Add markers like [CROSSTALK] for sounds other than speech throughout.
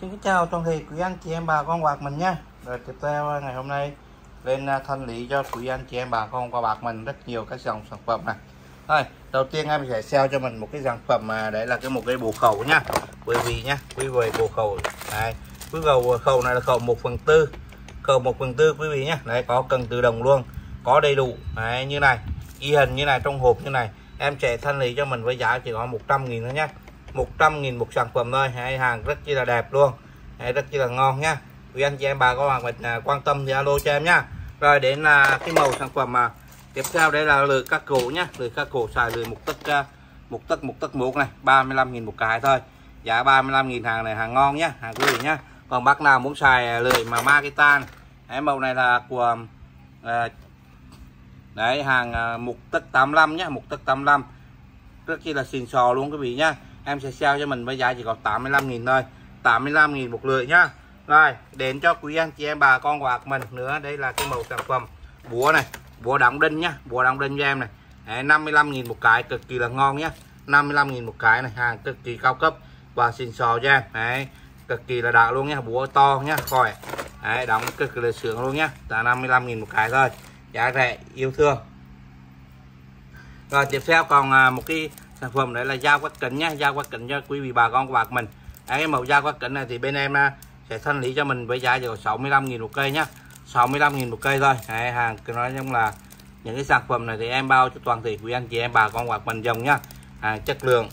Xin kính chào toàn thể quý anh chị em bà con bạc mình nha. Rồi tiếp theo ngày hôm nay lên à, thanh lý cho quý anh chị em bà con qua bạc mình rất nhiều các dòng sản phẩm này Rồi đầu tiên em sẽ sell cho mình một cái sản phẩm mà đấy là cái một cái bộ khẩu nha. Quý vị nhá quý vị bộ khẩu. Này quý bồ khẩu này là khẩu 1 phần tư. Khẩu 1 phần tư quý vị nhé đấy có cần tự đồng luôn có đầy đủ. Đấy, như này y hình như này trong hộp như này. Em sẽ thanh lý cho mình với giá chỉ có 100 nghìn thôi nhé 100 nghìn một sản phẩm thôi. Hai hàng rất chi là đẹp luôn. Hay rất chi là ngon nhá. Quý anh chị em bà có bạn mình à, quan tâm thì alo cho em nhá. Rồi đến là cái màu sản phẩm mà tiếp theo đây là lưỡi các cổ nhá. Lưỡi các cổ xài lưỡi à, một tấc một tấc một tấc một này 35 nghìn một cái thôi. Giá 35 nghìn hàng này hàng ngon nhá hàng quý vị nhá. Còn bác nào muốn xài à, lưỡi mà magitan, cái màu này là của à, đấy hàng à, một tấc 85 nhá một tấc 85 rất chi là xịn sò luôn quý vị nhá em sẽ sale cho mình với giá chỉ có 85.000 thôi. 85.000 một lưỡi nhá. Rồi đến cho quý anh chị em bà con quạt mình nữa. Đây là cái màu sản phẩm búa này búa đóng đinh nhá. Búa đóng đinh cho em này. Đấy, 55.000 một cái cực kỳ là ngon nhá. 55.000 một cái này hàng cực kỳ cao cấp và xịn sò cho em. Đấy, cực kỳ là đạo luôn nhá. Búa to nhá khỏi Đấy, đóng cực kỳ là sướng luôn nhá. Là 55.000 một cái thôi. Giá rẻ yêu thương. Rồi tiếp theo còn à, một cái sản phẩm đấy là dao quất kính nhá dao quất kính cho quý vị bà con của bạc mình. À, cái màu dao quất kính này thì bên em à, sẽ thanh lý cho mình với giá chỉ có 65.000 một cây nhá. 65.000 một cây thôi. Đấy, hàng nói chung là những cái sản phẩm này thì em bao cho toàn thể quý anh chị em bà con bạc mình dùng nhá. Hàng chất lượng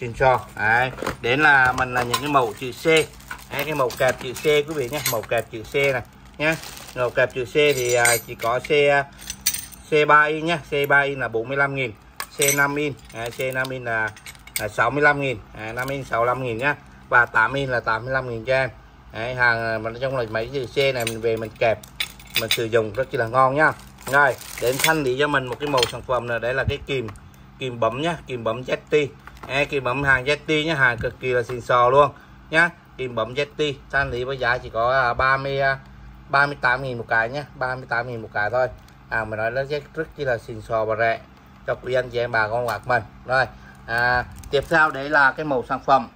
xin cho đấy. đến là mình là những cái màu chữ C. Đấy, cái màu kẹp chữ C quý vị nhé màu kẹp chữ C này nhé màu kẹp chữ C thì à, chỉ có C C3i nhé C3i là 45 nghìn C5 in à, C5 in là, là 65 nghìn à, 5 in 65 nghìn nhá. Và 8 in là 85 nghìn cho em. Đấy, hàng mà nói chung là mấy chữ C này mình về mình kẹp mình sử dụng rất là ngon nhá. Rồi đến thanh lý cho mình một cái màu sản phẩm này đấy là cái kìm kìm bấm nhá kìm bấm jetty. À, kìm bấm hàng jetty nhá hàng cực kỳ là xịn sò luôn nhá. Kìm bấm jetty thanh lý với giá chỉ có à, 30 38.000 à, một cái nhá 38.000 một cái thôi. À mình nói nó rất rất là xịn sò và rẻ cho quý anh chị em bà con bạc mình. Rồi à, tiếp theo đấy là cái màu sản phẩm.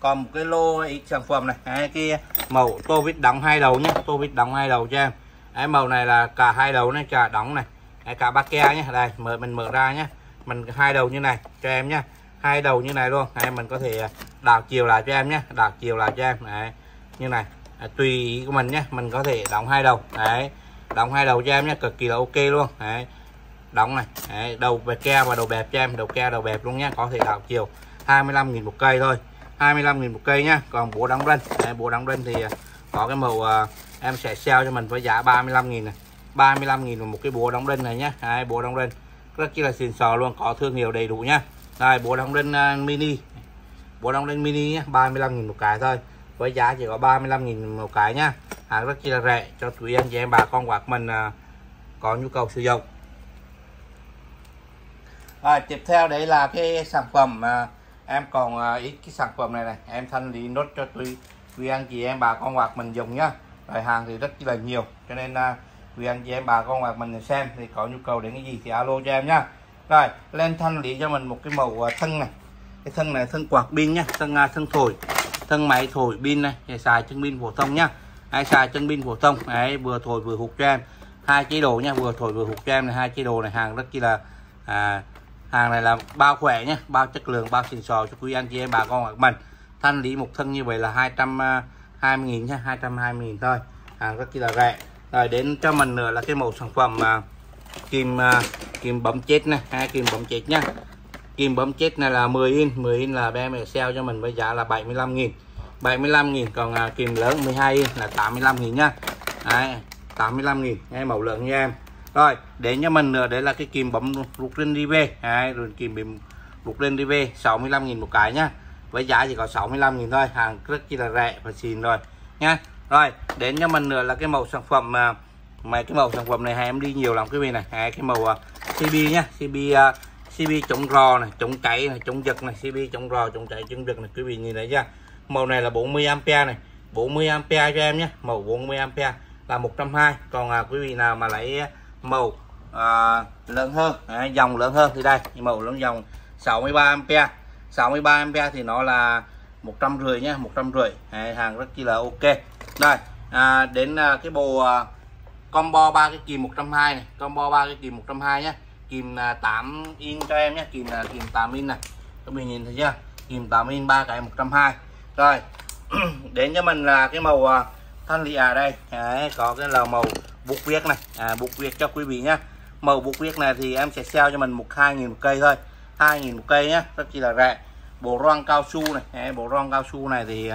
Còn một cái lô sản phẩm này à, cái, cái màu tô vít đóng hai đầu nhé tô vít đóng hai đầu cho em. Cái màu này là cả hai đầu này cả đóng này cái cả ba ke nhé đây mở mình mở ra nhé mình hai đầu như này cho em nhé hai đầu như này luôn em mình có thể à, đảo chiều lại cho em nhé đảo chiều lại cho em đấy như này. À, tùy ý của mình nhé mình có thể đóng hai đầu đấy đóng hai đầu cho em nhé cực kỳ là ok luôn đấy đóng này. Đấy, đầu bẹp ke và đầu bẹp cho em đầu ke đầu bẹp luôn nhé có thể đảo chiều. 25.000 một cây thôi. 25.000 một cây nhá còn búa đóng đinh đấy, búa đóng đinh thì à, có cái màu uh, em sẽ sell cho mình với giá 35.000 này. 35.000 một cái búa đóng đinh này nhá. Đấy, búa đóng đinh rất chi là xịn sò luôn có thương hiệu đầy đủ nhá. Đây búa đóng đinh uh, à, mini. Búa đóng đinh mini nhá 35.000 một cái thôi. Với giá chỉ có 35.000 một cái nhá. Hàng rất chi là rẻ cho quý anh chị em bà con quạt mình uh, có nhu cầu sử dụng à, tiếp theo đấy là cái sản phẩm mà em còn à, ít cái sản phẩm này này. Em thanh lý nốt cho tôi quý anh chị em bà con hoặc mình dùng nhá. Rồi hàng thì rất là nhiều cho nên à, quý anh chị em bà con hoặc mình xem thì có nhu cầu đến cái gì thì alo cho em nhá. Rồi lên thanh lý cho mình một cái màu à, thân này. Cái thân này thân quạt pin nhá thân à, thân thổi thân máy thổi pin này để xài chân pin phổ thông nhá. Hay xài chân pin phổ thông đấy vừa thổi vừa hụt cho em. Hai chế độ nha vừa thổi vừa hụt cho em này hai chế độ này hàng rất chi là à, hàng này là bao khỏe nhé bao chất lượng bao xịn sò cho quý anh chị em bà con của mình. Thanh lý một thân như vậy là 220 à, nghìn nhé 220 nghìn thôi. Hàng rất là rẻ. Rồi đến cho mình nữa là cái mẫu sản phẩm mà kim à, kim bấm chết này hai kim bấm chết nhá. Kim bấm chết này là 10 in 10 in là em sale cho mình với giá là 75 nghìn. 75 nghìn còn à, kim lớn 12 in là 85 nghìn nhá. Đấy, 85 nghìn ngay mẫu lượng nha em rồi để cho mình nữa đấy là cái kìm bấm rút lên đi về. Hai rồi kìm bấm rút lên đi về 65.000 một cái nhá với giá chỉ có 65.000 thôi hàng rất chi là rẻ và xịn rồi nha. Rồi đến cho mình nữa là cái màu sản phẩm à, mà mấy cái màu sản phẩm này hai em đi nhiều lắm quý vị này. Hai cái màu uh, CB nhá CB uh, CB chống rò này chống cháy này chống giật này CB chống rò chống cháy chống giật này quý vị nhìn thấy chưa? Màu này là 40 ampere này 40 ampere cho em nhé. Màu 40 ampere là 120 còn à, quý vị nào mà lấy à, màu à, lớn hơn à, dòng lớn hơn thì đây màu lớn dòng 63 ampere. 63 ampere thì nó là 150 nhé 150 à, hàng rất chi là ok. Đây à, đến à, cái bộ à, combo ba cái kìm 120 này combo ba cái kìm 120 nhé kìm à, 8 in cho em nhé kìm là kìm 8 in này. Các mình nhìn thấy chưa? Kìm 8 in ba cái 120 rồi [CLEARS THROAT] đến cho mình là cái màu à, thân lì à đây Đấy, có cái là màu bục việc này. À, bục việc cho quý vị nhé màu bục việc này thì em sẽ sale cho mình một hai nghìn một cây thôi. Hai nghìn một cây nhá rất chi là rẻ. Bộ ron cao su này. Đấy, bộ ron cao su này thì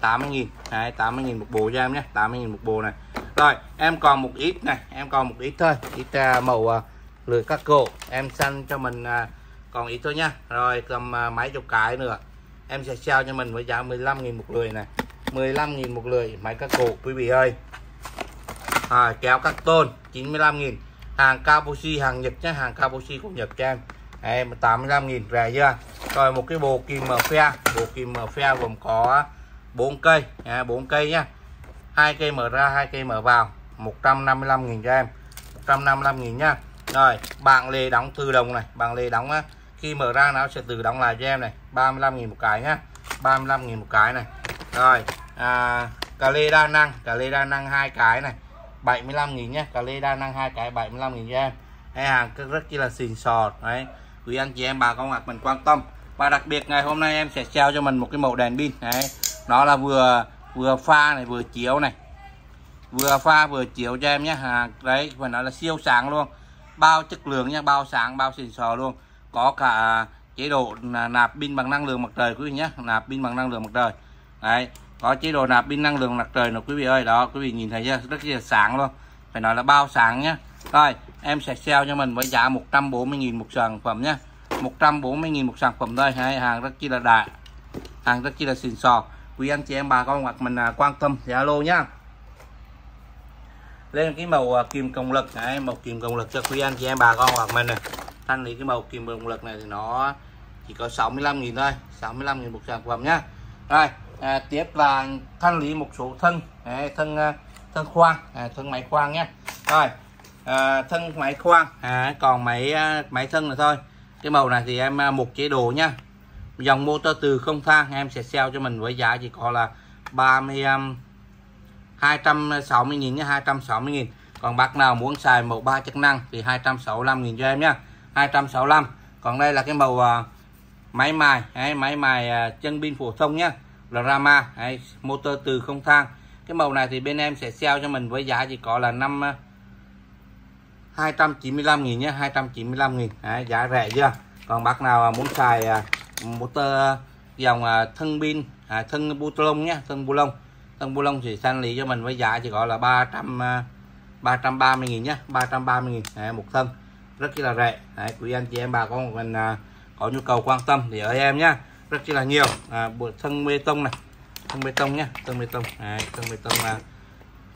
80 à, nghìn. Đấy, 80 nghìn một bộ cho em nhé 80 nghìn một bộ này. Rồi em còn một ít này. Em còn một ít thôi. Ít uh, màu uh, lưỡi cắt cổ em xanh cho mình uh, còn ít thôi nha rồi cầm uh, máy chục cái nữa. Em sẽ sale cho mình với giá 15 nghìn một lười này. 15 nghìn một lười máy cắt cổ quý vị ơi à, kéo cắt tôn 95.000 hàng Kabushi hàng Nhật nhé hàng Kabushi của Nhật cho em Đấy, 85.000 rẻ chưa? Rồi một cái bộ kim mở phe. Bộ kim mở phe gồm có 4 cây. À, 4 cây nhá. Hai cây mở ra hai cây mở vào. 155.000 cho em. 155.000 nhá. Rồi bạn lề đóng tự động này. Bạn lề đóng á, khi mở ra nó sẽ tự đóng lại cho em này. 35.000 một cái nhá. 35.000 một cái này. Rồi à, cà lê đa năng. Cà lê đa năng hai cái này. 75 nghìn nhé. Cà lê đa năng hai cái 75 nghìn cho em. Hay hàng rất chi là xịn sò. Đấy. Quý anh chị em bà con mặt mình quan tâm. Và đặc biệt ngày hôm nay em sẽ treo cho mình một cái mẫu đèn pin. Đấy. Nó là vừa vừa pha này vừa chiếu này. Vừa pha vừa chiếu cho em nhé. À, đấy phải nói là siêu sáng luôn. Bao chất lượng nha bao sáng bao xịn sò luôn. Có cả chế độ nạp pin bằng năng lượng mặt trời quý vị nhé. Nạp pin bằng năng lượng mặt trời. Đấy có chế độ nạp pin năng lượng mặt trời nè, quý vị ơi. Đó, quý vị nhìn thấy chưa? Rất là sáng luôn. Phải nói là bao sáng nhá. rồi, em sẽ sale cho mình với giá 140.000 một sản phẩm nhá. 140.000 một sản phẩm đây hai hàng rất chi là đại hàng rất chi là xịn sò. Quý anh chị em, bà con hoặc mình à, quan tâm thì alo nhá. Lên cái màu à, kim cộng lực. Này màu kim cộng lực cho quý anh chị em, bà con hoặc mình này thanh lý cái màu kim cộng lực này thì nó chỉ có 65.000 thôi. 65.000 một sản phẩm nhá. Rồi à, tiếp là thanh lý một số thân. Đấy, thân à, thân khoang. À, thân máy khoang nhé. Rồi à, thân máy khoang. À, còn máy à, máy thân là thôi. Cái màu này thì em à, một chế độ nha dòng motor từ không thang em sẽ sell cho mình với giá chỉ có là 30 um, 260 000 nhé 260 000 còn bác nào muốn xài màu ba chức năng thì 265 000 cho em nhé 265 còn đây là cái màu uh, máy mài. Hay máy mài uh, chân pin phổ thông nhé là Rama hay motor từ không thang. Cái màu này thì bên em sẽ sell cho mình với giá chỉ có là 5 295 uh, nghìn nhé 295 nghìn. Đấy, giá rẻ chưa? Còn bác nào muốn xài ờ, motor ờ, dòng ờ, thân pin à, thân bu lông nhé thân bu lông. Thân bu lông thì sang lý cho mình với giá chỉ gọi là 300 330 000 nhé 330 nghìn. À, một thân. Rất là rẻ. Đấy, quý anh chị em bà con mình à, có nhu cầu quan tâm thì ở em nhé rất chi là nhiều. À, bộ thân bê tông này. Thân bê tông nhé thân bê tông. Đấy, thân bê tông là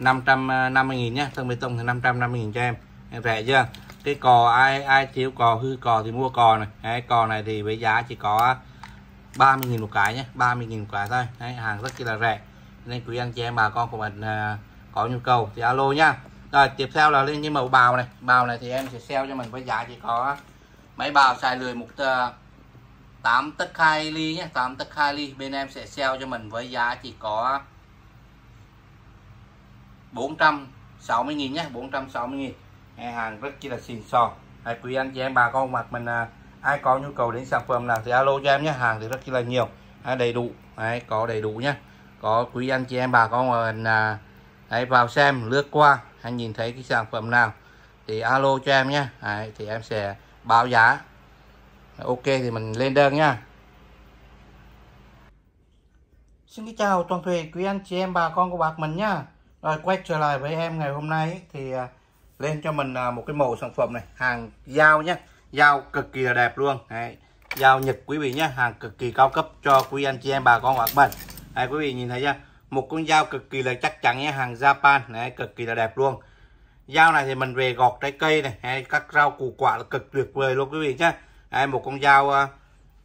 550.000 à, nhé thân bê tông thì 550.000 cho em. Em rẻ chưa? Cái cò ai ai thiếu cò hư cò thì mua cò này. Cái cò này thì với giá chỉ có 30.000 một cái nhé 30.000 một cái thôi. Đấy, hàng rất chi là rẻ. Nên quý anh chị em bà con của mình à, có nhu cầu thì alo nhá. Rồi tiếp theo là lên cái màu bào này. Bào này thì em sẽ sell cho mình với giá chỉ có mấy bào xài lười một uh, 8 tấc 2 ly nhé 8 tấc 2 ly. Bên em sẽ sell cho mình với giá chỉ có 460 nghìn nhé 460 nghìn. Hàng rất chi là xịn sò. Hãy quý anh chị em bà con mặt mình à, ai có nhu cầu đến sản phẩm nào thì alo cho em nhé hàng thì rất chi là nhiều. À, đầy đủ. Đấy, có đầy đủ nhé. Có quý anh chị em bà con mình à, hãy vào xem lướt qua hay nhìn thấy cái sản phẩm nào thì alo cho em nhé. Đấy, thì em sẽ báo giá ok thì mình lên đơn nhá Xin kính chào toàn thể quý anh chị em bà con của bác mình nhá Rồi quay trở lại với em ngày hôm nay thì à, lên cho mình à, một cái mẫu sản phẩm này hàng dao nhé dao cực kỳ là đẹp luôn. Đấy. dao nhật quý vị nhé hàng cực kỳ cao cấp cho quý anh chị em bà con bạc mình Đấy, quý vị nhìn thấy chưa? Một con dao cực kỳ là chắc chắn nhé hàng Japan. Đấy, cực kỳ là đẹp luôn. Dao này thì mình về gọt trái cây này. Hay cắt rau củ quả là cực tuyệt vời luôn quý vị nhé Đấy, một con dao uh,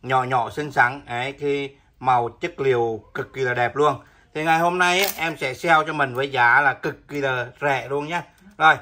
nhỏ nhỏ xinh xắn. Đấy, khi màu chất liệu cực kỳ là đẹp luôn. Thì ngày hôm nay ấy, em sẽ sale cho mình với giá là cực kỳ là rẻ luôn nhé rồi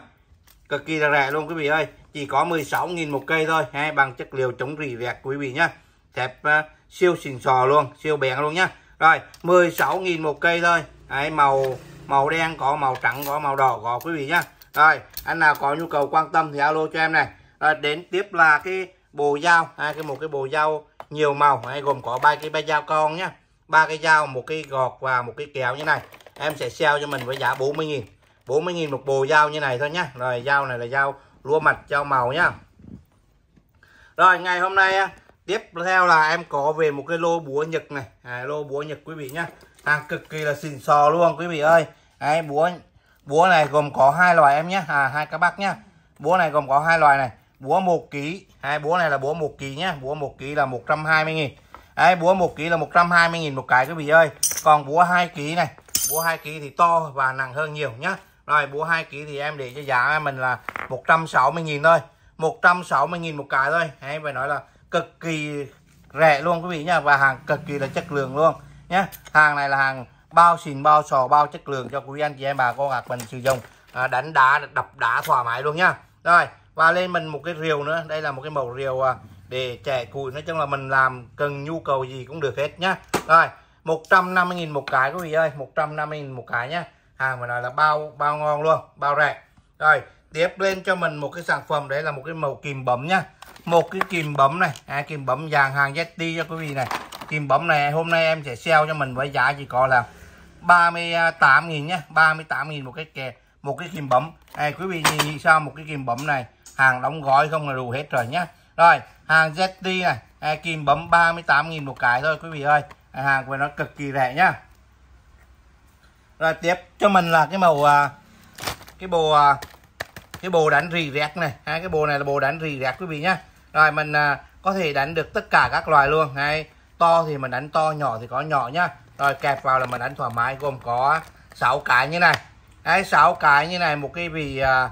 cực kỳ là rẻ luôn quý vị ơi. Chỉ có 16.000 một cây thôi hay bằng chất liệu chống rỉ vẹt quý vị nhé. thép uh, siêu xịn sò luôn siêu bén luôn nhá. Rồi 16.000 một cây thôi. Đấy, màu màu đen có màu trắng có màu đỏ có quý vị nhá. Rồi anh nào có nhu cầu quan tâm thì alo cho em này. Rồi, đến tiếp là cái bồ dao. Hai cái một cái bồ dao nhiều màu. Hay gồm có ba cái ba dao con nhá. Ba cái dao một cái gọt và một cái kéo như này. Em sẽ sale cho mình với giá 40.000 40.000 một bồ dao như này thôi nhá. Rồi dao này là dao lúa mạch dao màu nhá. Rồi ngày hôm nay tiếp theo là em có về một cái lô búa nhật này. À, lô búa nhật quý vị nhá. Hàng cực kỳ là xịn sò luôn quý vị ơi. Đấy, búa búa này gồm có hai loại em nhé à, hai các bác nhá. Búa này gồm có hai loại này búa một ký. Hai búa này là búa một ký nhá. Búa một ký là 120 nghìn. Đấy, búa một ký là 120 nghìn một cái quý vị ơi. Còn búa hai ký này. Búa hai ký thì to và nặng hơn nhiều nhá. Rồi búa hai ký thì em để cho giá mình là 160 nghìn thôi. 160 nghìn một cái thôi. Hay phải nói là cực kỳ rẻ luôn quý vị nhá. Và hàng cực kỳ là chất lượng luôn nhé hàng này là hàng bao xìn bao sò bao chất lượng cho quý anh chị em bà con ạ mình sử dụng. À, đánh đá đập đá thoải mái luôn nhá. Rồi và lên mình một cái rìu nữa. Đây là một cái màu rìu à, để trẻ cùi nói chung là mình làm cần nhu cầu gì cũng được hết nhá. Rồi 150.000 một cái quý vị ơi. 150.000 một cái nhá. Hàng mà nói là bao bao ngon luôn bao rẻ. Rồi tiếp lên cho mình một cái sản phẩm. Đấy là một cái màu kìm bấm nhá. Một cái kìm bấm này. À, kìm bấm dàn hàng Yeti cho quý vị này. Kìm bấm này hôm nay em sẽ sale cho mình với giá chỉ có là 38 nghìn nhá. 38 nghìn một cái kè một cái kìm bấm. Này quý vị nhìn sao một cái kìm bấm này hàng đóng gói không là đủ hết rồi nhá. Rồi hàng Yeti này à, kìm bấm 38 nghìn một cái thôi quý vị ơi. À, hàng của nó cực kỳ rẻ nhá. Rồi tiếp cho mình là cái màu à, cái bộ à, cái bộ đánh rì rẹt này. Hai cái bộ này là bộ đánh rì rẹt quý vị nhá. Rồi mình à, có thể đánh được tất cả các loài luôn. Hay to thì mình đánh to nhỏ thì có nhỏ nhá. Rồi kẹp vào là mình đánh thoải mái gồm có 6 cái như này. Đấy 6 cái như này một cái vì à,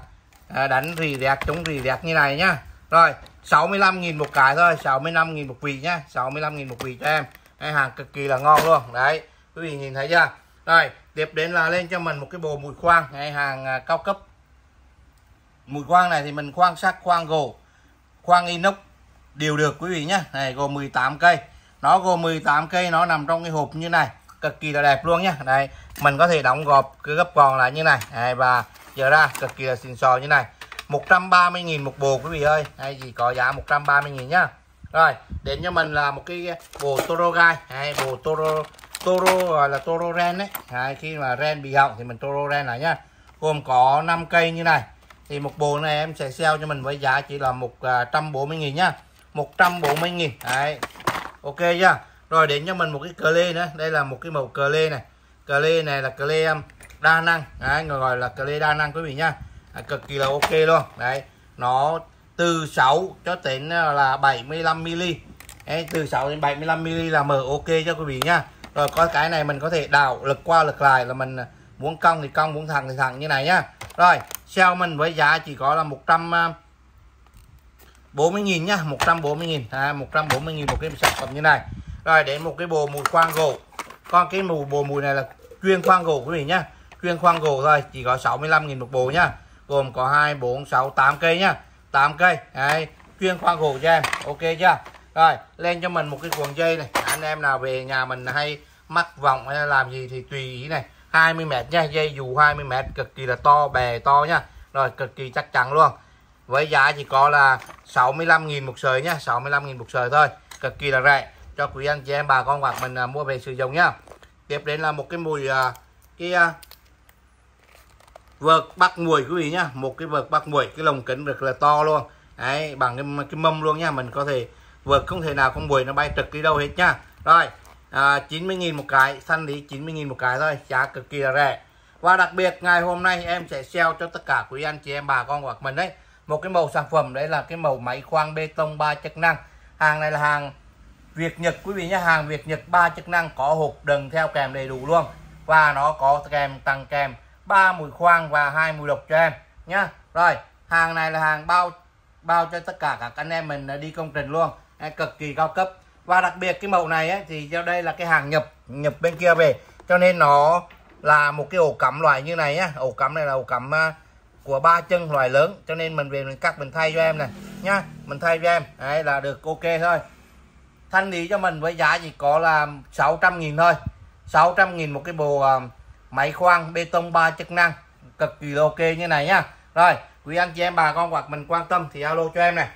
à, đánh rì rẹt chống rì rẹt như này nhá. Rồi 65.000 một cái thôi 65.000 một vị nhá. 65.000 một vị cho em. Cái hàng cực kỳ là ngon luôn. Đấy quý vị nhìn thấy chưa? Rồi tiếp đến là lên cho mình một cái bồ mùi khoang. Hay hàng à, cao cấp. Mùi khoang này thì mình khoang sắt khoang gỗ khoang inox đều được quý vị nhé này gồm 18 cây. Nó gồm 18 cây nó nằm trong cái hộp như này. Cực kỳ là đẹp luôn nhé đây mình có thể đóng gọp cứ gấp gọn lại như này. Này và giờ ra cực kỳ là xịn sò như này. 130.000 một bộ quý vị ơi. Hay gì có giá 130.000 nhá. Rồi đến cho mình là một cái bộ toro gai. Hay bộ toro toro gọi là toro ren đấy hay khi mà ren bị hỏng thì mình toro ren lại nhá. Gồm có 5 cây như này. Thì một bộ này em sẽ sale cho mình với giá chỉ là 140.000 à, nhá. 140.000 đấy. Ok chưa rồi đến cho mình một cái cờ lê nữa. Đây là một cái màu cờ lê này. Cờ lê này là cờ lê um, đa năng. Đấy, người gọi là cờ lê đa năng quý vị nhá. À, cực kỳ là ok luôn. Đấy nó từ 6 cho đến à, là 75 mm đấy, từ 6 đến 75 mm là mở ok cho quý vị nhá. Rồi có cái này mình có thể đảo lực qua lực lại là mình à, muốn cong thì cong muốn thẳng thì thẳng như này nhá. Rồi sale mình với giá chỉ có là 100 40.000 à, nhá 140.000 à, 140.000 một cái sản phẩm như này. Rồi để một cái bồ mùi khoang gỗ. Con cái mùi bồ mùi này là chuyên khoang gỗ quý vị nhá chuyên khoan gỗ thôi, chỉ có 65.000 một bộ nhá. Gồm có 2 4 6 8 cây nhá. 8 cây, đấy. Chuyên khoan gỗ cho em, ok chưa? Rồi, lên cho mình một cái cuộn dây này. Anh em nào về nhà mình hay mắc vòng hay làm gì thì tùy ý này. 20 mét nha dây dù 20 mét, cực kỳ là to, bè to nhá. Rồi, cực kỳ chắc chắn luôn. Với giá chỉ có là 65.000 một sợi nhá 65.000 một sợi thôi. Cực kỳ là rẻ. Cho quý anh chị em, bà con hoặc mình à, mua về sử dụng nhá. Tiếp đến là một cái mùi à, cái à, vợt bắt mùi quý vị nhá. Một cái vợt bắt mùi cái lồng kính rất là to luôn. Đấy bằng cái, cái mâm luôn nha mình có thể vợt không thể nào không mùi nó bay trực đi đâu hết nhá. Rồi à, 90.000 một cái xanh lý 90.000 một cái thôi. Giá cực kỳ là rẻ. Và đặc biệt ngày hôm nay em sẽ sale cho tất cả quý anh chị em bà con hoặc mình đấy một cái màu sản phẩm. Đấy là cái màu máy khoan bê tông ba chức năng. Hàng này là hàng Việt Nhật quý vị nhé hàng Việt Nhật ba chức năng có hộp đừng theo kèm đầy đủ luôn. Và nó có kèm tăng kèm ba mùi khoang và hai mùi độc cho em nhá. Rồi hàng này là hàng bao bao cho tất cả các anh em mình đi công trình luôn. Cực kỳ cao cấp. Và đặc biệt cái mẫu này ấy, thì do đây là cái hàng nhập nhập bên kia về. Cho nên nó là một cái ổ cắm loại như này nhá ổ cắm này là ổ cắm à, của ba chân loại lớn. Cho nên mình về mình cắt mình thay cho em này nhá. Mình thay cho em. Đấy là được ok thôi. Thanh lý cho mình với giá chỉ có là 600 nghìn thôi. 600 nghìn một cái bộ à, máy khoan bê tông 3 chức năng. Cực kỳ ok như này nhá. Rồi quý anh chị em bà con hoặc mình quan tâm thì alo cho em này.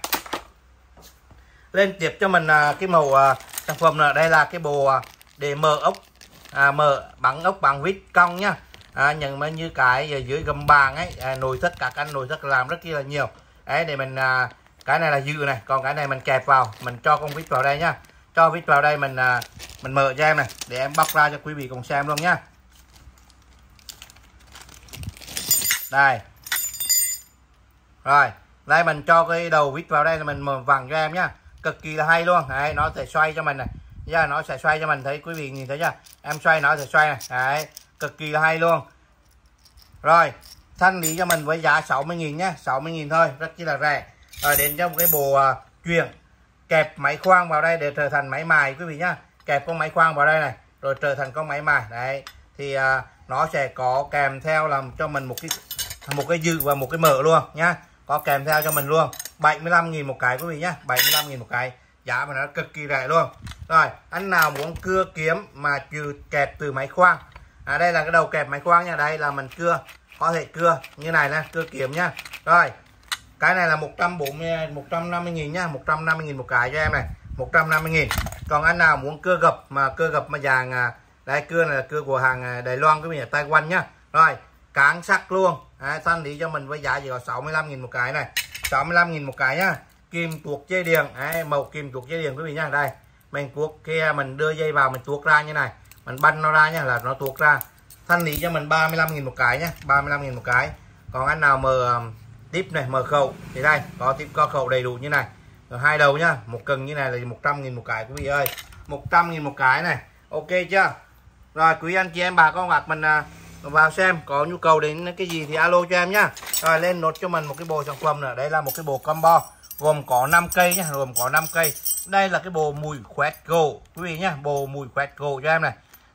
Lên tiếp cho mình à, cái màu à, sản phẩm là đây là cái bộ à, để mở ốc. À, mở bằng ốc bằng vít cong nhá. À, nhận mà như cái dưới gầm bàn ấy. À, nồi thất các anh nồi thất làm rất là nhiều. Đấy để mình à, cái này là dư này. Còn cái này mình kẹp vào mình cho con vít vào đây nhá. Cho vít vào đây mình à, mình mở cho em này. Để em bóc ra cho quý vị cùng xem luôn nhá. Đây. Rồi đây mình cho cái đầu vít vào đây là mình vặn cho em nhá. Cực kỳ là hay luôn. Đấy nó sẽ xoay cho mình này. Nha nó sẽ xoay cho mình thấy quý vị nhìn thấy chưa? Em xoay nó sẽ xoay này. Đấy cực kỳ là hay luôn. Rồi thanh lý cho mình với giá 60.000 nhé 60.000 thôi rất chi là rẻ. Rồi đến trong cái bộ à, uh, truyền kẹp máy khoan vào đây để trở thành máy mài quý vị nhá. Kẹp con máy khoan vào đây này rồi trở thành con máy mài. Đấy thì uh, nó sẽ có kèm theo làm cho mình một cái một cái dự và một cái mở luôn nhá. Có kèm theo cho mình luôn. 75.000 một cái quý vị nhá. 75.000 một cái. Giá mà nó cực kỳ rẻ luôn. Rồi anh nào muốn cưa kiếm mà trừ kẹp từ máy khoan à đây là cái đầu kẹp máy khoan nha. Đây là mình cưa. Có thể cưa như này nè cưa kiếm nhá rồi cái này là 140 150 nghìn nhá. 150 nghìn một cái cho em này. 150 nghìn. Còn anh nào muốn cưa gập mà cưa gập mà vàng à, đây cưa này là cưa của hàng à, Đài Loan cái vị Taiwan nhá. Rồi cán sắc luôn à, thanh lý cho mình với giá chỉ có 65.000 một cái này. 65.000 một cái nhá. Kim tuột dây điện. Đấy, màu kim tuột dây điện quý vị nhá. Đây mình cuốc kia mình đưa dây vào mình tuột ra như này. Mình banh nó ra nhá là nó tuột ra. Thanh lý cho mình 35.000 một cái nhá. 35.000 một cái. Còn anh nào mở tiếp này mở khẩu thì đây có tiếp có khẩu đầy đủ như này. Rồi hai đầu nhá một cần như này là 100.000 một cái quý vị ơi. 100.000 một cái này ok chưa? Rồi quý anh chị em bà con bạc mình à, vào xem có nhu cầu đến cái gì thì alo cho em nhá. Rồi lên nốt cho mình một cái bộ sản phẩm nữa. Đây là một cái bộ combo gồm có 5 cây nhá gồm có 5 cây. Đây là cái bộ mùi khoét gỗ quý vị nhá bộ mùi khoét gỗ cho em này.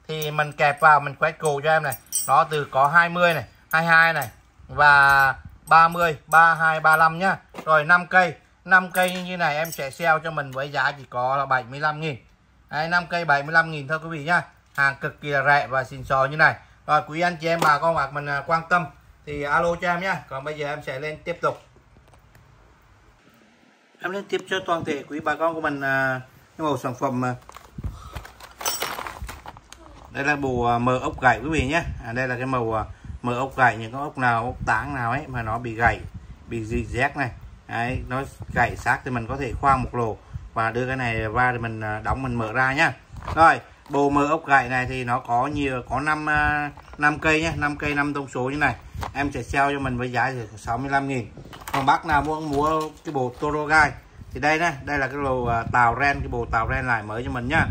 Thì mình kẹp vào mình quét gỗ cho em này. Nó từ có 20 này 22 này và 30 32 35 nhá. Rồi 5 cây. 5 cây như này em sẽ sale cho mình với giá chỉ có là 75 nghìn. Đấy, 5 cây 75 nghìn thôi quý vị nhá. Hàng cực kỳ là rẻ và xịn sò như này rồi quý anh chị em bà con bạc mình à, quan tâm thì alo cho em nhé. còn bây giờ em sẽ lên tiếp tục. Em lên tiếp cho toàn thể quý bà con của mình à, cái màu sản phẩm à, đây là bộ à, mờ ốc gãy quý vị nhé. À, đây là cái màu à, mờ ốc gãy những con ốc nào ốc táng nào ấy mà nó bị gãy bị gì rét này. Đấy, nó gãy xác thì mình có thể khoan một lỗ và đưa cái này ra thì mình à, đóng mình mở ra nhá. Rồi bộ mơ ốc gậy này thì nó có nhiều có 5 à, năm cây nhé 5 cây 5 thông số như này. Em sẽ sell cho mình với giá 65 000 còn bác nào muốn mua cái bộ toro gai thì đây nè đây là cái lồ à, tàu ren cái bộ tàu ren lại mới cho mình nhá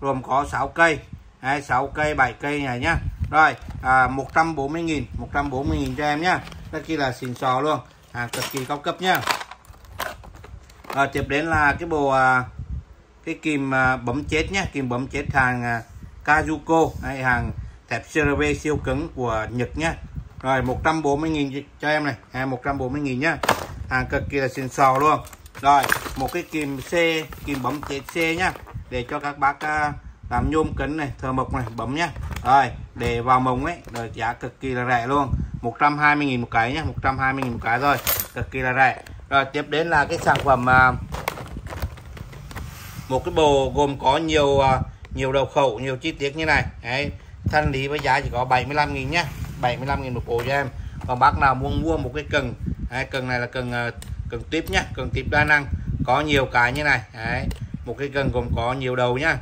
gồm có 6 cây Đấy, 6 cây 7 cây này nhá rồi à, 140 000 140 000 cho em nhá rất kia là xịn sò luôn à, cực kỳ cao cấp nhá rồi tiếp đến là cái bộ à, cái kìm à, bấm chết nhé kìm bấm chết hàng à, Kazuko hay hàng thép CRV siêu cứng của Nhật nhé rồi 140.000 cho em này à, 140.000 nhá. Hàng cực kỳ là xịn sò luôn. Rồi một cái kìm C kìm bấm chết C nhá để cho các bác à, làm nhôm kính này thờ mộc này bấm nhá. Rồi để vào mông ấy rồi giá cực kỳ là rẻ luôn. 120.000 một cái nhá 120.000 một cái thôi cực kỳ là rẻ. Rồi tiếp đến là cái sản phẩm à, một cái bộ gồm có nhiều à, nhiều đầu khẩu nhiều chi tiết như này. Đấy thanh lý với giá chỉ có 75.000 nhá. 75.000 một bộ cho em. Còn bác nào muốn mua một cái cần đấy, cần này là cần à, cần tiếp nhá cần tiếp đa năng. Có nhiều cái như này. Đấy một cái cần gồm có nhiều đầu nhá.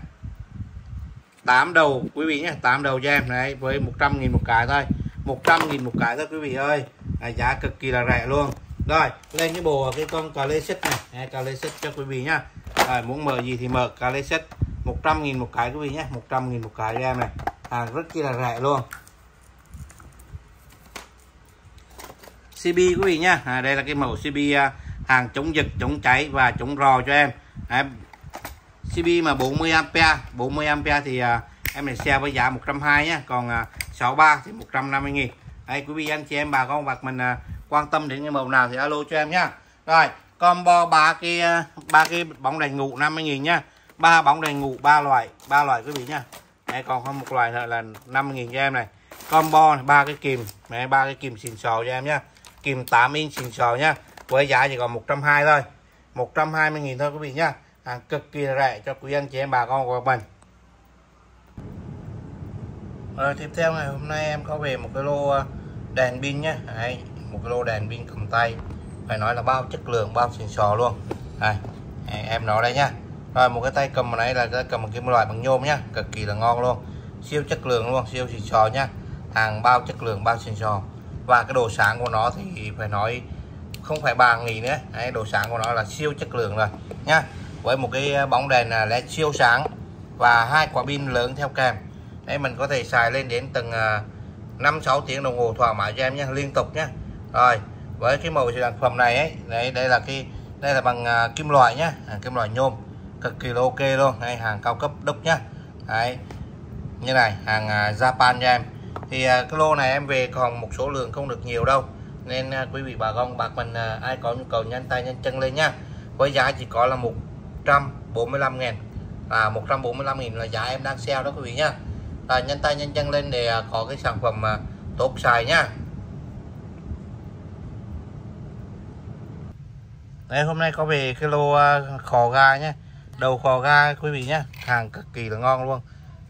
8 đầu quý vị nhé 8 đầu cho em. Đấy với 100 nghìn một cái thôi. 100 nghìn một cái thôi quý vị ơi. À, giá cực kỳ là rẻ luôn. Rồi lên cái bộ cái con cà lê xích này. Cà lê xích cho quý vị nhá rồi muốn mờ gì thì mờ cà lê xích. 100.000 một cái quý vị nhé. 100.000 một cái cho em này hàng rất chi là rẻ luôn. CB quý vị nhá à, đây là cái mẫu CB à, hàng chống giật chống cháy và chống rò cho em. À, CB mà 40 ampere 40 ampere thì à, em này xe với giá 120 nhé. Còn à, 63 thì 150 nghìn. Đây quý vị anh chị em bà con bạc mình à, quan tâm đến cái màu nào thì alo cho em nhá rồi combo ba cái ba cái bóng đèn ngủ 50 000 nhá. Ba bóng đèn ngủ ba loại ba loại quý vị nhá. Đấy, còn có một loại là 50.000 cho em này. Combo này ba cái kìm. Này ba cái kìm xịn sò cho em nhá. Kìm 8 inch xịn sò nhá. Với giá chỉ còn 120 thôi. 120.000 thôi quý vị nhá. Hàng cực kỳ rẻ cho quý anh chị em bà con của mình. Rồi tiếp theo ngày hôm nay em có về một cái lô ờ, đèn pin nhá. Đấy, một cái lô đèn pin cầm tay phải nói là bao chất lượng bao xịn sò luôn. Này em nó đây nhá. Rồi một cái tay cầm này là tay cầm một cái loại bằng nhôm nhá cực kỳ là ngon luôn. Siêu chất lượng luôn siêu xịn sò nhá. Hàng bao chất lượng bao xịn sò. Và cái đồ sáng của nó thì phải nói không phải bàn nghỉ nữa. Đấy, đồ sáng của nó là siêu chất lượng rồi nhá. Với một cái bóng đèn là led siêu sáng và hai quả pin lớn theo kèm. Đấy, mình có thể xài lên đến từng 5-6 à, tiếng đồng hồ thoải mái cho em nhé liên tục nhé rồi với cái màu sản phẩm này ấy đấy đây là cái đây là bằng uh, kim loại nhá. À, kim loại nhôm cực kỳ là ok luôn. Đây hàng cao cấp đúc nhá. Đấy như này hàng uh, Japan cho em. Thì uh, cái lô này em về còn một số lượng không được nhiều đâu. Nên uh, quý vị bà con bạc mình uh, ai có nhu cầu nhanh tay nhanh chân lên nhá. Với giá chỉ có là 145 ngàn và 145 nghìn. Là giá em đang sale đó quý vị nhá. À, nhanh tay nhanh chân lên để có cái sản phẩm mà tốt xài nhá. Đây hôm nay có về cái lô à, khò ga nhé. Đầu khò ga quý vị nhé. Hàng cực kỳ là ngon luôn.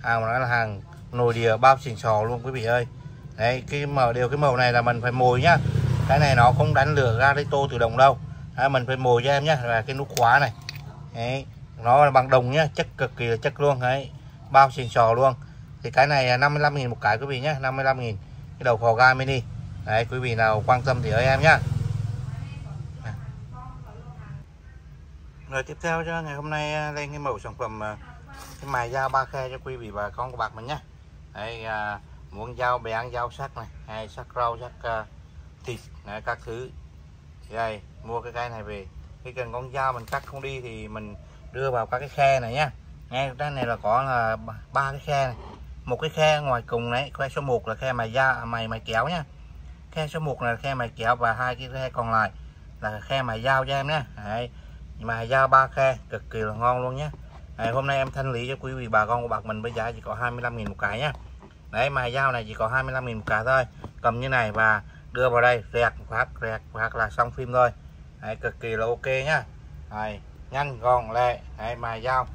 Hàng mà nói là hàng nồi đìa bao xịn sò luôn quý vị ơi. Đấy cái màu điều cái màu này là mình phải mồi nhá. Cái này nó không đánh lửa ga lấy tô tự động đâu. Đấy, Mình phải mồi cho em nhé Là cái nút khóa này. Đấy Nó là bằng đồng nhá Chất cực kỳ là chất luôn. Đấy Bao xịn sò luôn. Thì cái này 55.000 một cái quý vị nhé 55.000 Cái đầu khò ga mini. Đấy quý vị nào quan tâm thì ơi em nhá. Rồi tiếp theo cho ngày hôm nay à, lên cái mẫu sản phẩm à, cái mài dao ba khe cho quý vị và con của bạc mình nhé. Đây à, muốn dao bén dao sắc này hay sắc rau sắc uh, thịt này, các thứ. Thì đây mua cái cái này về. Khi cần con dao mình cắt không đi thì mình đưa vào các cái khe này nhá ngay cái này là có là ba cái khe này. Một cái khe ngoài cùng đấy khe số 1 là khe mài da mày mày kéo nhá khe số 1 là khe mài kéo và hai cái khe còn lại là khe mài dao cho em nhé. Đấy mà dao ba khe cực kỳ là ngon luôn nhé Đấy, hôm nay em thanh lý cho quý vị bà con của bạc mình với giá chỉ có 25.000 một cái nhá. Đấy mà dao này chỉ có 25.000 một cái thôi. Cầm như này và đưa vào đây rẹt phát rẹt phát là xong phim thôi. Đấy, cực kỳ là ok nhá. Đấy, nhanh gọn lẹ. Đấy, mài dao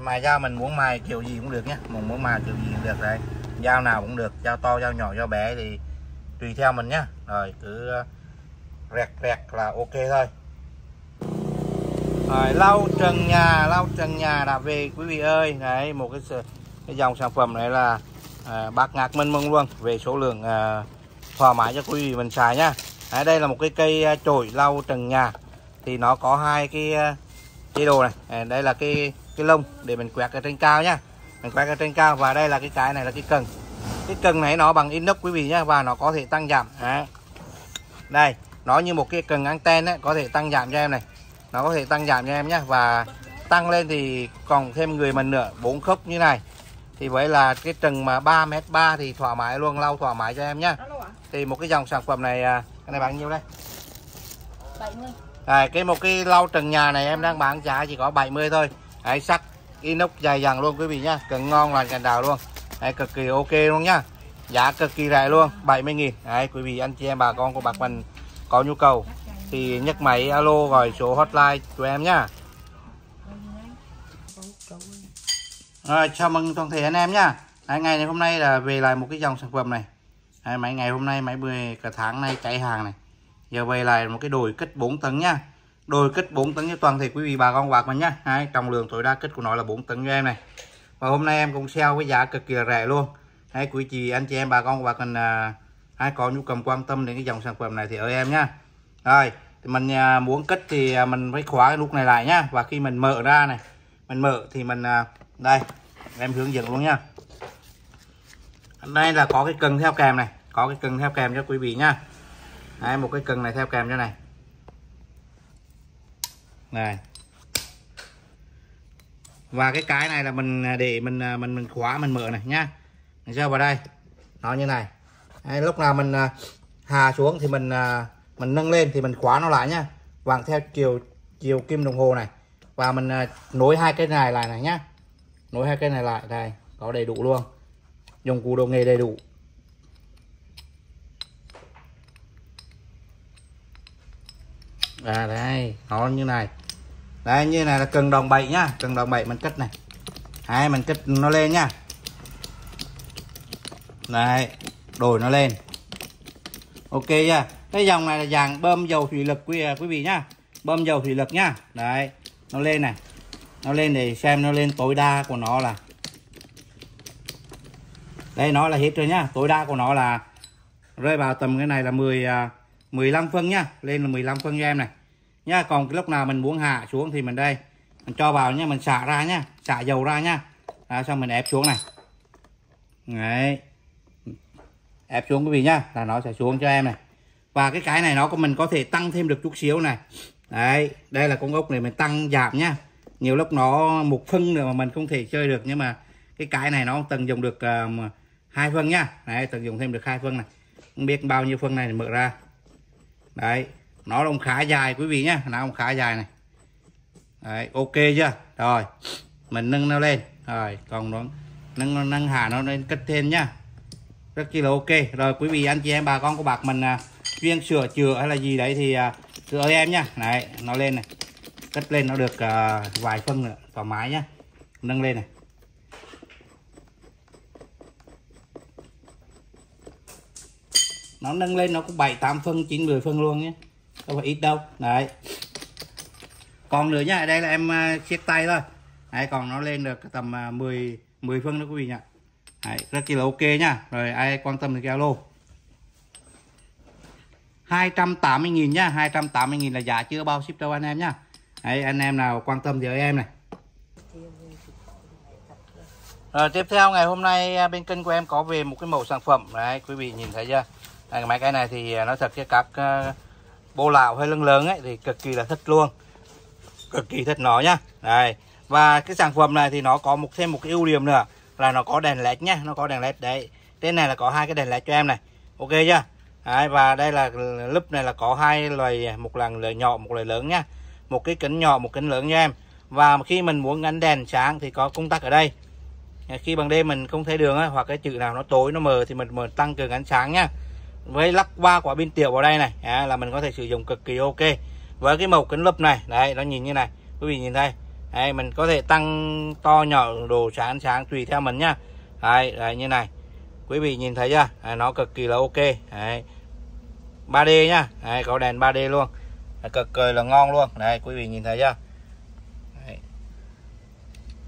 mài dao mình muốn mài kiểu gì cũng được nhé mình muốn mài kiểu gì cũng được đấy. Dao nào cũng được dao to dao nhỏ dao bé thì tùy theo mình nhá. Rồi cứ ờ, rẹt rẹt là ok thôi rồi, lau trần nhà lau trần nhà đã về quý vị ơi. Đấy một cái, cái dòng sản phẩm này là à, bạc ngạc mênh mông luôn về số lượng à, thoải mái cho quý vị mình xài nhá đấy, đây là một cái cây à, chổi lau trần nhà. Thì nó có hai cái à, chế độ này. À, đây là cái cái lông để mình quẹt ở trên cao nhá mình quẹt ở trên cao và đây là cái cái này là cái cần. Cái cần này nó bằng inox quý vị nhá và nó có thể tăng giảm. Đấy. đây nó như một cái cần anten ấy, có thể tăng giảm cho em này nó có thể tăng giảm cho em nhé. Và tăng lên thì còn thêm người mình nữa bốn khúc như này. Thì vậy là cái trần mà 3 mét ba thì thoải mái luôn lau thoải mái cho em nhá thì một cái dòng sản phẩm này à, cái này bán nhiêu đây? 70 Đấy, cái một cái lau trần nhà này em đang bán giá chỉ có 70 thôi. Đấy, sắt inox dài dẳng luôn quý vị nhá cần ngon lành cành đào luôn. Đấy, cực kỳ ok luôn nhá. Giá cực kỳ rẻ luôn 70 nghìn. Đấy, quý vị anh chị em bà con của bác mình có nhu cầu thì nhấc máy alo gọi số hotline của em nhá. Rồi chào mừng toàn thể anh em nhá. Đấy, ngày này hôm nay là về lại một cái dòng sản phẩm này. Đấy, mấy ngày hôm nay mấy mười cả tháng nay chạy hàng này. Giờ về lại một cái đồi kích 4 tấn nhá. Đồi kích 4 tấn cho toàn thể quý vị bà con bạc mình nhá. Đấy, trọng lượng tối đa kích của nó là 4 tấn cho em này. Và hôm nay em cũng sale với giá cực kỳ rẻ luôn. Đấy, quý chị anh chị em bà con bạc mình à, ai có nhu cầu quan tâm đến cái dòng sản phẩm này thì ở em nhá rồi thì mình à, muốn cất thì à, mình phải khóa cái nút này lại nhá. Và khi mình mở ra này mình mở thì mình à, đây em hướng dẫn luôn nha đây là có cái cần theo kèm này có cái cần theo kèm cho quý vị nhá. Đây, một cái cần này theo kèm cho này. Này. Và cái cái này là mình để mình mình mình khóa mình mở này nhá. Mình cho vào đây. Nó như này. Đây, lúc nào mình hà xuống thì mình mình nâng lên thì mình khóa nó lại nhá. Vàng theo chiều chiều kim đồng hồ này. Và mình à, nối hai cái này lại này nhá. Nối hai cái này lại, đây, có đầy đủ luôn. Dụng cụ đồ nghề đầy đủ. À đây, nó như này. Đây, như này là cần đồng bậy nhá. Cần đồng bậy mình cất này. Hai mình cất nó lên nhá. Này đổi nó lên. Ok chưa? Cái dòng này là dàn bơm dầu thủy lực quý à, quý vị nhá. Bơm dầu thủy lực nhá. Đấy nó lên này. Nó lên để xem nó lên tối đa của nó là đây nó là hết rồi nhá. Tối đa của nó là rơi vào tầm cái này là 10 15 à, phân nhá. Lên là 15 phân cho em này. Nhá còn cái lúc nào mình muốn hạ xuống thì mình đây mình cho vào nhá mình xả ra nhá. Xả dầu ra nhá. À, xong mình ép xuống này. Đấy. Ép xuống quý vị nhá là nó sẽ xuống cho em này và cái cái này nó có mình có thể tăng thêm được chút xíu này. Đấy đây là con ốc này mình tăng giảm nhá. Nhiều lúc nó một phân nữa mà mình không thể chơi được. Nhưng mà cái cái này nó tận dụng được uh, hai phân nhá. Đấy tận dụng thêm được hai phân này. Không biết bao nhiêu phân này mở ra. Đấy nó cũng khá dài quý vị nhá. Nó cũng khá dài này. Đấy ok chưa? Rồi mình nâng nó lên. Rồi còn nó nâng nâng hạ nó lên cất thêm nhá. Rất chi là ok. Rồi quý vị anh chị em bà con của bạc mình à, chuyên sửa chữa hay là gì đấy thì à, cứ sửa em nhá. Này nó lên này. Cất lên nó được uh, vài phân nữa thoải mái nhá. Nâng lên này. Nó nâng lên nó cũng bảy tám phân chín 10 phân luôn nhé không phải ít đâu. Đấy. Còn nữa nhá đây là em chiếc siết tay thôi. Đấy còn nó lên được tầm 10 10 phân nữa quý vị nhá. Đấy, rất là ok nhá. Rồi ai quan tâm thì cái alo. 280.000 nhá 280.000 là giá chưa bao ship đâu anh em nhá. Đấy, anh em nào quan tâm thì ở em này. Rồi tiếp theo ngày hôm nay à, bên kênh của em có về một cái mẫu sản phẩm. Đấy quý vị nhìn thấy chưa? Đấy, máy cái này thì à, nó thật cho các à, uh, bô lão hay lưng lớn ấy thì cực kỳ là thích luôn. Cực kỳ thích nó nhá. Đây và cái sản phẩm này thì nó có một thêm một cái ưu điểm nữa là nó có đèn led nhá nó có đèn led đấy. Trên này là có hai cái đèn led cho em này. Ok chưa? Đấy, và đây là lớp này là có hai loài một lần loài nhỏ một loài lớn nhá. Một cái kính nhỏ một kính lớn cho em. Và khi mình muốn gắn đèn sáng thì có công tắc ở đây. Khi bằng đêm mình không thấy đường ấy, hoặc cái chữ nào nó tối nó mờ thì mình, mình tăng cường ánh sáng nhá. Với lắp ba quả pin tiểu vào đây này à, là mình có thể sử dụng cực kỳ ok. Với cái màu kính lúp này đấy nó nhìn như này. Quý vị nhìn đây đấy, mình có thể tăng to nhỏ đồ sáng sáng tùy theo mình nhá. Đấy, đấy như này quý vị nhìn thấy chưa? Đấy, nó cực kỳ là ok. Đấy. 3D nhá. Đấy, có đèn 3D luôn. Đấy, cực kỳ là ngon luôn. Đấy quý vị nhìn thấy chưa? Đấy.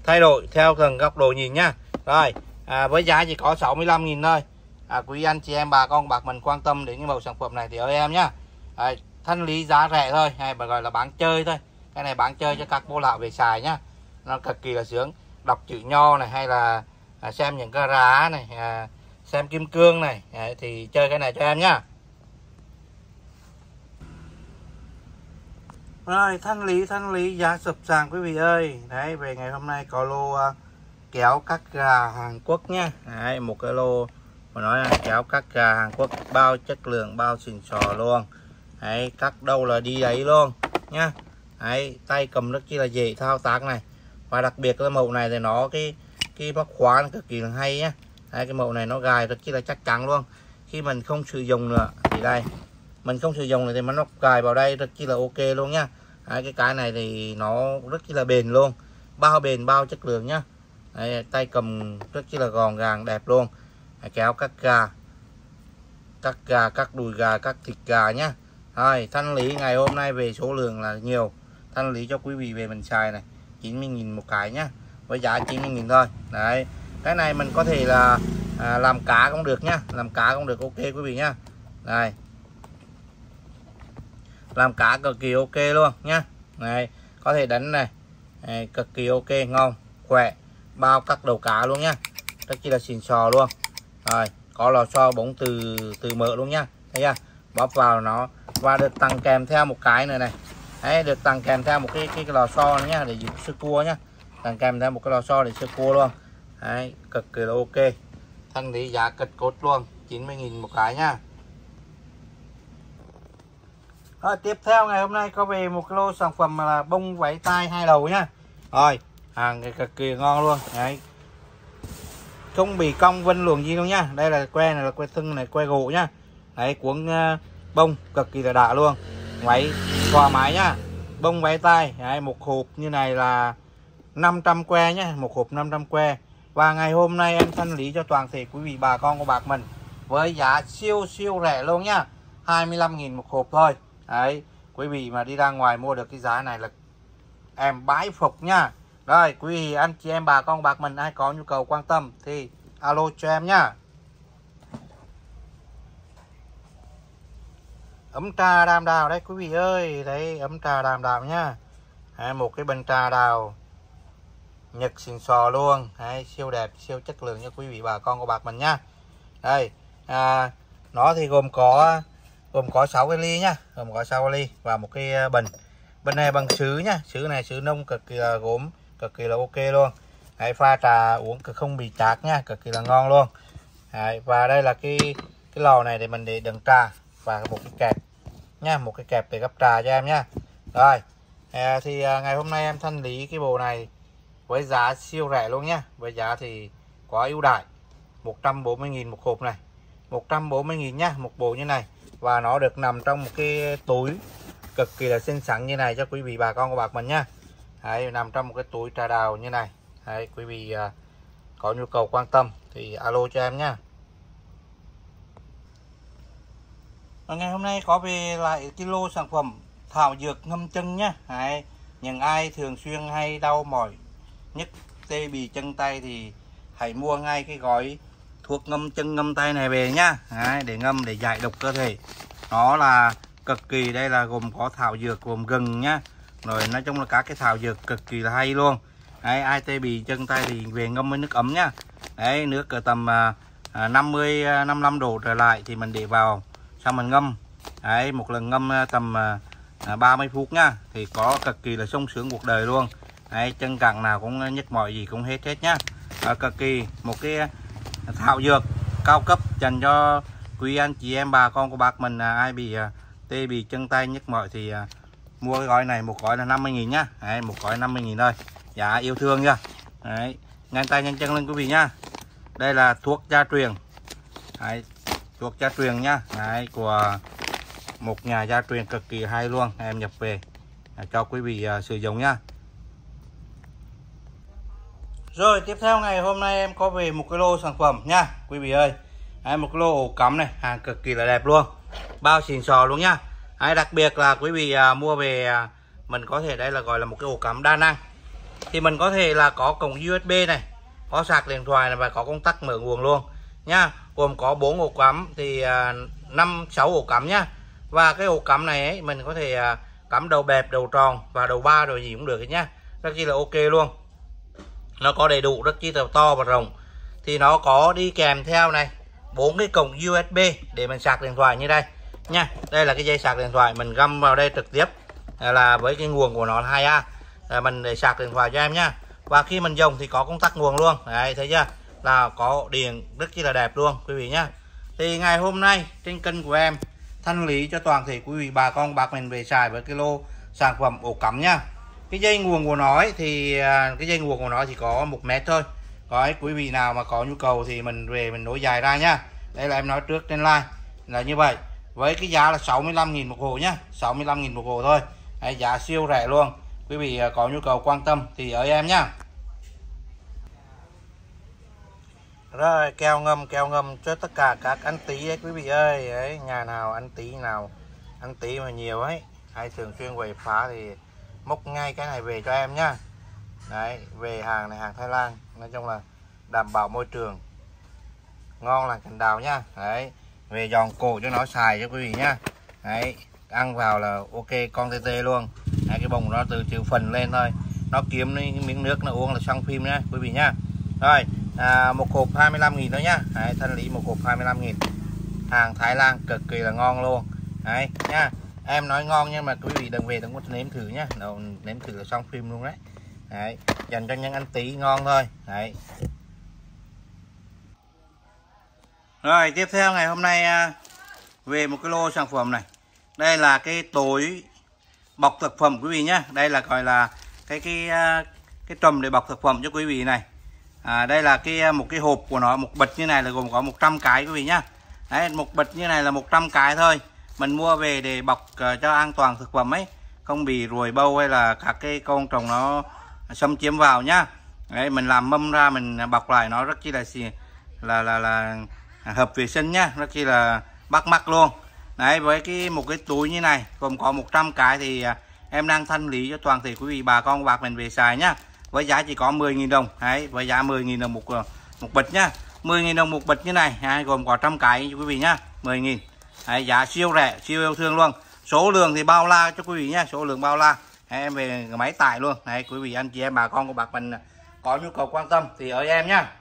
thay đổi theo từng góc độ nhìn nhá. Rồi à, với giá chỉ có 65.000 thôi. À, quý anh chị em bà con bạc mình quan tâm đến cái mẫu sản phẩm này thì ơi em nhá. Đấy, thanh lý giá rẻ thôi hay bà gọi là bán chơi thôi. Cái này bán chơi cho các bố lão về xài nhá. Nó cực kỳ là sướng. Đọc chữ nho này hay là à, xem những cái rá này à, xem kim cương này. Đấy, thì chơi cái này cho em nhá. Rồi thanh lý thanh lý giá sụp sàn quý vị ơi. Đấy về ngày hôm nay có lô uh, kéo cắt gà Hàn Quốc nhá. Đấy, một cái lô mà nói là kéo cắt gà Hàn Quốc bao chất lượng bao xịn sò luôn. Đấy cắt đâu là đi đấy luôn nhá. Đấy tay cầm rất chi là dễ thao tác này. Và đặc biệt cái mẫu này thì nó cái cái móc khóa nó cực kỳ là hay nhá đấy, cái mẫu này nó gài rất chi là chắc chắn luôn. Khi mình không sử dụng nữa thì đây mình không sử dụng thì nó gài vào đây rất chi là ok luôn nhá. Đấy, cái cái này thì nó rất chi là bền luôn bao bền bao chất lượng nhá. Đấy, tay cầm rất chi là gòn gàng đẹp luôn. Kéo các gà các gà các đùi gà các thịt gà nhá. Rồi thanh lý ngày hôm nay về số lượng là nhiều. Thanh lý cho quý vị về mình xài này 90.000 một cái nhá với giá 90.000 thôi. Đấy cái này mình có thể là à, làm cá cũng được nhá. Làm cá cũng được ok quý vị nhá. Đây làm cá cực kỳ ok luôn nhá. Này có thể đánh này, này cực kỳ ok ngon khỏe. Bao các đầu cá luôn nhá. Rất chi là xịn sò luôn. Rồi có lò xo bóng từ từ mỡ luôn nhá. Thấy chưa? Bóp vào nó và được tặng kèm theo một cái nữa này. Đấy được tặng kèm theo một cái cái, cái lò xo nhá để dùng sơ cua nhá. Tặng kèm theo một cái lò xo để sơ cua luôn đấy cực kỳ là ok. Thân lý giá cực cốt luôn 90.000 một cái nhá rồi tiếp theo ngày hôm nay có về một lô sản phẩm là bông váy tai hai đầu nhá rồi hàng cực kỳ ngon luôn đấy. Không bị cong vân luồng gì đâu nhá đây là que này là que thân này que gỗ nhá đấy cuống uh, ờ, bông cực kỳ là đã luôn. Váy thoải mái nhá bông váy tay đấy, một hộp như này là 500 que nhá một hộp 500 que và ngày hôm nay em thanh lý cho toàn thể quý vị bà con của bạc mình với giá siêu siêu rẻ luôn nhá. 25.000 một hộp thôi. Đấy, quý vị mà đi ra ngoài mua được cái giá này là em bái phục nha rồi, quý vị, anh chị em bà con bạc mình ai có nhu cầu quan tâm thì alo cho em nhá. Ấm trà đàm đào đấy, quý vị ơi. Đấy, ấm trà đàm đào nhá. Một cái bình trà đào nhật xịn sò luôn. Đấy, siêu đẹp siêu chất lượng cho quý vị bà con của bạc mình nhá đây à, nó thì gồm có gồm có 6 cái ly nhá. Gồm có 6 cái ly và một cái à, bình. Bình này bằng sứ nhá. Sứ này sứ nông cực kỳ là gốm cực kỳ là ok luôn. Đấy, pha trà uống cực không bị chát nha cực kỳ là ngon luôn. Đấy, và đây là cái cái lò này để mình để đựng trà và một cái kẹp nha một cái kẹp để gấp trà cho em nhá. Rồi à, thì à, ngày hôm nay em thanh lý cái bộ này với giá siêu rẻ luôn nhé với giá thì có ưu đãi. 140.000 một hộp này. 140.000 nhá một bộ như này. Và nó được nằm trong một cái túi cực kỳ là xinh xắn như này cho quý vị bà con của bạc mình nhá Đấy, nằm trong một cái túi trà đào như này. Đấy, quý vị à, có nhu cầu quan tâm thì alo cho em nhá Và ngày hôm nay có về lại cái lô sản phẩm thảo dược ngâm chân nhá Đấy, những ai thường xuyên hay đau mỏi nhất. Tê bì chân tay thì hãy mua ngay cái gói thuốc ngâm chân ngâm tay này về nhá. Đấy, để ngâm để giải độc cơ thể. Nó là cực kỳ đây là gồm có thảo dược gồm gừng nhá. Rồi nói chung là các cái thảo dược cực kỳ là hay luôn. Đấy ai tê bì chân tay thì về ngâm với nước ấm nhá. Đấy nước ở tầm à, à 50 55 à, độ trở lại thì mình để vào xong mình ngâm. Đấy một lần ngâm à, tầm à, 30 phút nhá thì có cực kỳ là sung sướng cuộc đời luôn đấy chân cẳng nào cũng nhức mỏi gì cũng hết hết nhá. À, cực kỳ một cái à, thảo dược cao cấp dành cho quý anh chị em bà con của bác mình à, ai bị à, tê bị chân tay nhức mỏi thì à, mua cái gói này một gói là 50.000 nhá. Đấy, một gói 50.000 thôi. Giá yêu thương nha Đấy, nhanh tay nhanh chân lên quý vị nhá. Đây là thuốc gia truyền. Đấy, thuốc gia truyền nhá. Đấy, của một nhà gia truyền cực kỳ hay luôn em nhập về à, cho quý vị uh, sử dụng nhá rồi tiếp theo ngày hôm nay em có về một cái lô sản phẩm nha quý vị ơi. Đấy, một cái lô ổ cắm này hàng cực kỳ là đẹp luôn. Bao xịn sò luôn nhá Đấy, đặc biệt là quý vị à, mua về à, mình có thể đây là gọi là một cái ổ cắm đa năng. Thì mình có thể là có cổng USB này có sạc điện thoại này và có công tắc mở nguồn luôn. Nhá gồm có bốn ổ cắm thì à, năm sáu ổ cắm nhá và cái ổ cắm này ấy, mình có thể à, cắm đầu bẹp đầu tròn và đầu ba rồi gì cũng được nhá rất chi là ok luôn nó có đầy đủ rất chi là to và rộng. Thì nó có đi kèm theo này, bốn cái cổng USB để mình sạc điện thoại như đây. Nha, đây là cái dây sạc điện thoại mình găm vào đây trực tiếp. Là với cái nguồn của nó là 2A là mình để sạc điện thoại cho em nhá và khi mình dùng thì có công tắc nguồn luôn. Đấy, thấy chưa? Là có điện rất chi là đẹp luôn, quý vị nhá. Thì ngày hôm nay, trên kênh của em, thanh lý cho toàn thể quý vị bà con bạc mình về xài với cái lô sản phẩm ổ cắm nhá cái dây nguồn của nó ấy, thì à, cái dây nguồn của nó chỉ có một mét thôi. Có quý vị nào mà có nhu cầu thì mình về mình nối dài ra nhá. Đây là em nói trước trên like là như vậy. Với cái giá là 65.000 một hồ nhá. 65.000 một hồ thôi. Đấy, giá siêu rẻ luôn. Quý vị à, có nhu cầu quan tâm thì ở em nhá. Rồi keo ngâm keo ngâm cho tất cả các anh tí ấy quý vị ơi. Ấy nhà nào anh tí nào anh tí mà nhiều ấy. Hay thường xuyên quậy phá thì móc ngay cái này về cho em nhá. Đấy về hàng này hàng Thái Lan. Nói chung là đảm bảo môi trường. Ngon là cành đào nhá. Đấy về giòn cổ cho nó xài cho quý vị nhá. Đấy ăn vào là ok con tê tê luôn. Đấy, cái bông nó từ trừ phần lên thôi. Nó kiếm miếng nước nó uống là xong phim nhá quý vị nhá. Rồi à, một hộp 25 nghìn đó nhá. Đấy, thanh lý một hộp 25 nghìn. Hàng Thái Lan cực kỳ là ngon luôn. Đấy nhá em nói ngon nhưng mà quý vị đừng về đừng có nếm thử nhá. Nếm thử là xong phim luôn đấy. Đấy dành cho những anh tí ngon thôi. Đấy. Rồi tiếp theo ngày hôm nay à, về một cái lô sản phẩm này. Đây là cái tối bọc thực phẩm quý vị nhé đây là gọi là cái cái à, cái trầm để bọc thực phẩm cho quý vị này. À, đây là cái à, một cái hộp của nó một bịch như này là gồm có 100 cái quý vị nhá. Đấy một bịch như này là 100 cái thôi mình mua về để bọc uh, cho an toàn thực phẩm ấy. Không bị ruồi bâu hay là các cái con trùng nó xâm chiếm vào nhá. Đấy mình làm mâm ra mình bọc lại nó rất chi là là là là hợp vệ sinh nhá rất chi là bắt mắt luôn. Đấy với cái một cái túi như này gồm có 100 cái thì à, em đang thanh lý cho toàn thể quý vị bà con bạc mình về xài nhá. Với giá chỉ có 10.000 đồng đấy với giá 10.000 đồng một ờ, một bịch nhá. 10.000 đồng một bịch như này đấy, gồm có trăm cái quý vị nhá 10.000 đấy, giá siêu rẻ siêu yêu thương luôn. Số lượng thì bao la cho quý vị nhé số lượng bao la. Đấy, em về máy tải luôn. Đấy quý vị anh chị em bà con của bạc mình có nhu cầu quan tâm thì ở em nhá.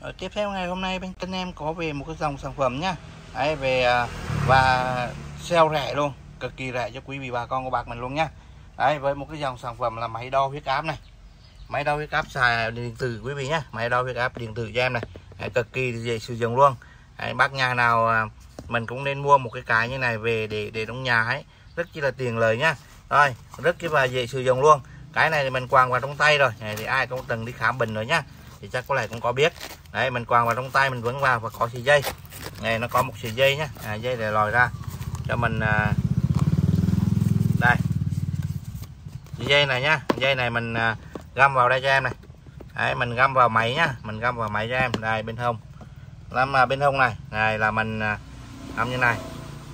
Ở tiếp theo ngày hôm nay bên kênh em có về một cái dòng sản phẩm nhá. Đấy về à, và sale rẻ luôn cực kỳ rẻ cho quý vị bà con của bạc mình luôn nhá. Đấy với một cái dòng sản phẩm là máy đo huyết áp này. Máy đo huyết áp xài điện tử quý vị nhá. Máy đo huyết áp điện tử cho em này. Đấy, cực kỳ dễ sử dụng luôn đấy, bác nhà nào à, mình cũng nên mua một cái cái như này về để để trong nhà ấy. Rất chi là tiền lời nhá. Rồi rất chi là dễ sử dụng luôn. Cái này thì mình quàng vào trong tay rồi. Này thì ai cũng từng đi khám bệnh rồi nhá. Thì chắc có lẽ cũng có biết. Đấy mình quàng vào trong tay mình vẫn vào và có sợi dây. Này nó có một sợi dây nhá. À, dây để lòi ra. Cho mình à, đây. Dây này nhá. Dây này mình à, găm vào đây cho em này. Đấy mình găm vào máy nhá. Mình găm vào máy cho em. Đây bên hông làm à, bên hông này. Này, là mình à, làm như này.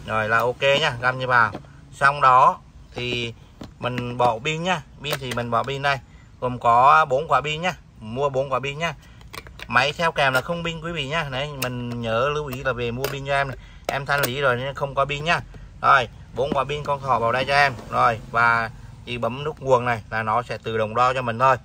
Rồi, là ok nhá, găm như vào. Xong đó thì mình bỏ pin nhá. Pin thì mình bỏ pin đây. Gồm có bốn quả pin nhá. Mua bốn quả pin nhá. Máy theo kèm là không pin quý vị nhá. Đấy, mình nhớ lưu ý là về mua pin cho em này. em thanh lý rồi nên không có pin nhá. Rồi, bốn quả pin con thỏ vào đây cho em. Rồi, và chỉ bấm nút nguồn này là nó sẽ tự động đo cho mình thôi.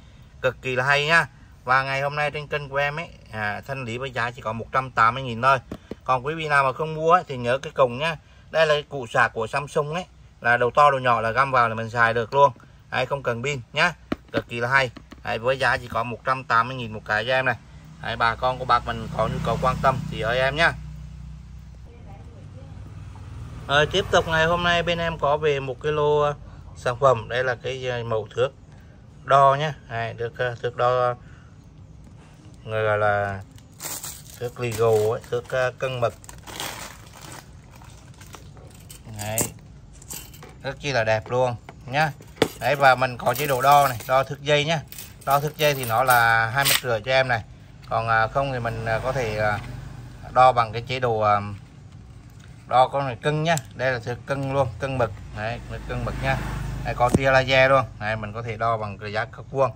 Cực kỳ là hay nhá và ngày hôm nay trên kênh của em ấy à, thanh lý với giá chỉ có 180.000 thôi. Còn quý vị nào mà không mua ấy, thì nhớ cái cổng nhá. Đây là cái cụ sạc của Samsung ấy là đầu to đầu nhỏ là găm vào là mình xài được luôn. Đấy, không cần pin nhá. Cực kỳ là hay. Đấy, với giá chỉ có 180.000 một cái cho em này. Đấy, bà con của bác mình có nhu cầu quan tâm thì ơi em nhá. Rồi tiếp tục ngày hôm nay bên em có về một cái lô ờ, sản phẩm. Đây là cái ờ, mẫu thước đo nhá. Đấy, được ờ, thước đo người gọi là thước legal ấy, thước à, cân mực. Đấy. Rất chi là đẹp luôn nhá. Đấy và mình có chế độ đo này đo thước dây nhá. Đo thước dây thì nó là hai mét rưỡi cho em này. Còn à, không thì mình à, có thể đo bằng cái chế độ đo con này cân nhá. Đây là thước cân luôn cân mực. Đấy cân mực nhá. Đây, có tia laser luôn. Này mình có thể đo bằng cái giá các vuông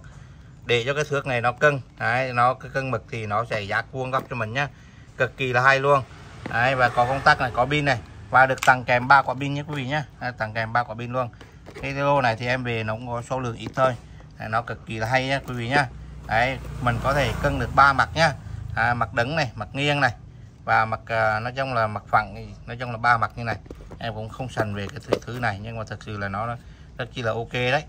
để cho cái thước này nó cân. Đấy nó cái cân mực thì nó sẽ giác vuông góc cho mình nhá. Cực kỳ là hay luôn. Đấy và có công tắc này có pin này. Và được tặng kèm ba quả pin nhé quý vị nhé tặng kèm ba quả pin luôn. Cái lô này thì em về nó cũng có số lượng ít thôi. Nó cực kỳ là hay nhá quý vị nhá. Đấy mình có thể cân được ba mặt nhá. À, mặt đứng này mặt nghiêng này. Và mặt à, nói chung là mặt phẳng nói chung là ba mặt như này. Em cũng không sành về cái thứ, thứ này nhưng mà thật sự là nó rất chi là ok đấy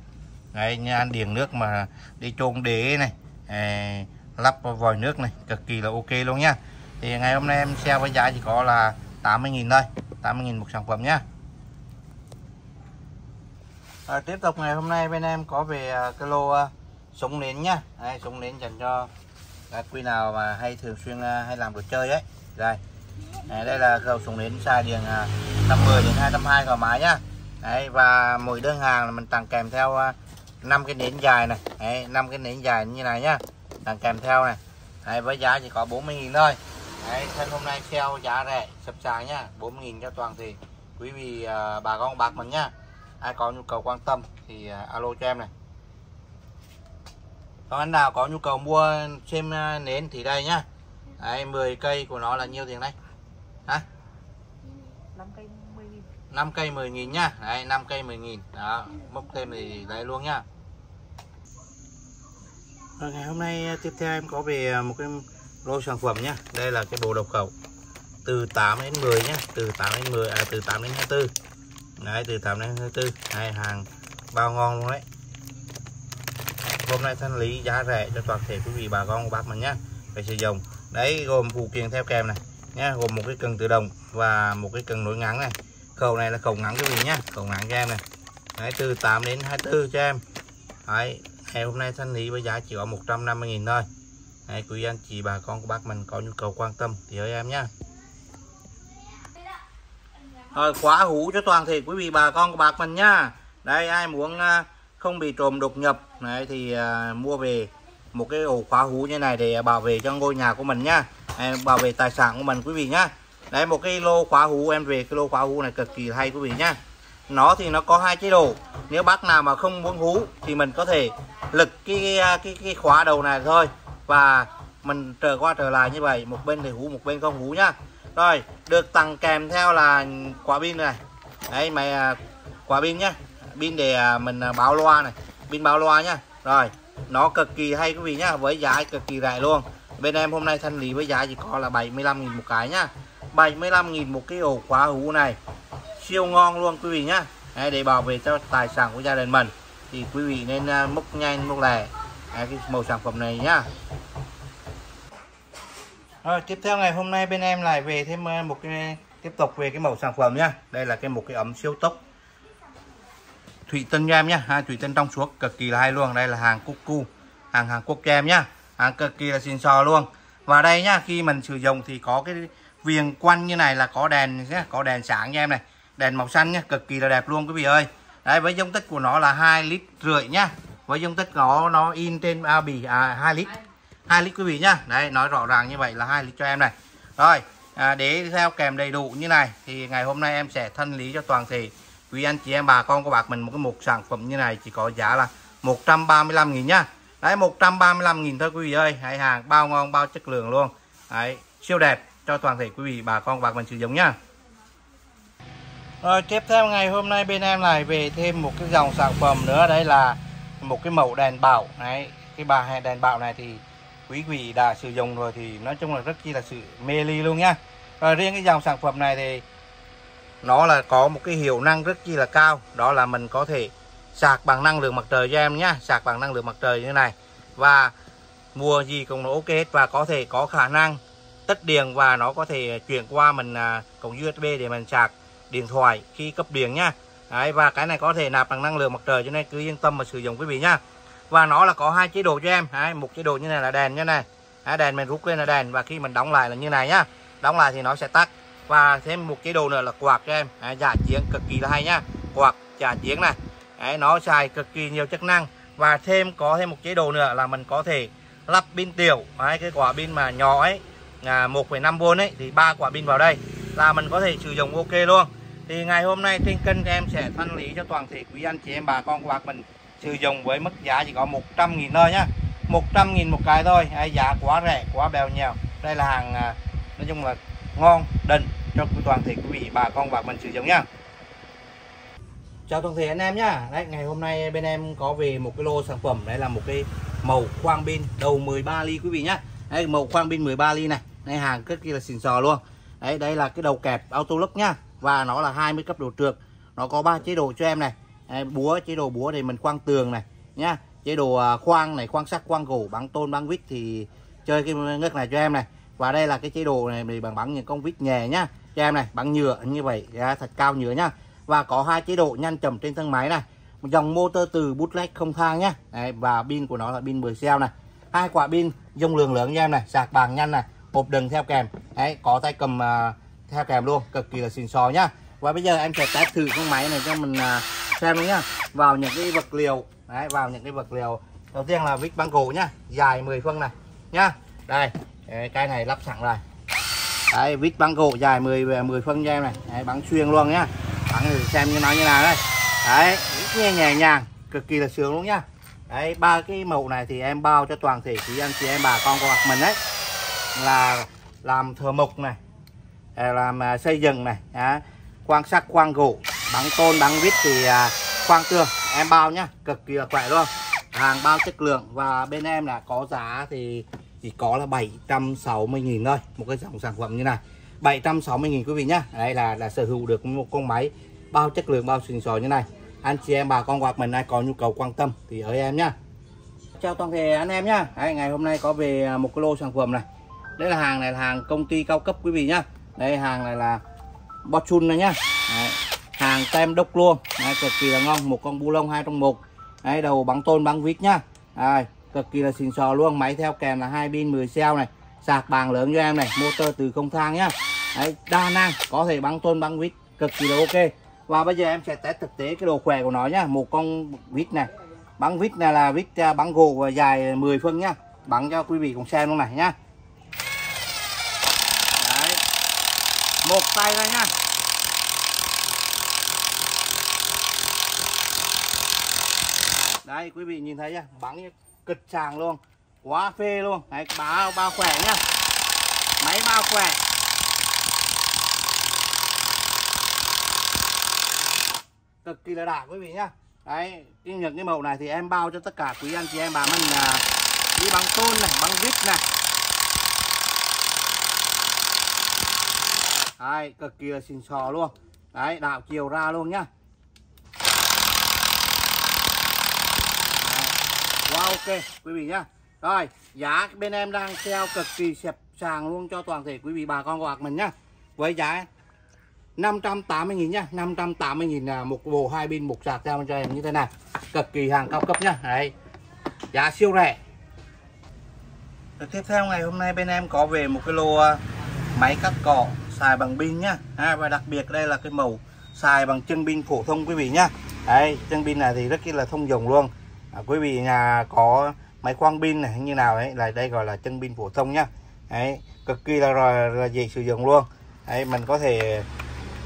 đấy như ăn điền nước mà đi chôn đế này à, lắp vòi nước này cực kỳ là ok luôn nhá. Thì ngày hôm nay em sale với giá chỉ có là 80.000 thôi 80.000 một sản phẩm nhá. À, tiếp tục ngày hôm nay bên em có về à, cái lô uh, súng nến nhá. Đây, súng nến dành cho các quý nào mà hay thường xuyên uh, hay làm đồ chơi ấy. Đây. Đây, đây là khẩu súng nến xài điện uh, 50 đến 220 thoải mái nhá. Đấy và mỗi đơn hàng là mình tặng kèm theo uh, 5 cái nến dài này. Đấy, 5 cái nến dài như này nhá. Tặng kèm theo này. Đấy, với giá chỉ có 40.000 thôi. Đấy, thân hôm nay sale giá rẻ sập sàng nhá. 40.000 cho toàn thì quý vị à, bà con bạc mình nhá. Ai có nhu cầu quan tâm thì à, alo cho em này. Còn anh nào có nhu cầu mua xem à, nến thì đây nhá. Đấy, 10 cây của nó là nhiêu tiền đây? Hả? 5 cây 10 nghìn. 5 cây 10 nghìn nhá. Đấy, 5 cây 10 nghìn. Đó mốc thêm thì đây luôn nhá rồi, ngày hôm nay à, tiếp theo em có về à, một cái lô sản phẩm nhá. Đây là cái bộ độc khẩu. Từ 8 đến 10 nhá. Từ 8 đến 10 à từ 8 đến 24 đấy từ 8 đến 24 hai hàng bao ngon luôn đấy. Hôm nay thanh lý giá rẻ cho toàn thể quý vị bà con của bác mình nhá. Phải sử dụng. Đấy gồm phụ kiện theo kèm này nhá. Gồm một cái cần tự động và một cái cần nối ngắn này. Khẩu này là khẩu ngắn quý vị nhá. Khẩu ngắn cho em này. Đấy từ 8 đến 24 cho em. Đấy ngày hôm nay thanh lý với giá chỉ có 150.000 thôi. Đấy, quý anh chị bà con của bác mình có nhu cầu quan tâm thì ơi em nhá. Rồi khóa hũ cho toàn thể quý vị bà con của bác mình nhá. Đây ai muốn à, không bị trộm đột nhập này thì à, mua về một cái ổ khóa hũ như này để bảo vệ cho ngôi nhà của mình nhá. Bảo vệ tài sản của mình quý vị nhá. Đấy một cái lô khóa hũ em về cái lô khóa hũ này cực kỳ hay quý vị nhá nó thì nó có hai chế độ. Nếu bác nào mà không muốn hú thì mình có thể lực cái cái cái khóa đầu này thôi. Và mình trở qua trở lại như vậy một bên thì hú một bên không hú nhá. Rồi được tặng kèm theo là quả pin này. Đấy mày à, quả pin nhá. Pin để à, mình à, báo loa này. Pin báo loa nhá. Rồi nó cực kỳ hay quý vị nhá với giá cực kỳ rẻ luôn. Bên em hôm nay thanh lý với giá chỉ có là 75.000 một cái nhá. 75.000 một cái ổ khóa hú này siêu ngon luôn quý vị nhá. Đấy, để bảo vệ cho tài sản của gia đình mình thì quý vị nên à, múc nhanh múc lẻ đấy, cái màu sản phẩm này nhá. Rồi tiếp theo ngày hôm nay bên em lại về thêm à, một cái tiếp tục về cái màu sản phẩm nhá. Đây là cái một cái ấm siêu tốc. Thủy tinh cho em nhá. Hai thủy tinh trong suốt cực kỳ là hay luôn. Đây là hàng cúc hàng hàng Hàn Quốc cho em nhá. Hàng cực kỳ là xịn sò luôn. Và đây nhá khi mình sử dụng thì có cái viền quanh như này là có đèn nhé có đèn sáng cho em này đèn màu xanh nha cực kỳ là đẹp luôn quý vị ơi. Đấy với dung tích của nó là hai lít rưỡi nhá. Với dung tích nó nó in trên bao bì à, 2 lít. 2 lít quý vị nhá. Đấy nói rõ ràng như vậy là hai lít cho em này. Rồi à, để theo kèm đầy đủ như này thì ngày hôm nay em sẽ thanh lý cho toàn thể quý anh chị em bà con của bác mình một cái một sản phẩm như này chỉ có giá là 135 nghìn nhá. Đấy 135 nghìn thôi quý vị ơi. Hãy hàng bao ngon bao chất lượng luôn. Đấy siêu đẹp cho toàn thể quý vị bà con bạc mình sử dụng nhá rồi tiếp theo ngày hôm nay bên em lại về thêm một cái dòng sản phẩm nữa. Đây là một cái mẫu đèn bảo. Đấy, cái bà đèn bảo này thì quý vị đã sử dụng rồi thì nói chung là rất chi là sự mê ly luôn nha. Rồi riêng cái dòng sản phẩm này thì nó là có một cái hiệu năng rất chi là cao. Đó là mình có thể sạc bằng năng lượng mặt trời cho em nhá. Sạc bằng năng lượng mặt trời như này. Và mua gì cũng nó ok hết. Và có thể có khả năng tất điện và nó có thể chuyển qua mình à, cổng USB để mình sạc điện thoại khi cấp điện nhá Đấy, và cái này có thể nạp bằng năng lượng mặt trời cho nên cứ yên tâm mà sử dụng quý vị nhá và nó là có hai chế độ cho em. Đấy, một chế độ như này là đèn như này. Đấy, đèn mình rút lên là đèn và khi mình đóng lại là như này nhá. Đóng lại thì nó sẽ tắt. Và thêm một chế độ nữa là quạt cho em. Đấy, giả chiến cực kỳ là hay nhá. Quạt giả chiến này. Đấy, nó xài cực kỳ nhiều chức năng. Và thêm có thêm một chế độ nữa là mình có thể lắp pin tiểu. Đấy, cái quả pin mà nhỏ ấy là 1,5V ấy thì ba quả pin vào đây. Là mình có thể sử dụng ok luôn. Thì ngày hôm nay trên kênh em sẽ thanh lý cho toàn thể quý anh chị em bà con của bác mình sử dụng với mức giá chỉ có 100 nghìn thôi nhá. 100 nghìn một cái thôi. Hay giá quá rẻ quá bèo nhèo. Đây là hàng à, nói chung là ngon đỉnh cho toàn thể quý vị bà con bác mình sử dụng nhá. Chào toàn thể anh em nhá. Đấy ngày hôm nay bên em có về một cái lô sản phẩm. Đấy là một cái màu khoang pin đầu 13 ly quý vị nhá. Đấy màu khoang pin 13 ly này đây hàng rất là xịn sò luôn. Đấy đây là cái đầu kẹp auto lock nhá. Và nó là 20 cấp độ trượt. Nó có ba chế độ cho em này. Đấy, búa chế độ búa thì mình khoan tường này nhá. Chế độ à, khoang này khoang sắt khoang gỗ bắn tôn bắn vít thì chơi cái ngất này cho em này. Và đây là cái chế độ này thì bằng bắn những con vít nhẹ nhá cho em này. Bắn nhựa như vậy thật cao nhựa nhá. Và có hai chế độ nhanh chậm trên thân máy này. Một dòng motor từ bootleg không thang nhá. Đấy, và pin của nó là pin 10 cell này. Hai quả pin dung lượng lớn cho em này sạc bằng nhanh này hộp đừng theo kèm. Đấy, có tay cầm uh, theo kèm luôn cực kỳ là xịn sò nhá. Và bây giờ em sẽ test thử con máy này cho mình uh, xem nhá. Vào những cái vật liệu Đấy, vào những cái vật liệu. Đầu tiên là vít băng cổ nhá dài 10 phân này nhá. Đây cái này lắp sẵn rồi đấy vít băng cổ dài 10 10 à, phân cho em này. Đấy, bắn xuyên luôn nhá. Bắn xem như nó như nào đây. Đấy nghe nhẹ nhàng cực kỳ là sướng luôn nhá. Đấy ba cái mẫu này thì em bao cho toàn thể quý anh chị em bà con của mình đấy là làm thờ mộc này à, làm à, xây dựng này à, quan sắt quang gỗ bắn tôn bắn vít thì à, khoang tường. Em bao nhá cực kỳ là khỏe luôn. Hàng bao chất lượng. Và bên em là có giá thì chỉ có là 760.000 thôi. Một cái dòng sản phẩm như này. 760.000 quý vị nhá. Đây là là sở hữu được một con máy bao chất lượng bao xịn sò như này. Anh chị em bà con hoặc mình ai có nhu cầu quan tâm thì ở em nhá. Chào toàn thể anh em nhá. Đấy, ngày hôm nay có về một cái lô sản phẩm này đây là hàng này là hàng công ty cao cấp quý vị nhá. Đây hàng này là Bochun này nhá. Đấy, hàng tem đốc luôn Đấy, cực kỳ là ngon một con bu lông hai trong một. Đấy, đầu bắn tôn bắn vít nhá. Đấy, cực kỳ là xịn sò luôn. Máy theo kèm là hai pin 10 cell này. Sạc bàn lớn cho em này motor từ không thang nhá. Đấy, đa năng có thể bằng tôn bằng vít cực kỳ là ok. Và bây giờ em sẽ test thực tế cái độ khỏe của nó nhá. Một con vít này. Bắn vít này là vít à, bắn gồ gỗ và dài 10 phân nhá. Bắn cho quý vị cùng xem luôn này nhá Đấy một tay thôi nha. đây, quý vị nhìn thấy nhá bắn cực tràng luôn. Quá phê luôn. Đấy bao bao khỏe nhá máy bao khỏe. Cực kỳ là đã, quý vị nhá. Đấy, cái những cái mẫu này thì em bao cho tất cả quý anh chị em, bà mình là đi bằng tôn này bằng vít này. Đấy, cực kỳ là xịn sò luôn. Đấy đạo chiều ra luôn nhá. Quá ok, quý vị nhá. Rồi, giá bên em đang sale cực kỳ xẹp sàng luôn cho toàn thể quý vị bà con của bạc mình nhá. Với giá 580 nghìn nhá 580 nghìn là một bộ hai pin, một sạc theo cho em như thế này. Cực kỳ hàng cao cấp nhá. Đấy, giá siêu rẻ. Rồi tiếp theo ngày hôm nay bên em có về một cái lô à, máy cắt cỏ xài bằng pin nhá. À, và đặc biệt đây là cái màu xài bằng chân pin phổ thông quý vị nhá. Đấy chân pin này thì rất là thông dụng luôn. À, quý vị nhà có máy khoan pin này như nào đấy là đây gọi là chân pin phổ thông nhá. Đấy cực kỳ là, rồi là dễ sử dụng luôn. Đấy mình có thể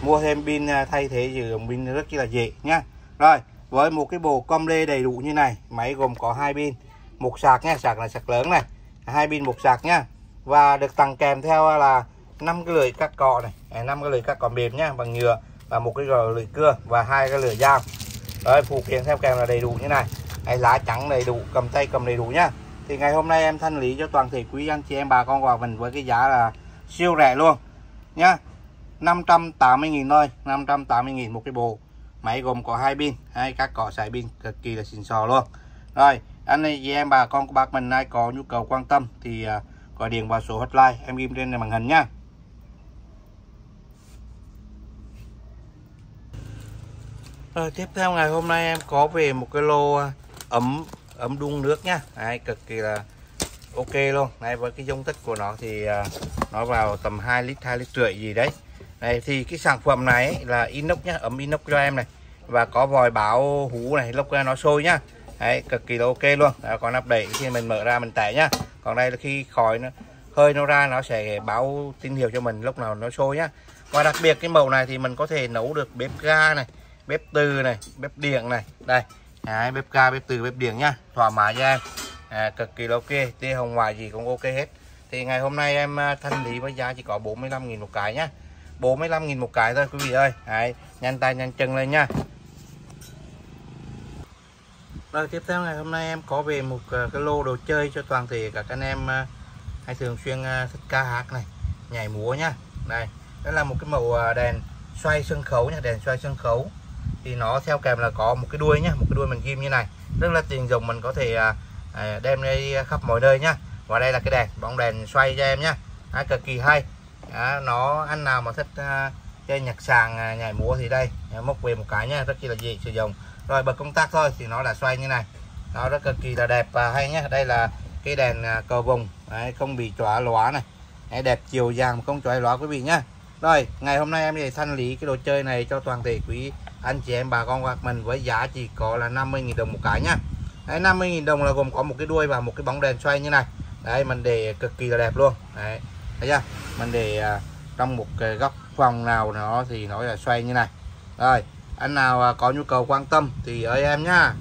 mua thêm pin à, thay thế sử dụng pin rất là dễ nhá. Rồi với một cái bộ com lê đầy đủ như này máy gồm có hai pin một sạc nha sạc là sạc lớn này. Hai pin một sạc nhá. Và được tặng kèm theo là năm cái lưỡi cắt cọ này. Năm cái lưỡi cắt cọ mềm nhá bằng nhựa và một cái lưỡi cưa và hai cái lưỡi dao. Rồi phụ kiện theo kèm là đầy đủ như này. Hay lá trắng đầy đủ cầm tay cầm đầy đủ nhá. Thì ngày hôm nay em thanh lý cho toàn thể quý anh chị em bà con và mình với cái giá là siêu rẻ luôn nhá. 580.000 thôi 580.000 một cái bộ. Máy gồm có hai pin hai các cỏ xài pin cực kỳ là xịn sò luôn. Rồi anh này chị em bà con của bác mình ai có nhu cầu quan tâm thì uh, gọi điện vào số hotline em ghi trên màn hình nhá. Rồi tiếp theo ngày hôm nay em có về một cái lô à, ấm ấm đun nước nhá. Đấy, cực kỳ là ok luôn. Này với cái dung tích của nó thì uh, nó vào tầm 2 lít 2 lít rưỡi gì đấy. Này thì cái sản phẩm này là inox nhá ấm inox cho em này. Và có vòi báo hú này lúc nó sôi nhá. Đấy cực kỳ là ok luôn. Đó, còn nắp đậy khi mình mở ra mình tải nhá. Còn đây là khi khói nó hơi nó ra nó sẽ báo tín hiệu cho mình lúc nào nó sôi nhá. Và đặc biệt cái màu này thì mình có thể nấu được bếp ga này bếp từ này bếp điện này. Đây Đấy, bếp ga bếp từ bếp điện nhá thoải mái cho em. À, cực kỳ ok. Tia hồng ngoại gì cũng ok hết. Thì ngày hôm nay em à, thanh lý với giá chỉ có 45.000 một cái nhá. 45.000 một cái thôi quý vị ơi. Đấy, nhanh tay nhanh chân lên nha. Rồi tiếp theo ngày hôm nay em có về một à, cái lô đồ chơi cho toàn thể các anh em à, hay thường xuyên thích ca hát này nhảy múa nhá đây đó là một cái màu đèn xoay sân khấu nha đèn xoay sân khấu thì nó theo kèm là có một cái đuôi nhá một cái đuôi mình ghim như này. Rất là tiện dùng mình có thể à, à, đem đi khắp mọi nơi nhá. Và đây là cái đèn bóng đèn xoay cho em nhá. À, cực kỳ hay. À, nó anh nào mà thích à, chơi nhạc sàng à, nhảy múa thì đây. À, móc về một cái nhá rất là dễ sử dụng. Rồi bật công tắc thôi thì nó là xoay như này. Nó rất cực kỳ là đẹp và hay nhá. Đây là cái đèn à, cầu vùng đấy, không bị chóa lóa này. Đấy, đẹp chiều dàng không chói lóa quý vị nhá. Rồi ngày hôm nay em để thanh lý cái đồ chơi này cho toàn thể quý anh chị em bà con hoặc mình với giá chỉ có là 50.000 đồng một cái nhá. Đấy 50.000 đồng là gồm có một cái đuôi và một cái bóng đèn xoay như này. Đấy mình để cực kỳ là đẹp luôn. Đấy thấy chưa? Mình để à, trong một cái góc phòng nào nó thì nó là xoay như này. Rồi anh nào à, có nhu cầu quan tâm thì ơi em nhá.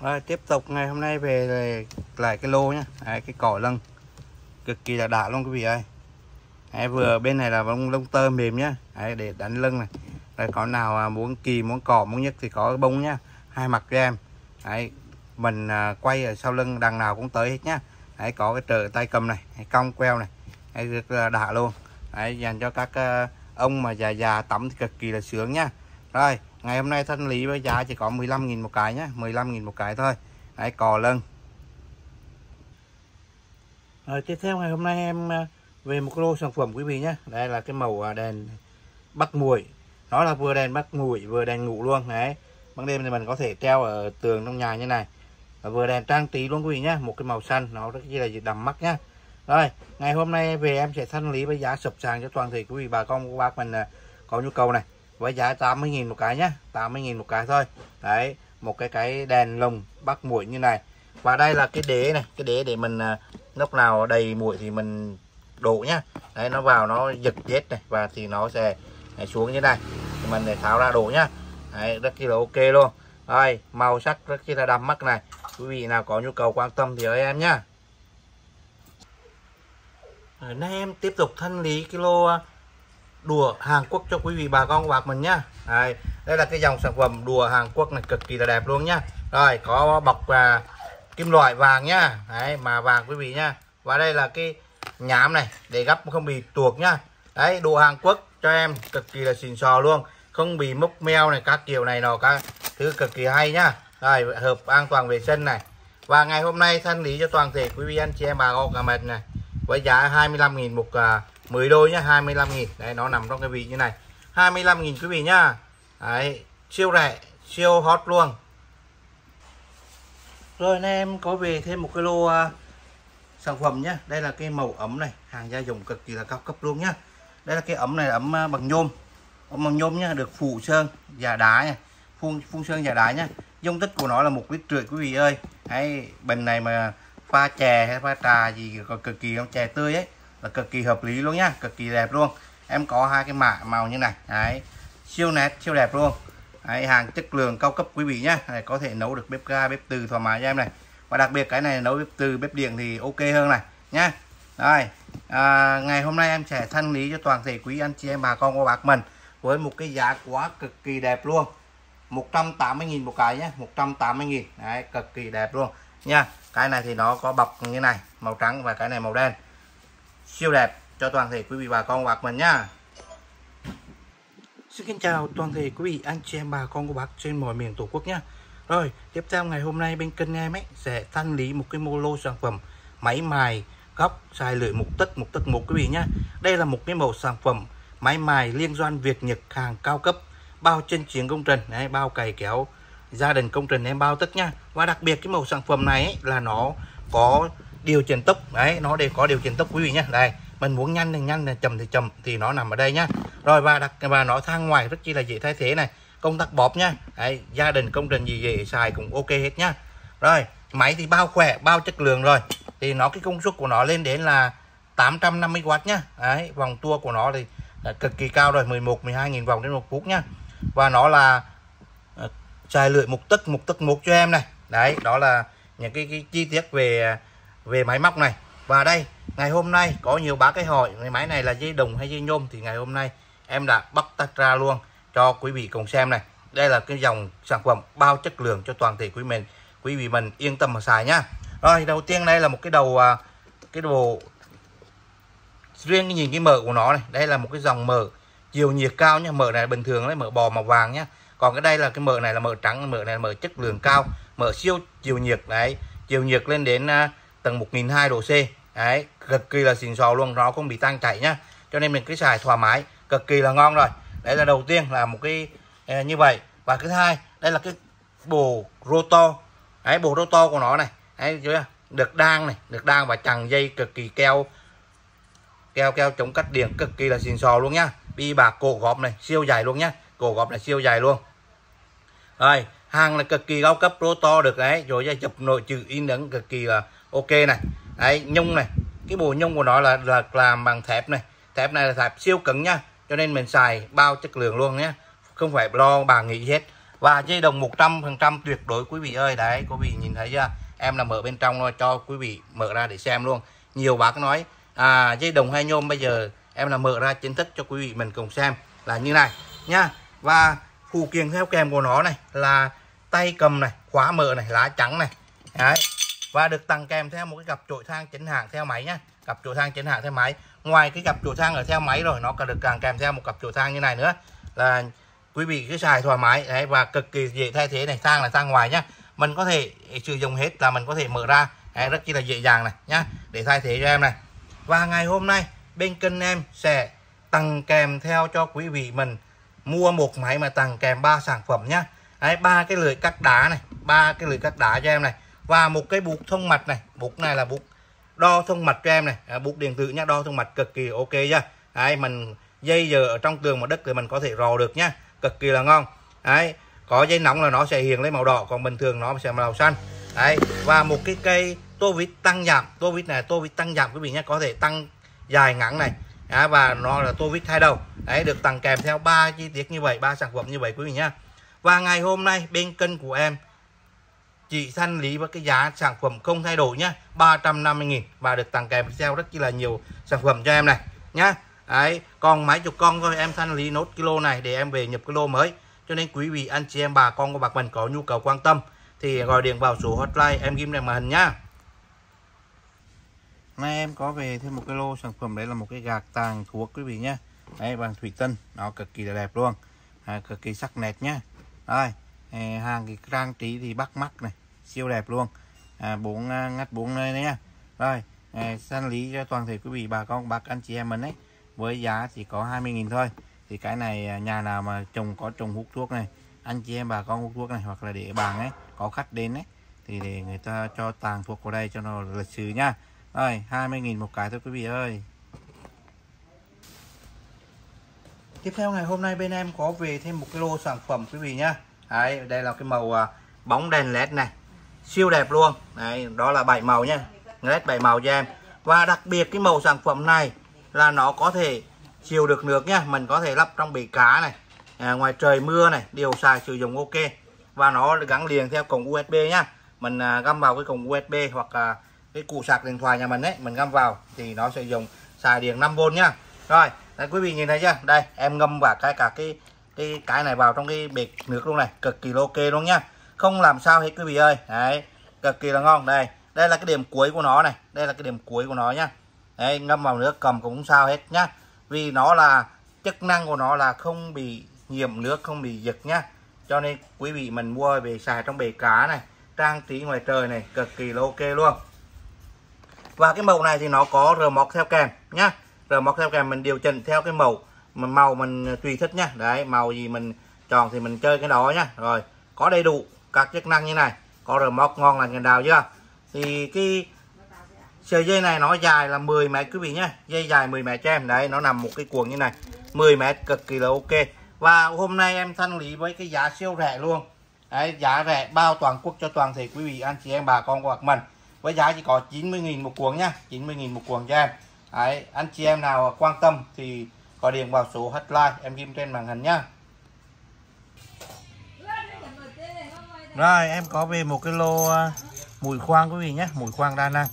Rồi tiếp tục ngày hôm nay về lại cái lô nhá. Đấy, cái cỏ lưng. Cực kỳ là đã luôn quý vị ơi. Đấy, vừa bên này là bông lông tơ mềm nhá. Đấy, để đánh lưng này. Đấy, có nào à, muốn kỳ muốn cỏ muốn nhất thì có bông nhá. Hai mặt cho em. Đấy, mình à, quay ở sau lưng đằng nào cũng tới hết nhá. Đấy, có cái trợ tay cầm này cong queo này. Đấy, rất là đã luôn. Đấy, dành cho các uh, ông mà già già tắm thì cực kỳ là sướng nhá. Rồi ngày hôm nay thanh lý với giá chỉ có 15.000 một cái nhá. 15.000 một cái thôi. Đấy, cò lưng. Rồi tiếp theo ngày hôm nay em về một lô sản phẩm quý vị nhé. Đây là cái màu à, đèn bắt mùi nó là vừa đèn bắt mùi vừa đèn ngủ luôn. Đấy. Ban đêm thì mình có thể treo ở tường trong nhà như này. Và vừa đèn trang trí luôn quý vị nhé. Một cái màu xanh, nó rất là đầm mắt nhá rồi, ngày hôm nay về em sẽ thanh lý với giá sập sàn cho toàn thể quý vị bà con, cô bác mình à, có nhu cầu này. Với giá 80.000 một cái nhá 80.000 một cái thôi. Đấy, một cái cái đèn lồng bắt muỗi như này. Và đây là cái đế này. Cái đế để mình à, lúc nào đầy muỗi thì mình đổ nhá. Đấy nó vào nó giật chết này và thì nó sẽ xuống như này. Thì mình để tháo ra đổ nhá. Đấy, rất là ok luôn. Rồi màu sắc rất là đậm mắt này. Quý vị nào có nhu cầu quan tâm thì ơi em nhá. Rồi, nay em tiếp tục thanh lý kilo à, đùa Hàn Quốc cho quý vị bà con của bạc mình nhá. Đây, đây là cái dòng sản phẩm đùa Hàn Quốc này cực kỳ là đẹp luôn nhá. Rồi có bọc và kim loại vàng nhá. Đấy mà vàng quý vị nhá. Và đây là cái nhám này để gấp không bị tuột nhá. Đấy đồ Hàn Quốc cho em cực kỳ là xịn sò luôn. Không bị mốc meo này các kiểu này nọ các thứ cực kỳ hay nhá. Rồi hợp an toàn vệ sinh này. Và ngày hôm nay thanh lý cho toàn thể quý vị anh chị em bà con cả mệt này với giá 25.000 một à, uh, 10 đôi nhá 25.000 đây nó nằm trong cái vị như này. 25.000 quý vị nhá. Đấy siêu rẻ siêu hot luôn. Rồi anh em có về thêm một cái lô uh, sản phẩm nhé, đây là cái màu ấm này hàng gia dụng cực kỳ là cao cấp luôn nhá đây là cái ấm này ấm à, bằng nhôm. Ấm bằng nhôm nhá được phủ sơn giả đá nha. Phun phun sơn giả đá nhá dung tích của nó là một lít rưỡi quý vị ơi. Hay bình này mà pha chè hay pha trà gì còn cực kỳ không? Chè tươi ấy là cực kỳ hợp lý luôn nhá cực kỳ đẹp luôn. Em có hai cái mạ màu như này. Đấy siêu nét siêu đẹp luôn. Đấy, hàng chất lượng cao cấp quý vị nhá. Này có thể nấu được bếp ga bếp từ thoải mái cho em này và đặc biệt cái này nấu từ bếp điện thì ok hơn này nhá. Rồi à, ngày hôm nay em sẽ thanh lý cho toàn thể quý anh chị em bà con cô bác mình với một cái giá quá cực kỳ đẹp luôn. 180.000 một cái nhé 180.000 đấy cực kỳ đẹp luôn. Nha cái này thì nó có bọc như này màu trắng và cái này màu đen. Siêu đẹp cho toàn thể quý vị bà con bạc mình nhá. Xin kính chào toàn thể quý vị anh chị em bà con của bác trên mọi miền tổ quốc nhé rồi tiếp theo ngày hôm nay bên kênh em ấy sẽ thanh lý một cái mô lô sản phẩm máy mài góc dài lưỡi mục tất mục tất một quý vị nhá. Đây là một cái mẫu sản phẩm máy mài liên doanh Việt Nhật hàng cao cấp bao chân chiến công trình đấy, bao cày kéo gia đình công trình em bao tất nha và đặc biệt cái mẫu sản phẩm này ấy, là nó có điều chỉnh tốc đấy nó để có điều chỉnh tốc quý vị nhé đây mình muốn nhanh thì nhanh chậm thì chậm thì nó nằm ở đây nhá. Rồi và đặc và nó thang ngoài rất chi là dễ thay thế này công tắc bóp nhá. Đấy, gia đình công trình gì gì xài cũng ok hết nhá. Rồi máy thì bao khỏe bao chất lượng rồi. Thì nó cái công suất của nó lên đến là 850W nhá. Đấy vòng tua của nó thì là cực kỳ cao rồi 11 12 nghìn vòng trên một phút nhá. Và nó là à, xài lưỡi mục tức mục tức một cho em này. Đấy đó là những cái, cái chi tiết về về máy móc này. Và đây ngày hôm nay có nhiều bác cái hỏi cái máy này là dây đồng hay dây nhôm? Thì ngày hôm nay em đã bắt tách ra luôn cho quý vị cùng xem này. Đây là cái dòng sản phẩm bao chất lượng cho toàn thể quý mình. Quý vị mình yên tâm mà xài nhá. Rồi đầu tiên đây là một cái đầu à, cái đồ riêng nhìn cái mở của nó này. Đây là một cái dòng mở chiều nhiệt cao nhá. Mở này bình thường đấy mở bò màu vàng nhá. Còn cái đây là cái mở này là mở trắng mở này là mở chất lượng cao mở siêu chiều nhiệt đấy. Chiều nhiệt lên đến uh, tầng 1002 độ C. Đấy cực kỳ là xịn sò luôn nó không bị tan chảy nhá. Cho nên mình cứ xài thoải mái cực kỳ là ngon rồi đấy là đầu tiên là một cái ờ, như vậy. Và thứ hai đây là cái bồ roto ấy bồ roto của nó này. Ấy chưa được đan này được đan và chằng dây cực kỳ keo. Keo keo chống cắt điện cực kỳ là xịn sò luôn nhá. Bi bạc cổ gọp này siêu dài luôn nhá. Cổ gọp này siêu dài luôn. Rồi hàng là cực kỳ cao cấp roto được đấy. Rồi ra chụp nội trừ in ấn cực kỳ là ok này. Đấy nhung này. Cái bộ nhung của nó là, là làm bằng thép này. Thép này là thép siêu cứng nhá cho nên mình xài bao chất lượng luôn nhé. Không phải lo bà nghĩ hết. Và dây đồng 100% tuyệt đối quý vị ơi. Đấy quý vị nhìn thấy chưa? Em là mở bên trong thôi cho quý vị mở ra để xem luôn. Nhiều bác nói à, dây đồng hay nhôm bây giờ em là mở ra chính thức cho quý vị mình cùng xem là như này nha và phụ kiện theo kèm của nó này là tay cầm này khóa mở này lá trắng này. Đấy. Và được tặng kèm theo một cái cặp trội thang chính hãng theo máy nhá. Cặp trội thang chính hãng theo máy ngoài cái cặp chổi thang ở theo máy rồi nó còn được càng kèm theo một cặp chổi thang như này nữa. Là quý vị cứ xài thoải mái đấy và cực kỳ dễ thay thế này. Thang là thang ngoài nhá. Mình có thể sử dụng hết là mình có thể mở ra. Đấy, rất chi là dễ dàng này nhá để thay thế cho em này. Và ngày hôm nay bên kênh em sẽ tặng kèm theo cho quý vị mình mua một máy mà tặng kèm ba sản phẩm nhá. Đấy ba cái lưỡi cắt đá này ba cái lưỡi cắt đá cho em này. Và một cái bục thông mạch này bục này là bục đo thông mạch cho em này. À, bút điện tử nhá đo thông mạch cực kỳ ok chưa đấy mình dây giờ ở trong tường mặt đất thì mình có thể rò được nhá cực kỳ là ngon. Đấy có dây nóng là nó sẽ hiện lên màu đỏ còn bình thường nó sẽ màu xanh. Đấy và một cái cây tô vít tăng giảm. Tô vít này tô vít tăng giảm quý vị nhé có thể tăng dài ngắn này. À, và nó là tô vít hai đầu. Đấy được tặng kèm theo ba chi tiết như vậy ba sản phẩm như vậy quý vị nhé. Và ngày hôm nay bên kênh của em chỉ thanh lý với cái giá sản phẩm không thay đổi nhá. 350.000 và được tặng kèm sale rất là nhiều sản phẩm cho em này nhá. Đấy còn mấy chục con thôi em thanh lý nốt kilo này để em về nhập kilo mới. Cho nên quý vị anh chị em bà con của bạc mình có nhu cầu quan tâm thì gọi điện vào số hotline em ghim đèn màn hình nhá. Nay em có về thêm một cái lô sản phẩm đấy là một cái gạc tàng thuốc quý vị nhé đấy bằng thủy tinh nó cực kỳ là đẹp luôn. À, cực kỳ sắc nét nhá. Đây hàng cái trang trí thì bắt mắt này. Siêu đẹp luôn. À, bốn à, ngắt bốn nơi nhá rồi à, săn lý cho toàn thể quý vị bà con bác anh chị em mình ấy. Với giá chỉ có 20.000 thôi. Thì cái này à, nhà nào mà trồng có trồng hút thuốc này anh chị em bà con hút thuốc này hoặc là để bàn ấy có khách đến đấy thì để người ta cho tàng thuốc vào đây cho nó lịch sử nha. Rồi 20.000 một cái thôi quý vị ơi. Tiếp theo ngày hôm nay bên em có về thêm một cái lô sản phẩm quý vị nhá Đấy, đây là cái màu à, bóng đèn led này. Siêu đẹp luôn. Đấy, đó là bảy màu nha led bảy màu cho em. Và đặc biệt cái màu sản phẩm này là nó có thể chiều được nước nhá. Mình có thể lắp trong bể cá này à, ngoài trời mưa này đều xài sử dụng ok. Và nó gắn liền theo cổng USB nhá. Mình à, găm vào cái cổng USB hoặc à, cái cụ sạc điện thoại nhà mình ấy mình găm vào thì nó sẽ dùng xài điện 5V nhá. Rồi đấy, quý vị nhìn thấy chưa? Đây em ngâm vào cái cả cái cái cái này vào trong cái bể nước luôn này, cực kỳ ok luôn nhá. Không làm sao hết quý vị ơi. Đấy, cực kỳ là ngon. Đây đây là cái điểm cuối của nó này. Đây là cái điểm cuối của nó nhá. Đấy, ngâm vào nước, cầm cũng sao hết nhá. Vì nó là, chức năng của nó là không bị nhiễm nước, không bị giật nhá. Cho nên quý vị mình mua về xài trong bể cá này, trang trí ngoài trời này, cực kỳ là ok luôn. Và cái màu này thì nó có rờ móc theo kèm nhá. Rờ móc theo kèm mình điều chỉnh theo cái màu mà màu mình tùy thích nha. Đấy, màu gì mình chọn thì mình chơi cái đó nha. Rồi, có đầy đủ các chức năng như này. Có remote móc ngon là ngàn đào chưa? Thì cái sợi dây này nó dài là 10 mét quý vị nhé dây dài 10 mét cho em. Đấy, nó nằm một cái cuộn như này. 10 mét cực kỳ là ok. Và hôm nay em thanh lý với cái giá siêu rẻ luôn. Đấy, giá rẻ bao toàn quốc cho toàn thể quý vị, anh chị em, bà con của mình. Với giá chỉ có 90.000 một cuộn nhá 90.000 một cuộn cho em. Đấy, anh chị em nào quan tâm thì gọi điện vào số hotline, em ghim trên màn hình nha rồi, em có về một cái lô à, mùi khoang quý vị nhé, mùi khoang đa năng.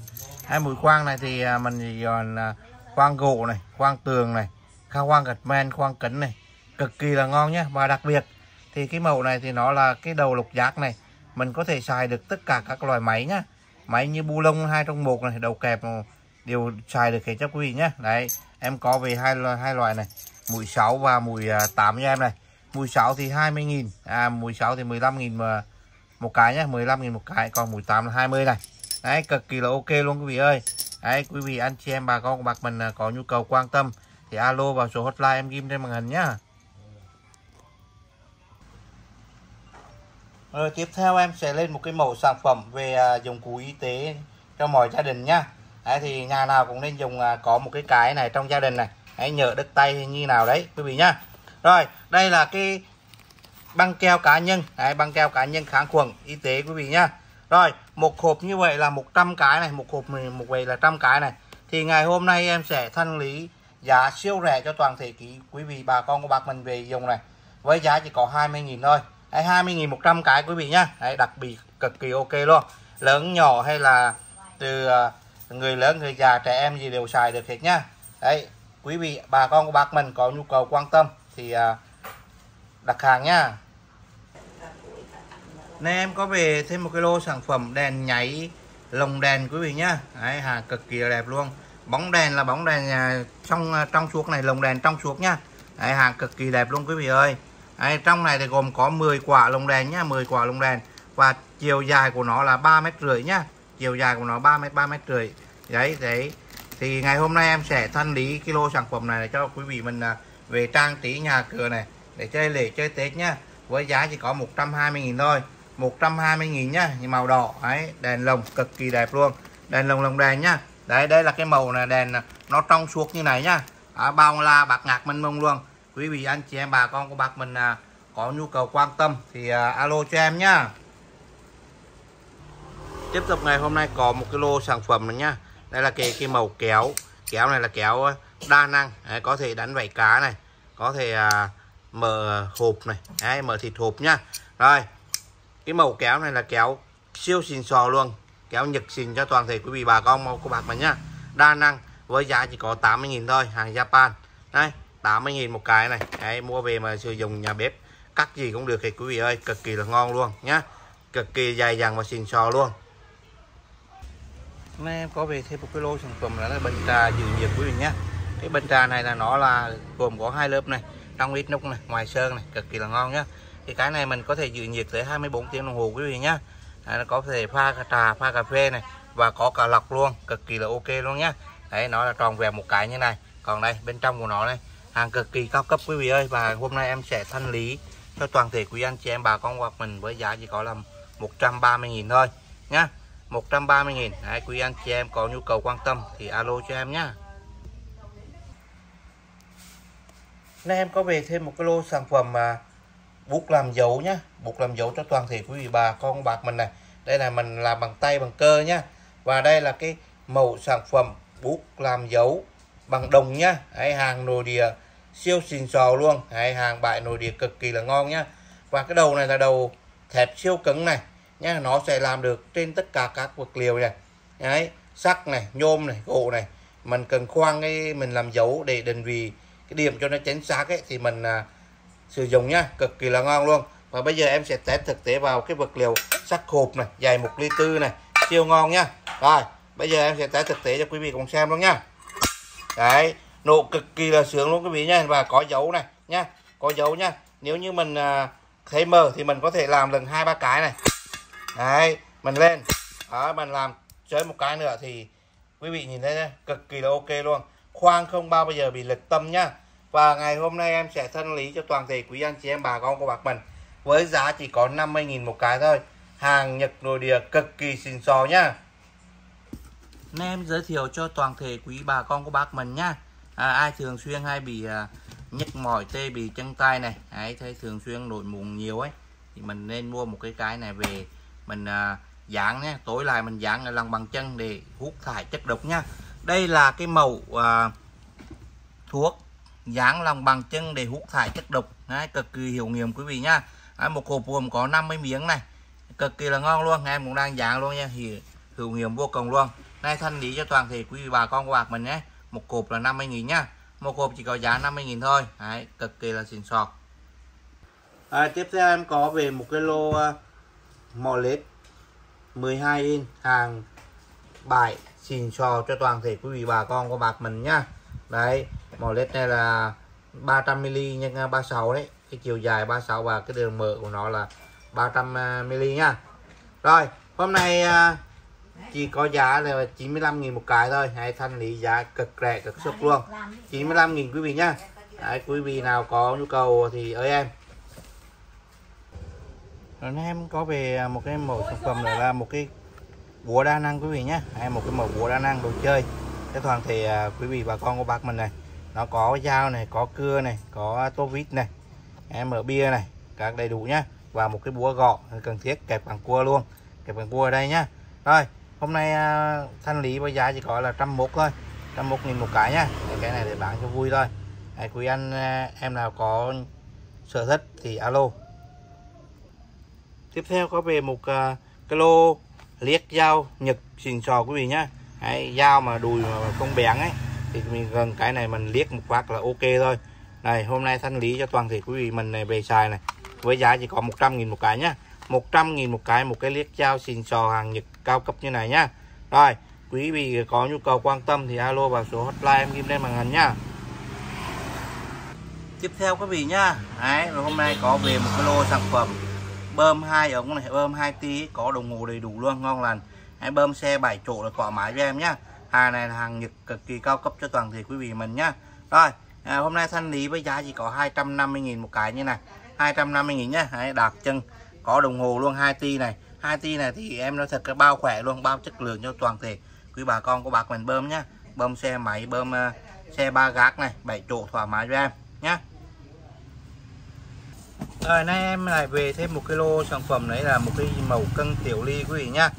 Hai mùi khoang này thì à, mình dọn à, khoang gỗ này, khoang tường này, khoang gạch men, khoang kính này, cực kỳ là ngon nhé. Và đặc biệt thì cái màu này thì nó là cái đầu lục giác này. Mình có thể xài được tất cả các loại máy nhá. Máy như bu lông hai trong một này, đầu kẹp đều xài được hết cho quý vị nhé. Đấy em có về hai loại hai loại này, mùi 6 và mùi à, 8 nha em này. Mùi 6 thì 20.000 à mùi 6 thì 15.000 mà một cái nhá 15.000 một cái, còn mùi 8 là 20 này. Đấy, cực kỳ là ok luôn quý vị ơi. Đấy, quý vị anh chị em, bà con bạc mình à, có nhu cầu quan tâm thì alo vào số hotline em ghim trên màn hình nhá. Rồi tiếp theo em sẽ lên một cái mẫu sản phẩm về à, dụng cụ y tế cho mọi gia đình nhá. Đấy, thì nhà nào cũng nên dùng à, có một cái cái này trong gia đình này. Hãy nhớ đứt tay như nào đấy quý vị nhá. Rồi đây là cái băng keo cá nhân, đấy, băng keo cá nhân kháng khuẩn y tế quý vị nhá. Rồi một hộp như vậy là 100 cái này, một hộp một vậy là trăm cái này. Thì ngày hôm nay em sẽ thanh lý giá siêu rẻ cho toàn thể quý vị bà con của bác mình về dùng này. Với giá chỉ có 20.000 thôi đấy 20.000 100 cái quý vị nhá đấy đặc biệt cực kỳ ok luôn lớn nhỏ hay là từ à, người lớn người già trẻ em gì đều xài được hết nhá đấy quý vị bà con của bác mình có nhu cầu quan tâm thì à, đặt hàng nhá nên em có về thêm một cái lô sản phẩm đèn nháy lồng đèn quý vị nhá. Đấy hàng cực kỳ đẹp luôn. Bóng đèn là bóng đèn à, trong à, trong suốt này lồng đèn trong suốt nhá. Đấy hàng cực kỳ đẹp luôn quý vị ơi. Đấy, trong này thì gồm có 10 quả lồng đèn nhá 10 quả lồng đèn. Và chiều dài của nó là ba mét rưỡi nhá chiều dài của nó 3 mét 3 mét rưỡi. Đấy đấy. Thì ngày hôm nay em sẽ thanh lý kilo sản phẩm này cho quý vị mình à, về trang trí nhà cửa này để chơi lễ chơi tết nhá. Với giá chỉ có 120.000 thôi. 120.000 nhá màu đỏ ấy đèn lồng cực kỳ đẹp luôn. Đèn lồng lồng đèn nhá. Đấy đây là cái màu này đèn à, nó trong suốt như này nhá. À, bao la bạc ngạc mênh mông luôn. Quý vị anh chị em bà con của bác mình à, có nhu cầu quan tâm thì à, alo cho em nhá tiếp tục ngày hôm nay có một cái lô sản phẩm này nhá. Đây là cái cái màu kéo. Kéo này là kéo ờ, đa năng. Đấy, có thể đánh vảy cá này có thể à, mở hộp này. Đấy, mở thịt hộp nhá. Rồi cái màu kéo này là kéo siêu xịn sò luôn. Kéo nhật xịn cho toàn thể quý vị bà con màu của bạc mình nhá. Đa năng với giá chỉ có 80.000 thôi hàng Japan. Đây 80.000 một cái này. Đấy, mua về mà sử dụng nhà bếp cắt gì cũng được thì quý vị ơi. Cực kỳ là ngon luôn nhá. Cực kỳ dài dằng và xịn sò luôn hôm nay em có về thêm một cái lô sản phẩm là bình trà dự nhiệt quý vị nhé. Cái bình trà này là nó là gồm có hai lớp này trong ít nút này ngoài sơn này cực kỳ là ngon nhá thì cái này mình có thể giữ nhiệt tới 24 tiếng đồng hồ quý vị nhá à, nó có thể pha trà pha cà phê này và có cả lọc luôn cực kỳ là ok luôn nhá đấy nó là tròn vẹn một cái như này. Còn đây bên trong của nó này hàng cực kỳ cao cấp quý vị ơi. Và hôm nay em sẽ thanh lý cho toàn thể quý anh chị em bà con hoặc mình với giá chỉ có là 130.000 thôi nhá. 130.000 Đấy, quý anh chị em có nhu cầu quan tâm thì alo cho em nhá. Nay em có về thêm một cái lô sản phẩm mà bút làm dấu nhá bút làm dấu cho toàn thể quý vị bà con bạc mình này. Đây là mình làm bằng tay bằng cơ nhá. Và đây là cái mẫu sản phẩm bút làm dấu bằng đồng nhá. Đấy, hàng nội địa siêu xịn sò luôn. Đấy, hàng bại nội địa cực kỳ là ngon nhá. Và cái đầu này là đầu thép siêu cứng này nha nó sẽ làm được trên tất cả các vật liệu này. Đấy sắt này nhôm này gỗ này. Mình cần khoan cái mình làm dấu để định vị cái điểm cho nó chính xác ấy thì mình à, sử dụng nhá cực kỳ là ngon luôn. Và bây giờ em sẽ test thực tế vào cái vật liệu sắt hộp này dài một ly tư này. Siêu ngon nhá. Rồi bây giờ em sẽ test thực tế cho quý vị cùng xem luôn nhá. Đấy nổ cực kỳ là sướng luôn quý vị nhá. Và có dấu này nhá có dấu nhá. Nếu như mình à, thấy mờ thì mình có thể làm lần hai ba cái này đấy mình lên. Đó mình làm. Chơi một cái nữa thì quý vị nhìn thấy đấy, cực kỳ là ok luôn. Khoang không bao giờ bị lệch tâm nhá. Và ngày hôm nay em sẽ thân lý cho toàn thể quý anh chị em bà con của bạc mình. Với giá chỉ có 50.000 một cái thôi. Hàng Nhật nội địa cực kỳ xịn sò nhá. Nên em giới thiệu cho toàn thể quý bà con của bác mình nhá. À, ai thường xuyên hay bị à, nhức mỏi tê bị chân tay này. Ấy thấy thường xuyên nổi mụn nhiều ấy. Thì mình nên mua một cái cái này về mình à, dán nhé tối lại mình dán lòng bằng chân để hút thải chất độc nha. đây là cái màu à, thuốc dán lòng bằng chân để hút thải chất độc. Đấy, cực kỳ hiệu nghiệm quý vị nha. Đấy, một hộp gồm có 50 miếng này. Cực kỳ là ngon luôn em cũng đang dán luôn nha. Thì hiệu nghiệm vô cùng luôn. Nay thanh lý cho toàn thể quý vị bà con của bạc mình nhé. Một hộp là 50 nghìn nhá một hộp chỉ có giá 50 nghìn thôi. Đấy, cực kỳ là xịn sò. À, tiếp theo em có về một cái lô à, lết 12 in hàng bài xìn sò cho toàn thể quý vị bà con của bạc mình nhá đấy mò lết này là 300ml nhân 36 đấy. Cái chiều dài 36 và cái đường mở của nó là 300ml nha. Rồi hôm nay à, chỉ có giá là 95.000 một cái thôi. Hay thanh lý giá cực rẻ cực sốc luôn. 95.000 quý vị nhá Đấy, quý vị nào có nhu cầu thì ơi em rồi em có về à, một cái mẫu sản phẩm này là một cái búa đa năng quý vị nhé. Hay một cái mẫu búa đa năng đồ chơi. Cái toàn thể à, quý vị bà con của bác mình này. Nó có dao này có cưa này có tô vít này em mở bia này các đầy đủ nhá. Và một cái búa gọ cần thiết kẹp bằng cua luôn. Kẹp bằng cua ở đây nhá. Rồi hôm nay à, thanh lý với giá chỉ có là trăm một thôi. Trăm một nghìn một cái nhá. Cái này để bán cho vui thôi. Đấy, quý anh à, em nào có sở thích thì alo tiếp theo có về một uh, cái lô liếc dao nhật xịn sò quý vị nhá. Đấy, dao mà đùi mà không bén ấy thì mình gần cái này mình liếc một phát là ok thôi. Này hôm nay thanh lý cho toàn thể quý vị mình này về xài này. Với giá chỉ có 100.000 một cái nhá. 100.000 một cái một cái liếc dao xịn sò hàng nhật cao cấp như này nhá. Rồi quý vị có nhu cầu quan tâm thì alo vào số hotline em ghi lên màn hình nhá. Tiếp theo quý vị nhá. Đấy, hôm nay có về một cái lô sản phẩm bơm hai ờ, ống này bơm 2 tí có đồng hồ đầy đủ luôn ngon lành. Hãy bơm xe 7 chỗ là thoải mái cho em nhá. Hàng này là hàng nhật cực kỳ cao cấp cho toàn thể quý vị mình nhá. Rồi à, hôm nay thanh lý với giá chỉ có 250.000 một cái như này. 250 nghìn nhá hãy đạp chân. Có đồng hồ luôn 2 ti này. 2 ti này thì em nói thật cái bao khỏe luôn bao chất lượng cho toàn thể quý bà con của bạc mình bơm nhá. Bơm xe máy bơm uh, xe ba gác này bảy chỗ thoải mái cho em nhá rồi nay em lại về thêm một cái lô sản phẩm đấy là một cái màu cân tiểu ly quý vị nhá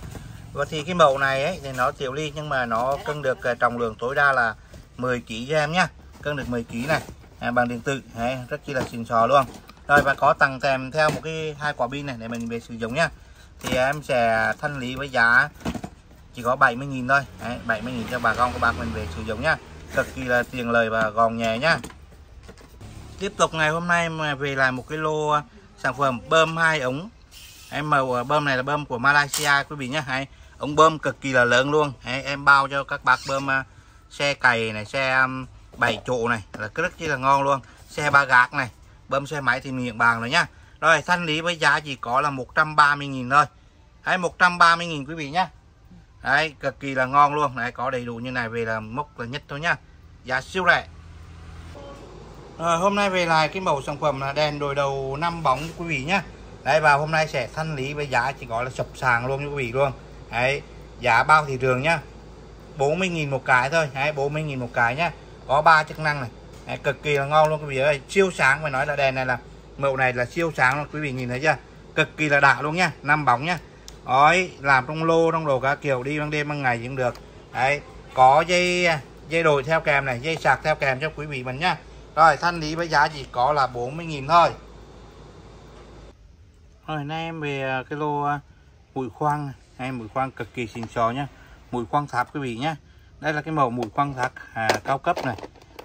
và thì cái màu này ấy thì nó tiểu ly nhưng mà nó cân được à, trọng lượng tối đa là 10 kg cho em nhá cân được 10 kg này. À, bằng điện tử. Đấy, rất chi là xịn sò luôn. Rồi và có tặng kèm theo một cái hai quả pin này để mình về sử dụng nhá thì em sẽ thanh lý với giá chỉ có 70.000 thôi. Đấy, 70.000 cho bà con của bác mình về sử dụng nhá cực kỳ là tiền lời và gòn nhẹ nhá tiếp tục ngày hôm nay mà về lại một cái lô à, sản phẩm bơm hai ống. Em màu à, bơm này là bơm của Malaysia quý vị nhé. Hay ống bơm cực kỳ là lớn luôn. Hay, em bao cho các bác bơm à, xe cày này xe 7 chỗ này là rất chi là ngon luôn. Xe ba gác này bơm xe máy thì miệng bàn rồi nhá. Rồi thanh lý với giá chỉ có là 130.000 thôi. Hay 130.000 quý vị nhá. Đấy cực kỳ là ngon luôn. Đấy có đầy đủ như này về là mốc là nhất thôi nhá. Giá siêu rẻ rồi hôm nay về lại cái mẫu sản phẩm là đèn đổi đầu năm bóng quý vị nhá. Đấy và hôm nay sẽ thanh lý với giá chỉ có là sập sàng luôn quý vị luôn. Đấy giá bao thị trường nhá. 40.000 một cái thôi. Đấy 40.000 một cái nhá. Có ba chức năng này. Đấy, cực kỳ là ngon luôn quý vị ơi. Siêu sáng phải nói là đèn này là mẫu này là siêu sáng luôn quý vị nhìn thấy chưa? Cực kỳ là đạo luôn nhá. Năm bóng nhá. Đấy, làm trong lô trong đồ cả kiểu đi ban đêm ban ngày cũng được. Đấy có dây dây đổi theo kèm này dây sạc theo kèm cho quý vị mình nhá rồi thanh lý với giá chỉ có là 40.000 thôi. Rồi nay em về à, cái lô à, mùi khoang này. Mùi khoang cực kỳ xịn sò nhá. Mùi khoang tháp quý vị nhá. Đây là cái mẫu mùi khoang tháp à, cao cấp này.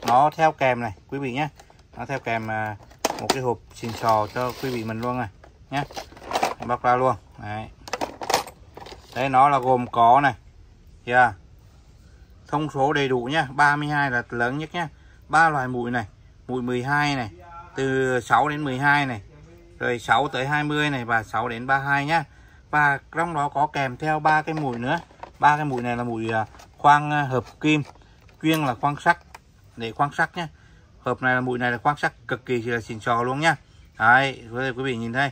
Nó theo kèm này quý vị nhá. Nó theo kèm à, một cái hộp xịn sò cho quý vị mình luôn này nhá. Bóc ra luôn đấy. Đây nó là gồm có này. Yeah. thông số đầy đủ nhá. 32 là lớn nhất nhá. Ba loại mũi này mũi 12 này từ 6 đến 12 này rồi 6 tới 20 này và 6 đến 32 nhá. Và trong đó có kèm theo ba cái mũi nữa. Ba cái mũi này là mũi à, khoang à, hợp kim chuyên là khoang sắt. Để khoang sắt nhá. Hộp này là mũi này là khoang sắt cực kỳ là xịn sò luôn nhá. Đấy quý vị nhìn thấy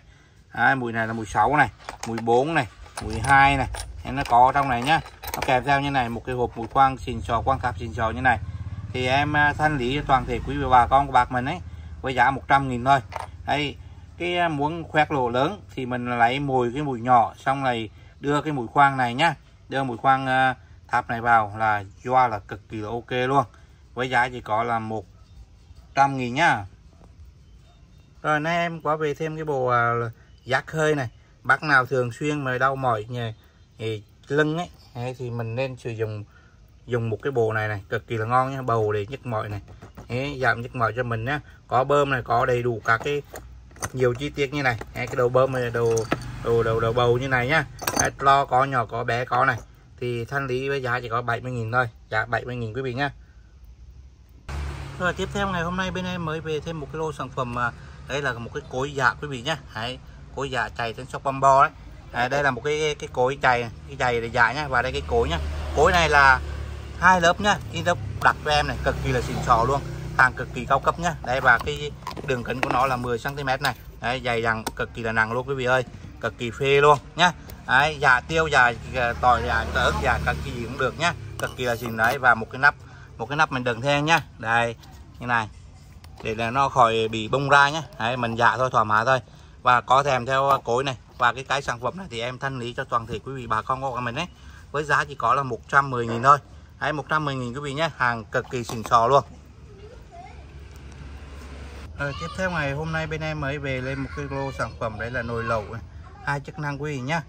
đấy, mũi này là mũi 6 này mũi 4 này mũi 2 này. Nó có trong này nhá. Nó kèm theo như này một cái hộp mũi khoang xịn sò khoang tháp xịn sò như này thì em à, thanh lý toàn thể quý vị bà con của bạc mình ấy, với giá 100 nghìn thôi. Đây cái à, muốn khoét lỗ lớn thì mình lấy mùi cái mùi nhỏ, xong này đưa cái mùi khoang này nhá. Đưa mùi khoang à, tháp này vào là doa là cực kỳ là ok luôn. Với giá chỉ có là 100 nghìn nhá. Rồi, nay em có về thêm cái bộ giác hơi này. Bác nào thường xuyên mà đau mỏi nhè lưng ấy thì mình nên sử dụng dùng một cái bộ này này cực kỳ là ngon nha bầu để nhức mỏi này. Đấy, giảm nhức mỏi cho mình nhé có bơm này có đầy đủ các cái nhiều chi tiết như này. Đấy, cái đầu bơm này đầu đầu đầu đầu bầu như này nhá. Đấy, lo có nhỏ có bé có này. Thì thanh lý với giá chỉ có 70.000 thôi. Dạ, giá 70.000 quý vị nhá. Rồi tiếp theo ngày hôm nay bên em mới về thêm một cái lô sản phẩm mà đấy là một cái cối dạ quý vị nhá. Đấy, cối dạ chạy trên shop băm bo đấy. À, đây là một cái cái cối chày cái chày để dài nhá và đây cái cối nhá. Cối này là hai lớp nhá inox lớp đặt cho em này, cực kỳ là xịn sò luôn, hàng cực kỳ cao cấp nhá. Đây và cái đường kính của nó là 10 cm này. Đấy, dày dặn, cực kỳ là nặng luôn quý vị ơi, cực kỳ phê luôn nhá. Đấy dạ tiêu dài ờ, tỏi dài ớt dài cực kỳ gì cũng được nhá. Cực kỳ là xịn đấy, và một cái nắp, một cái nắp mình đừng theo nhá. Đây, như này, để là nó khỏi bị bung ra nhá. Đấy, mình dạ thôi, thoải mái thôi. Và có thèm theo cối này, và cái cái sản phẩm này thì em thanh lý cho toàn thể quý vị bà con của mình ấy, với giá chỉ có là 110.000 thôi. Đấy 110.000 quý vị nhé. Hàng cực kỳ xịn sò luôn. Rồi, tiếp theo ngày hôm nay bên em mới về lên một cái lô sản phẩm đấy là nồi lẩu hai chức năng quý vị nhá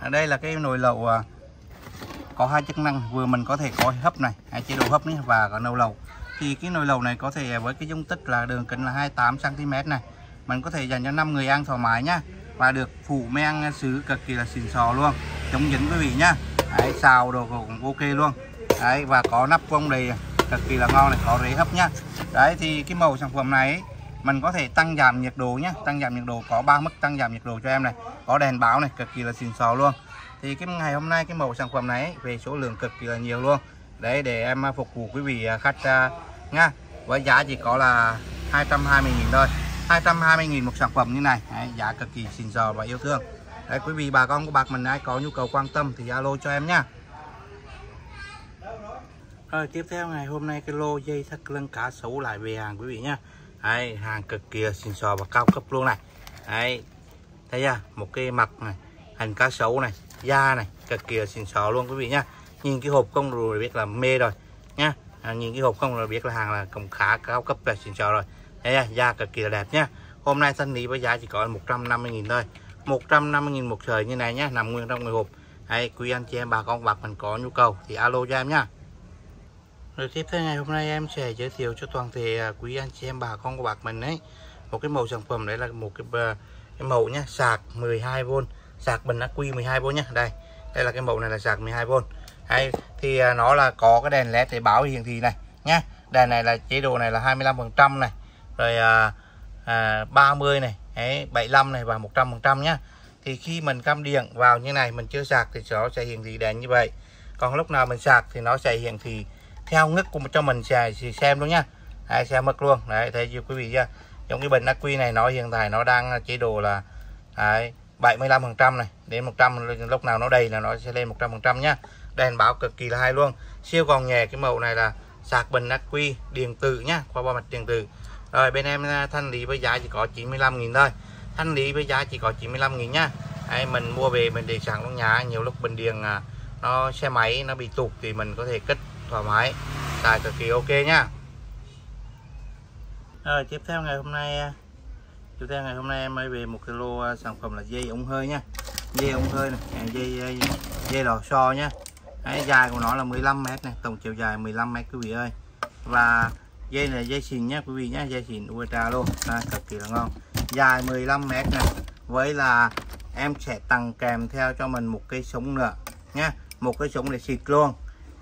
ở đây là cái nồi lẩu à, có hai chức năng vừa mình có thể có hấp này hai chế độ hấp này và có nấu lẩu. Thì cái nồi lẩu này có thể với cái dung tích là đường kính là 28 cm này. Mình có thể dành cho 5 người ăn thoải mái nhá và được phủ men sứ cực kỳ là xịn sò luôn. Chống dính quý vị nhá. Đấy, xào đồ cũng ok luôn đấy và có nắp vông đầy cực kỳ là ngon này có rễ hấp nhá. Đấy thì cái màu sản phẩm này ấy, mình có thể tăng giảm nhiệt độ nhá. Tăng giảm nhiệt độ có ba mức tăng giảm nhiệt độ cho em này. Có đèn báo này cực kỳ là xịn sò luôn. Thì cái ngày hôm nay cái màu sản phẩm này ấy, về số lượng cực kỳ là nhiều luôn. Đấy để em phục vụ quý vị à, khách à, uh, nha với giá chỉ có là 220.000 thôi. 220.000 một sản phẩm như này. Đấy, giá cực kỳ xịn sò và yêu thương. Đấy quý vị bà con của bạc mình ai có nhu cầu quan tâm thì alo cho em nhá rồi tiếp theo ngày hôm nay cái lô dây thắt lưng cá sấu lại về hàng quý vị nhá. Đấy, hàng cực kỳ xịn sò và cao cấp luôn này. Đấy thấy chưa? Một cái mặt này hình cá sấu này da này cực kỳ xịn sò luôn quý vị nhá. Nhìn cái hộp không rồi biết là mê rồi nhá. À, nhìn cái hộp không là biết là hàng là cũng khá cao cấp và xịn sò rồi. Thấy da cực kỳ là đẹp nhá. Hôm nay thanh lý với giá chỉ có 150.000 thôi. 150.000 một sợi như này nhá nằm nguyên trong người hộp. Hay quý anh chị em bà con bạc mình có nhu cầu thì alo cho em nhá rồi tiếp theo ngày hôm nay em sẽ giới thiệu cho toàn thể à, quý anh chị em bà con của bạc mình ấy một cái mẫu sản phẩm đấy là một cái, à, cái mẫu nhá sạc 12V sạc bình ắc quy 12V nhá. Đây đây là cái mẫu này là sạc 12V hay thì à, nó là có cái đèn led để báo hiển thị này nhá. Đèn này là chế độ này là 25 phần trăm này rồi à, à, 30 này ấy 75 này và 100 phần trăm nhá. Thì khi mình cắm điện vào như này mình chưa sạc thì nó sẽ hiển thị đèn như vậy. Còn lúc nào mình sạc thì nó sẽ hiển thị theo ngất của cho mình xài xem luôn nhá ai xem mất luôn. Đấy thấy chưa quý vị chưa? Trong cái bình ắc quy này nó hiện tại nó đang chế độ là đấy, 75 phần trăm này. Đến 100 lúc nào nó đầy là nó sẽ lên 100 phần trăm nhá đèn báo cực kỳ là hay luôn. Siêu còn nhẹ cái màu này là sạc bình ắc quy điện tử nhá qua ba mặt điện tử. Rồi bên em à, thanh lý với giá chỉ có 95.000 thôi. Thanh lý với giá chỉ có 95.000 nhá Đấy, mình mua về mình để sẵn trong nhà. Nhiều lúc bình điện à, nó xe máy nó bị tụt thì mình có thể cất thoải mái. Xài cực kỳ ok nhá. Rồi tiếp theo ngày hôm nay à, tiếp theo ngày hôm nay em mới về một cái lô à, sản phẩm là dây ống hơi nhá. Dây ống hơi này à, dây dây, dây lò xo nhá. Đấy, dài của nó là 15 mét này tổng chiều dài 15 mét quý vị ơi. Và dây này dây xìn nhá quý vị nhá dây xìn ultra luôn. À, cực kỳ là ngon. Dài 15 mét này với là em sẽ tặng kèm theo cho mình một cái súng nữa nhá. Một cái súng để xịt luôn.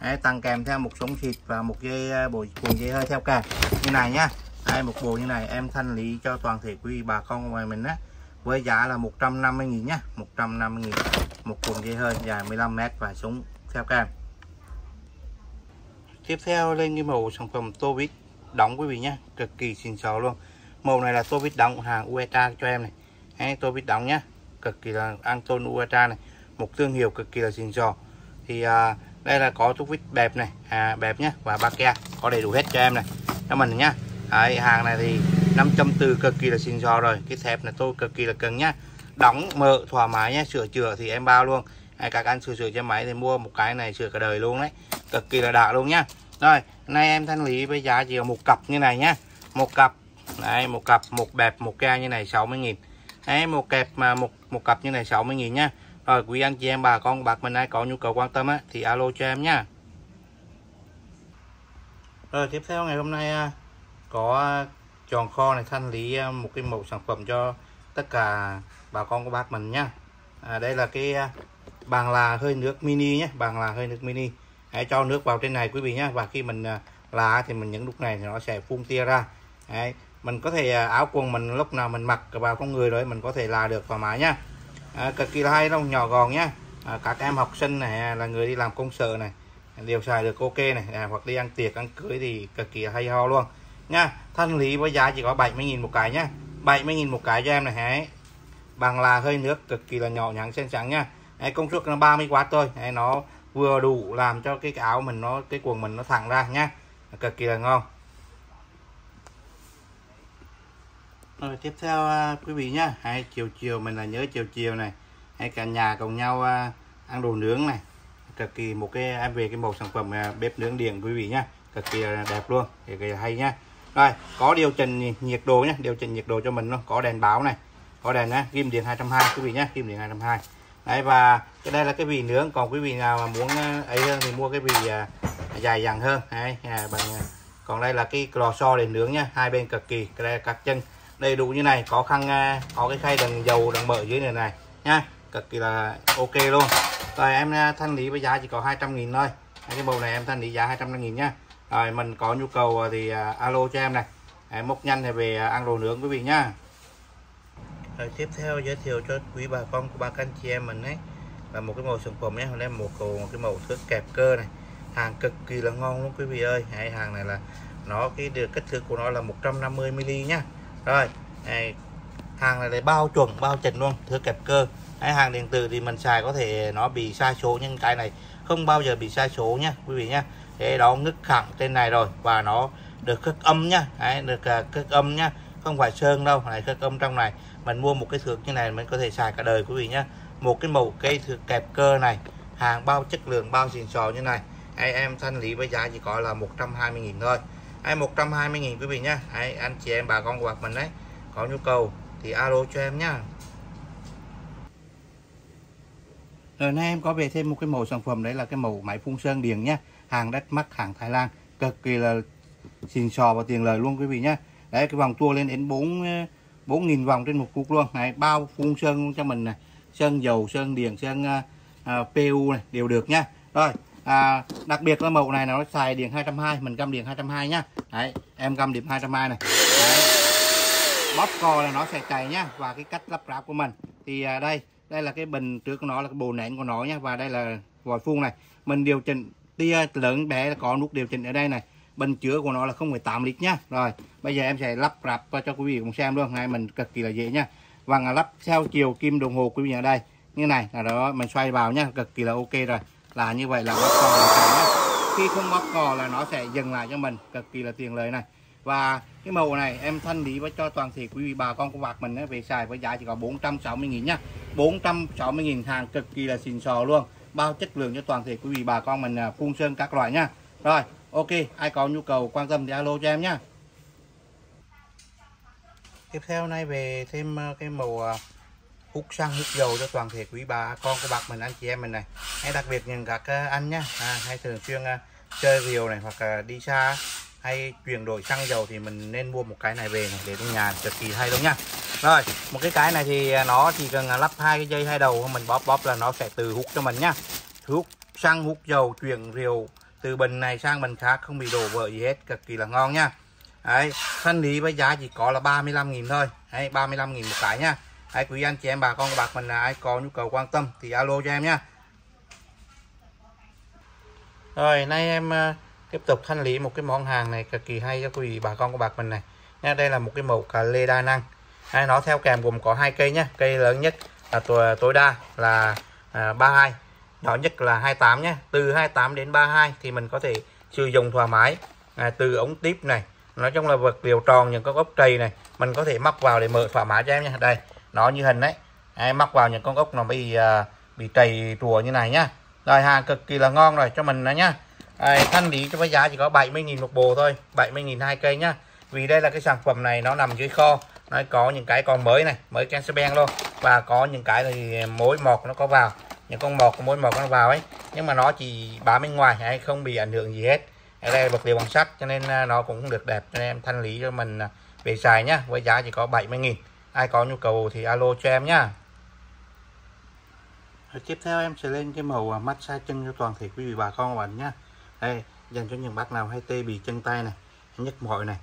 Đấy, tăng kèm theo một súng xịt và một dây bồi cuồng cuộn dây hơi theo kèm. Như này nhá. Đây, một bộ như này em thanh lý cho toàn thể quý bà con ngoài mình á với giá là 150.000 nhá. 150.000 một cuộn dây hơi dài 15 mét và súng theo kèm. Tiếp theo lên cái màu sản phẩm tô vít đóng quý vị nhé cực kỳ xịn sò luôn. Màu này là tô vít đóng hàng Ueta cho em này. Đấy, tô vít đóng nhá. Cực kỳ là Anton Ueta này. Một thương hiệu cực kỳ là xịn sò. Thì à, đây là có thuốc vít bẹp này. À, bẹp nhá và ba ke. Có đầy đủ hết cho em này. Cho mình nhá. Đấy, hàng này thì 500 từ cực kỳ là xinh xò rồi. Cái thép này tôi cực kỳ là cứng nhá. Đóng mở thoải mái nhé, sửa chữa thì em bao luôn. Hay các anh sửa sửa cho máy thì mua một cái này sửa cả đời luôn đấy. Cực kỳ là đã luôn nhá. Rồi nay em thanh lý với giá chỉ có một cặp như này nhá. Một cặp. Đấy một cặp một bẹp một ke như này 60.000 đấy một kẹp mà một một cặp như này 60.000 nhá rồi quý anh chị em bà con bạc mình ai có nhu cầu quan tâm á thì alo cho em nha. Rồi tiếp theo ngày hôm nay à, có à, tròn kho này thanh lý à, một cái mẫu sản phẩm cho tất cả bà con của bác mình nhá à, đây là cái bàn là hơi nước mini nhé bàn là hơi nước mini. Hãy cho nước vào trên này quý vị nhé và khi mình à, là thì mình những lúc này thì nó sẽ phun tia ra. Đấy. mình có thể áo quần mình lúc nào mình mặc vào con người rồi mình có thể là được thoải mái nhá à, cực kỳ là hay đâu nhỏ gọn nhá. À, các em học sinh này à, là người đi làm công sở này đều xài được ok này à, hoặc đi ăn tiệc ăn cưới thì cực kỳ hay ho luôn. Nha thanh lý với giá chỉ có 70.000 một cái nhá. 70.000 một cái cho em này hãy. Bằng là hơi nước cực kỳ là nhỏ nhắn xinh xắn nhá Đấy, công suất là 30W thôi Đấy, nó vừa đủ làm cho cái, cái áo mình nó cái quần mình nó thẳng ra nhá cực kỳ là ngon. Rồi, tiếp theo à, quý vị nhá. Hai chiều chiều, mình là nhớ chiều chiều này. Hay cả nhà cùng nhau à, ăn đồ nướng này. Cực kỳ một cái em về cái màu sản phẩm bếp nướng điện quý vị nhá. Cực kỳ đẹp luôn, thì kỳ hay nhá. Rồi, có điều chỉnh nhiệt độ nhé điều chỉnh nhiệt độ cho mình luôn. Có đèn báo này. Có đèn nhá kim điện 220 quý vị nhá. Kim điện 220 đấy, và cái đây là cái vị nướng. Còn quý vị nào mà muốn ấy hơn thì mua cái vị dài dằng hơn. Đấy bằng còn đây là cái lò xo để nướng nhá. Hai bên cực kỳ, cái đây các chân đầy đủ như này có khăn à, có cái khay đằng dầu đằng mở dưới này này nha, cực kỳ là ok luôn. Rồi em à, thanh lý với giá chỉ có 200 nghìn thôi. Cái màu này em thanh lý giá 200 nghìn nhá. Rồi mình có nhu cầu à, thì alo cho em này. Em mốc nhanh thì về ăn đồ nướng quý vị nhá. Rồi tiếp theo giới thiệu cho quý bà con của ba anh chị em mình ấy. Là một cái màu sản phẩm nhé hôm nay một cầu một cái màu thước kẹp cơ này. Hàng cực kỳ là ngon luôn quý vị ơi. Hai hàng này là nó cái được kích thước của nó là 150 mm nhá rồi này hàng này, này bao chuẩn bao trần luôn thưa kẹp cơ. Cái hàng điện tử thì mình xài có thể nó bị sai số nhưng cái này không bao giờ bị sai số nhá quý vị nhá. Thế đó ngức khẳng trên này rồi và nó được khắc âm nhá Đấy, được à, uh, khắc âm nhá không phải sơn đâu này khắc âm trong này. Mình mua một cái thước như này mình có thể xài cả đời quý vị nhá. Một cái mẫu cây thước kẹp cơ này hàng bao chất lượng bao xịn sò như này. Đấy, em thanh lý với giá chỉ có là 120.000 thôi. Đấy, 120.000 quý vị nhá. Đấy, anh chị em bà con của mình đấy có nhu cầu thì alo cho em nhá. Rồi nay em có về thêm một cái màu sản phẩm đấy là cái màu máy phun sơn điện nhá. Hàng đất mắc hàng Thái Lan. Cực kỳ là xịn sò và tiền lời luôn quý vị nhá. Đấy cái vòng tua lên đến 4 bốn nghìn vòng trên một phút luôn. Này bao phun sơn cho mình này sơn dầu sơn điện sơn uh, uh, PU này đều được nhá. Rồi à, đặc biệt là mẫu này nó xài điện 220 mình găm điện 220 nhá. Đấy em găm điện 220 này. Đấy. bóp cò là nó sẽ chạy nhá và cái cách lắp ráp của mình. Thì à, đây đây là cái bình trước của nó là cái bồ nén của nó nhá và đây là vòi phun này. Mình điều chỉnh tia lớn bé là có nút điều chỉnh ở đây này. Bình chứa của nó là 0,8 lít nhá. Rồi bây giờ em sẽ lắp ráp cho quý vị cùng xem luôn này mình cực kỳ là dễ nhá. Và lắp theo chiều kim đồng hồ quý vị ở đây. Như này là đó mình xoay vào nhá cực kỳ là ok rồi là như vậy là bóp cò là nhá khi không bóp cò là nó sẽ dừng lại cho mình. Cực kỳ là tiền lời này. Và cái màu này em thanh lý với cho toàn thể quý vị bà con của bạc mình về xài với giá chỉ có 460 nghìn nhá. 460 nghìn hàng cực kỳ là xịn sò luôn. Bao chất lượng cho toàn thể quý vị bà con mình à, phun sơn các loại nhá rồi, ok, ai có nhu cầu quan tâm thì alo cho em nhá. Tiếp theo này về thêm à, cái màu à, hút xăng hút dầu cho toàn thể quý bà con của bác mình anh chị em mình này. Hay đặc biệt những các ờ, anh nhá. À, hay thường xuyên ờ, chơi rìu này hoặc ờ, đi xa hay chuyển đổi xăng dầu thì mình nên mua một cái này về này để trong nhà cực kỳ hay luôn nha rồi một cái cái này thì nó chỉ cần lắp hai cái dây hai đầu mình bóp bóp là nó sẽ từ hút cho mình nhá. Hút xăng hút dầu chuyển rìu từ bình này sang bình khác không bị đổ vỡ gì hết cực kỳ là ngon nha đấy thanh lý với giá chỉ có là 35.000 thôi. Đấy 35.000 một cái nha hãy quý anh chị em bà con bạc mình là ai có nhu cầu quan tâm thì alo cho em nhé. rồi nay em ờ, tiếp tục thanh lý một cái món hàng này cực kỳ hay cho quý vị bà con của bạc mình này. Nha đây là một cái mẫu cà lê đa năng. Hay nó theo kèm gồm có hai cây nhé cây lớn nhất là tối, ờ, tối đa là ờ, à, 32 nhỏ nhất là 28 nhé từ 28 đến 32 thì mình có thể sử dụng thoải mái. À, từ ống tiếp này. Nói chung là vật liệu tròn những cái gốc trầy này mình có thể mắc vào để mở thoải mái cho em nha đây nó như hình đấy. Ai mắc vào những con ốc nó bị à, bị trầy trùa như này nhá. Rồi hàng cực kỳ là ngon rồi cho mình đó nhá. À, thanh lý cho với giá chỉ có 70.000 một bộ thôi 70.000 hai cây nhá. Vì đây là cái sản phẩm này nó nằm dưới kho nó có những cái còn mới này mới cancer luôn. Và có những cái thì mối mọt nó có vào những con mọt mối mọt nó vào ấy. Nhưng mà nó chỉ bám bên ngoài hay không bị ảnh hưởng gì hết. Ở đây vật liệu bằng sắt cho nên à, nó cũng được đẹp. Cho em thanh lý cho mình à, về xài nhá với giá chỉ có 70.000 ai có nhu cầu thì alo cho em nhá. Tiếp theo em sẽ lên cái màu à, massage chân cho toàn thể quý vị bà con bạn nhá. Đây dành cho những bác nào hay tê bị chân tay này nhức mỏi này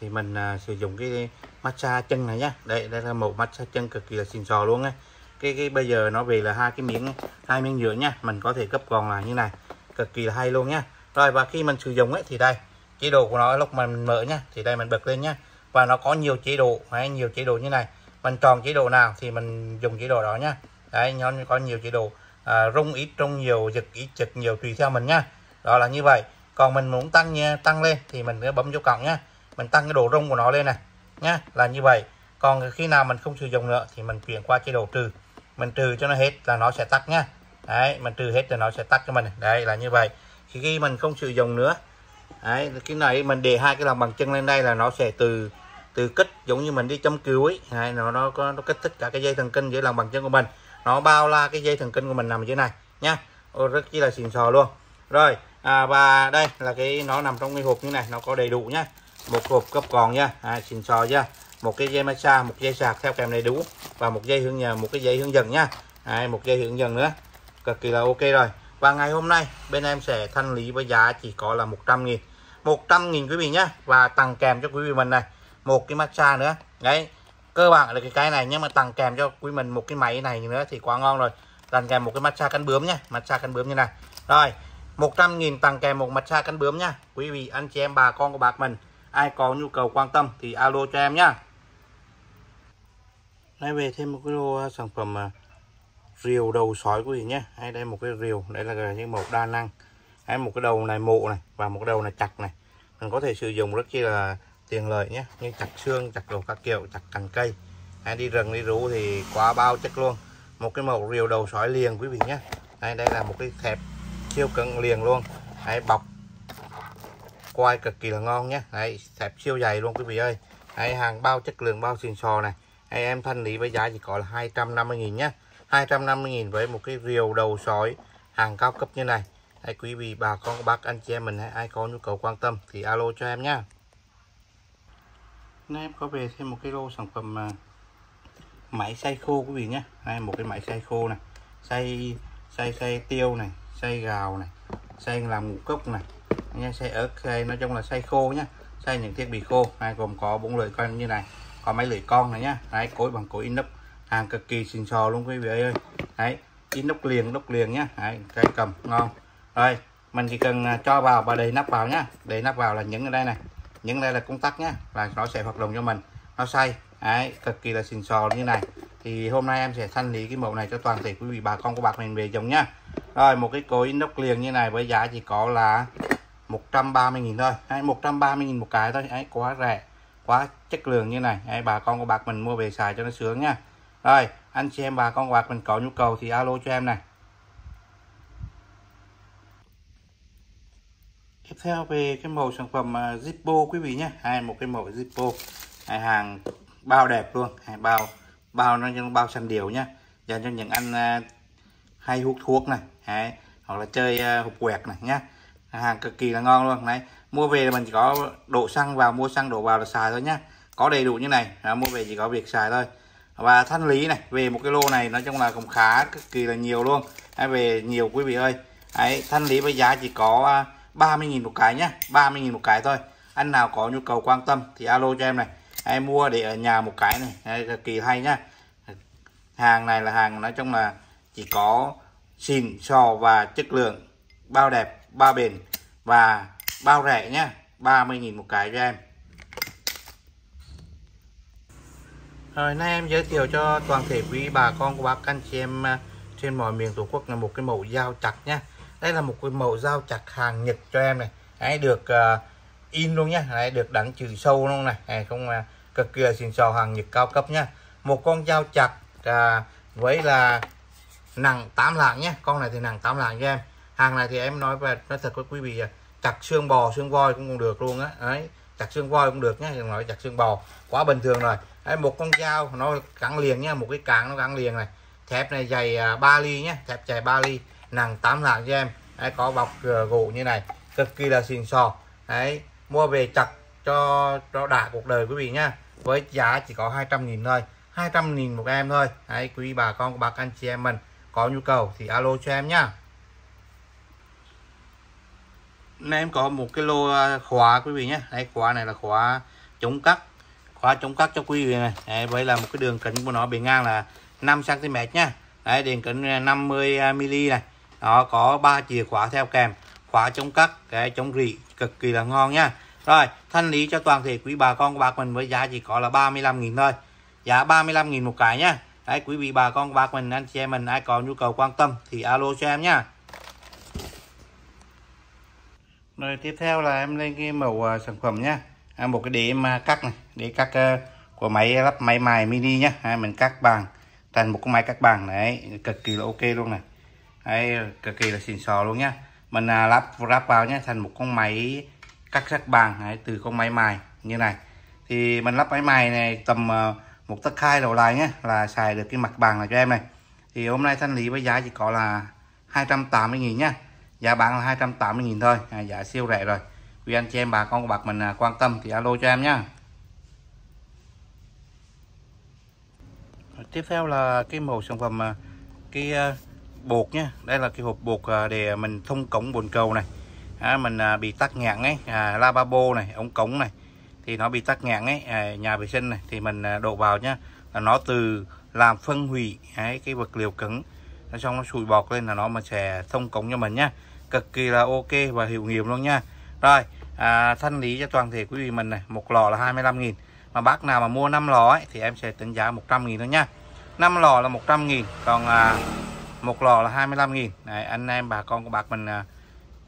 thì mình à, sử dụng cái massage chân này nhá. Đây đây là một massage chân cực kỳ là xịn sò luôn ấy. cái cái bây giờ nó về là hai cái miếng hai miếng nhựa nhá. Mình có thể cấp còn lại như này cực kỳ là hay luôn nhá. Rồi và khi mình sử dụng ấy thì đây chế độ của nó lúc mà mình mở nhá thì đây mình bật lên nhá và nó có nhiều chế độ hay nhiều chế độ như này. Mình chọn chế độ nào thì mình dùng chế độ đó nhá. Đấy nó có nhiều chế độ. À, rung ít rung nhiều giật ít giật nhiều tùy theo mình nhá. Đó là như vậy. Còn mình muốn tăng nha tăng lên thì mình cứ bấm dấu cộng nhá. Mình tăng cái độ rung của nó lên này nhá. Là như vậy. Còn khi nào mình không sử dụng nữa thì mình chuyển qua chế độ trừ. Mình trừ cho nó hết là nó sẽ tắt nhá. Đấy mình trừ hết là nó sẽ tắt cho mình. Đấy là như vậy. Khi, khi mình không sử dụng nữa đấy cái này mình để hai cái lòng bằng chân lên đây là nó sẽ từ từ kích giống như mình đi châm cứu ấy này nó nó có nó kích thích cả cái dây thần kinh dưới lòng bàn chân của mình. Nó bao la cái dây thần kinh của mình nằm dưới này nhá. Ô, rất chi là xịn sò luôn. Rồi à, và đây là cái nó nằm trong cái hộp như này nó có đầy đủ nhá. Một hộp cấp còn nha à, xịn sò nha. Một cái dây massage một dây sạc theo kèm đầy đủ. Và một dây hướng nhờ một cái dây hướng dẫn nha. À, một dây hướng dẫn nữa. Cực kỳ là ok rồi. Và ngày hôm nay bên em sẽ thanh lý với giá chỉ có là 100 nghìn. 100 nghìn quý vị nhá. Và tặng kèm cho quý vị mình này một cái massage nữa. Đấy, cơ bản là cái cái này nhưng mà tặng kèm cho quý mình một cái máy này nữa thì quá ngon rồi. Tặng kèm một cái massage cắn bướm nhá massage cắn bướm như này. Rồi 100 nghìn tặng kèm một massage cắn bướm nhá. Quý vị, anh chị em, bà con của bác mình, ai có nhu cầu quan tâm thì alo cho em nhá. Nói về thêm một cái lô ờ, sản phẩm ờ, rìu đầu sói quý vị nhé. Hay đây một cái rìu, đây là những mẫu đa năng. Hay một cái đầu này mộ này và một cái đầu này chặt này. Mình có thể sử dụng rất chi là tiền lợi nhé. Như chặt xương, chặt đồ các kiểu, chặt cành cây. Hay đi rừng, đi rú thì quá bao chất luôn. Một cái màu rìu đầu sói liền, quý vị nhé. Đây đây là một cái thẹp siêu cứng liền luôn. Hay bọc quay cực kỳ là ngon nhé. Đấy thẹp siêu dày luôn, quý vị ơi. Hay hàng bao chất lượng, bao xìn sò này. Hay em thanh lý với giá chỉ có là 250.000 nhé. 250.000 với một cái rìu đầu sói hàng cao cấp như này. Hay quý vị bà con, bác anh chị em mình, hay ai có nhu cầu quan tâm thì alo cho em nhé. Nay em có về thêm một cái lô sản phẩm mà máy xay khô quý vị nhé. Đây một cái máy xay khô này xay xay xay tiêu này xay gào này xay làm ngũ cốc này nha xay ớt xay nói chung là xay khô nhá xay những thiết bị khô. Này gồm có bốn lưỡi con như này có máy lưỡi con này nhá đấy cối bằng cối inox hàng cực kỳ xịn sò luôn quý vị ơi. Đấy inox liền đúc liền nhá đấy, cái cầm ngon. Rồi mình chỉ cần à, cho vào và đầy nắp vào nhá đầy nắp vào là những ở đây này những đây là công tắc nhá. Là nó sẽ hoạt động cho mình. Nó xay đấy cực kỳ là xịn sò như này. Thì hôm nay em sẽ thanh lý cái mẫu này cho toàn thể quý vị bà con của bạc mình về dùng nhá. Rồi một cái cối inox liền như này với giá chỉ có là 130.000 thôi. Đấy, 130.000 một cái thôi. Ấy quá rẻ quá chất lượng như này. Đấy, bà con của bạc mình mua về xài cho nó sướng nha rồi anh chị em bà con của bạc mình có nhu cầu thì alo cho em này. Tiếp theo về cái màu sản phẩm à, Zippo quý vị nhé. Hai một cái màu Zippo. Hai hàng bao đẹp luôn. Hai bao bao nó như bao xanh điều nhá dành cho những anh à, hay hút thuốc này hay, hoặc là chơi à, hộp quẹt này nhá hàng cực kỳ là ngon luôn. Này mua về mình chỉ có đổ xăng vào mua xăng đổ vào là xài thôi nhá có đầy đủ như này Đó, mua về chỉ có việc xài thôi. Và thanh lý này về một cái lô này nói chung là cũng khá cực kỳ là nhiều luôn. Hay về nhiều quý vị ơi. Đấy thanh lý với giá chỉ có 30.000 một cái nhá 30.000 một cái thôi. Anh nào có nhu cầu quan tâm thì alo cho em này. Em mua để ở nhà một cái này. Đấy, kỳ hay nhá. Hàng này là hàng nói chung là chỉ có xịn sò và chất lượng bao đẹp bao bền và bao rẻ nhá. 30.000 một cái cho em. Rồi nay em giới thiệu cho toàn thể quý bà con của bác anh chị em à, trên mọi miền tổ quốc là một cái mẫu dao chặt nhá đây là một cái mẫu dao chặt hàng Nhật cho em này. Đấy được uh, in luôn nhá. Đấy được đánh chữ sâu luôn này. Này không uh, cực kỳ là xịn sò hàng Nhật cao cấp nhá. Một con dao chặt uh, với là nặng 8 lạng nhé con này thì nặng 8 lạng cho em. Hàng này thì em nói về nói thật với quý vị chặt xương bò xương voi cũng được luôn á. Đấy chặt xương voi cũng được nhé đừng nói chặt xương bò quá bình thường rồi. Đấy, một con dao nó gắn liền nhá. Một cái càng nó gắn liền này. Thép này dày 3 ly nhé thép dày 3 ly nặng 8 lạng cho em. Đấy, có bọc ờ, gỗ như này cực kỳ là xịn sò. Đấy mua về chặt cho cho đã cuộc đời quý vị nhá. Với giá chỉ có 200 nghìn thôi 200 nghìn một em thôi. Đấy quý bà con bà anh chị em mình có nhu cầu thì alo cho em nhá. Nay em có một cái lô ờ, khóa quý vị nhé đấy khóa này là khóa chống cắt khóa chống cắt cho quý vị này. Đấy, với là một cái đường kính của nó bề ngang là 5 cm nhá. Đấy đường kính 50 mm ờ, này nó có ba chìa khóa theo kèm. Khóa chống cắt cái chống rỉ cực kỳ là ngon nhá rồi thanh lý cho toàn thể quý bà con của bác mình với giá chỉ có là 35.000 thôi. Giá 35.000 một cái nhá đấy quý vị bà con của bác mình anh chị em mình ai có nhu cầu quan tâm thì alo cho em nhá rồi tiếp theo là em lên cái mẫu uh, sản phẩm nhá à, một cái đĩa mà cắt này đĩa cắt uh, của máy lắp máy mài mini nhá à, mình cắt bằng thành một cái máy cắt bằng này cực kỳ là ok luôn này đấy, cực kỳ là xịn sò luôn nhá. Mình à, lắp lắp vào nhé thành một con máy cắt sắc bằng đấy, từ con máy mài như này. Thì mình lắp máy mài này tầm uh, một tấc hai đầu lại nhé là xài được cái mặt bằng này cho em này. Thì hôm nay thanh lý với giá chỉ có là 280 nghìn nhá. Giá bán là 280 nghìn thôi à, giá siêu rẻ rồi. Quý anh chị em bà con của bạc mình à, quan tâm thì alo cho em nhá. Tiếp theo là cái mẫu sản phẩm à, cái uh, bột nha. Đây là cái hộp bột à, để mình thông cống bồn cầu này. À, mình à, bị tắc nghẽn ấy à, lavabo này ống cống này. Thì nó bị tắc nghẽn ấy à, nhà vệ sinh này. Thì mình à, đổ vào nhá là nó từ làm phân hủy ấy, cái vật liệu cứng. Nó xong nó sùi bọt lên là nó mà sẽ thông cống cho mình nhá cực kỳ là ok và hiệu nghiệm luôn nha. Rồi à, thanh lý cho toàn thể quý vị mình này. Một lò là 25 nghìn. Mà bác nào mà mua 5 lò ấy thì em sẽ tính giá 100 nghìn thôi nha. 5 lò là 100 nghìn. Còn à, một lò là 25 nghìn. Đấy, anh em bà con của bạc mình à,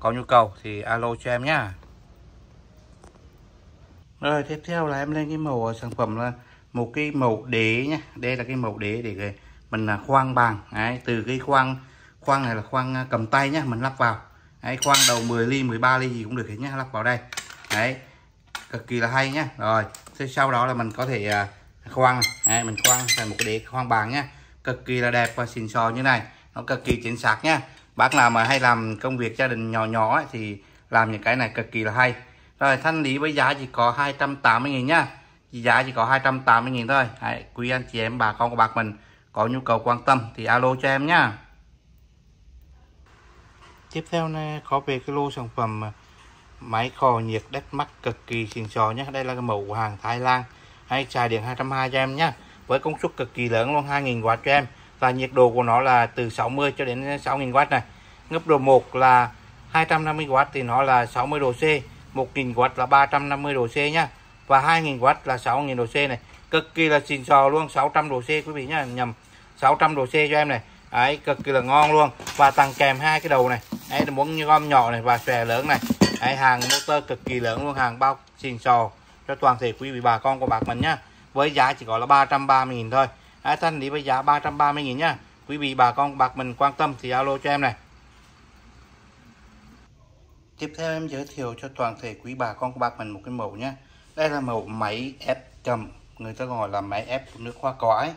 có nhu cầu thì alo cho em nhá. Rồi tiếp theo là em lên cái màu sản phẩm là một cái màu đế nhá. Đây là cái màu đế để mình là khoang bằng Đấy, từ cái khoang khoang này là khoang à, cầm tay nhá mình lắp vào. Đấy, khoang đầu 10 ly 13 ly gì cũng được hết nhá lắp vào đây. Đấy cực kỳ là hay nhá. Rồi thế sau đó là mình có thể à, khoan này. mình khoan thành một cái đế khoan bàn nhá. Cực kỳ là đẹp và xịn sò như này nó cực kỳ chính xác nhá bác nào mà hay làm công việc gia đình nhỏ nhỏ ấy, thì làm những cái này cực kỳ là hay. Rồi thanh lý với giá chỉ có 280 nghìn nhá giá chỉ có 280 nghìn thôi. Đấy, quý anh chị em bà con của bác mình có nhu cầu quan tâm thì alo cho em nhá tiếp theo này có về cái lô sản phẩm máy kho nhiệt đất mắt cực kỳ xịn sò nhé đây là cái mẫu của hàng Thái Lan. Hay xài điện 220 cho em nhé với công suất cực kỳ lớn luôn 2000W cho em và nhiệt độ của nó là từ 60 cho đến 6000W này. Ngấp độ 1 là 250W thì nó là 60 độ C. 1000W là 350 độ C nhá. Và 2000W là 6000 độ C này. Cực kỳ là xịn sò luôn 600 độ C quý vị nhá. Nhầm 600 độ C cho em này. Đấy cực kỳ là ngon luôn. Và tặng kèm hai cái đầu này. Đấy là muốn như gom nhỏ này và xòe lớn này. Đấy, hàng motor cực kỳ lớn luôn hàng bao xịn sò cho toàn thể quý vị bà con của bạc mình nhá. Với giá chỉ có là 330.000 thôi đấy, thanh lý với giá 330.000 nhá quý vị bà con bạc mình quan tâm thì alo cho em này. Tiếp theo em giới thiệu cho toàn thể quý bà con của bạc mình một cái mẫu nhá đây là mẫu máy ép chậm người ta gọi là máy ép nước hoa cỏ ấy.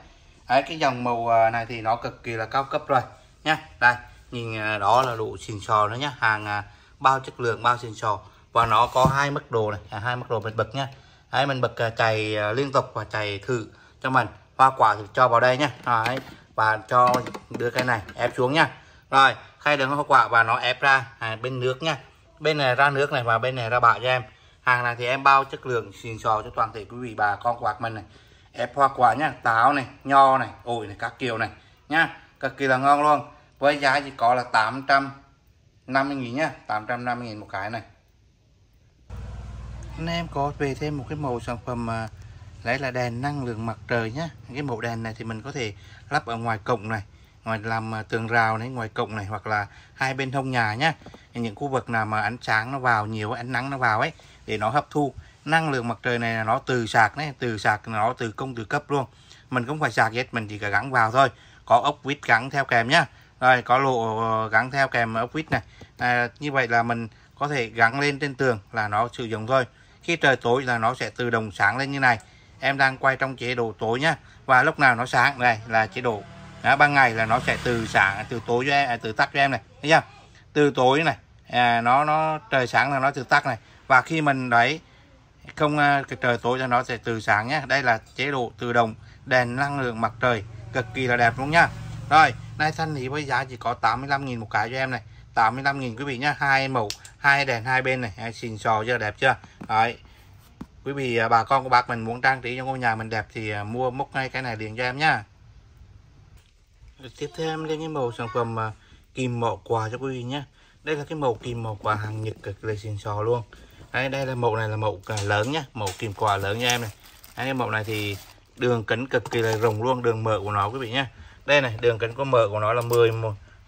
Đấy, cái dòng màu à, này thì nó cực kỳ là cao cấp rồi nhá đây nhìn à, đó là độ xịn sò nữa nhá hàng à, bao chất lượng bao xịn sò. Và nó có hai mức độ này hai mức độ mình bật nhá Đấy, mình bật chạy liên tục và chạy thử cho mình hoa quả thì cho vào đây nhá. Đấy, và cho đưa cái này ép xuống nhá. Rồi khay đựng hoa quả và nó ép ra à, bên nước nhá. Bên này ra nước này và bên này ra bạ cho em. Hàng này thì em bao chất lượng xịn sò cho toàn thể quý vị bà con quạt mình này. Ép hoa quả nhá táo này nho này ổi này các kiểu này nhá. Cực kỳ là ngon luôn. Với giá chỉ có là 850 nghìn nhá 850 nghìn một cái này. Anh em có về thêm một cái màu sản phẩm mà đấy là đèn năng lượng mặt trời nhá cái bộ đèn này thì mình có thể lắp ở ngoài cổng này ngoài làm à, tường rào này ngoài cổng này hoặc là hai bên hông nhà nhá những khu vực nào mà ánh sáng nó vào nhiều ánh nắng nó vào ấy để nó hấp thu. Năng lượng mặt trời này là nó từ sạc đấy từ sạc nó từ công từ cấp luôn. Mình không phải sạc hết mình chỉ cả gắn vào thôi. Có ốc vít gắn theo kèm nhá. Rồi có lộ ờ, gắn theo kèm ốc vít này. À, như vậy là mình có thể gắn lên trên tường là nó sử dụng thôi. Khi trời tối là nó sẽ tự động sáng lên như này em đang quay trong chế độ tối nhá. Và lúc nào nó sáng này là chế độ. Đó, ban ngày là nó sẽ từ sáng từ tối cho em à, từ tắt cho em này thấy chưa? Từ tối này à, nó nó trời sáng là nó từ tắt này. Và khi mình đấy không à, cái trời tối cho nó sẽ từ sáng nhé đây là chế độ tự động đèn năng lượng mặt trời cực kỳ là đẹp luôn nhá. Rồi nay thanh lý với giá chỉ có 85.000 một cái cho em này. 85.000 quý vị nhá. Hai màu hai đèn hai bên này. Hai xìn sò chưa đẹp chưa? Đấy quý vị à, bà con của bác mình muốn trang trí cho ngôi nhà mình đẹp thì à, mua múc ngay cái này liền cho em nhá. Tiếp theo em lên cái màu sản phẩm à, kìm mỏ quà cho quý vị nhé đây là cái màu kìm mỏ quà hàng nhật cực là xịn sò luôn. Đây, đây là mẫu này là mẫu lớn nhá mẫu kìm quà lớn nha em này. Đây, cái mẫu này thì đường kính cực kỳ là rộng luôn đường mở của nó quý vị nhé. đây này đường kính có mở của nó là 10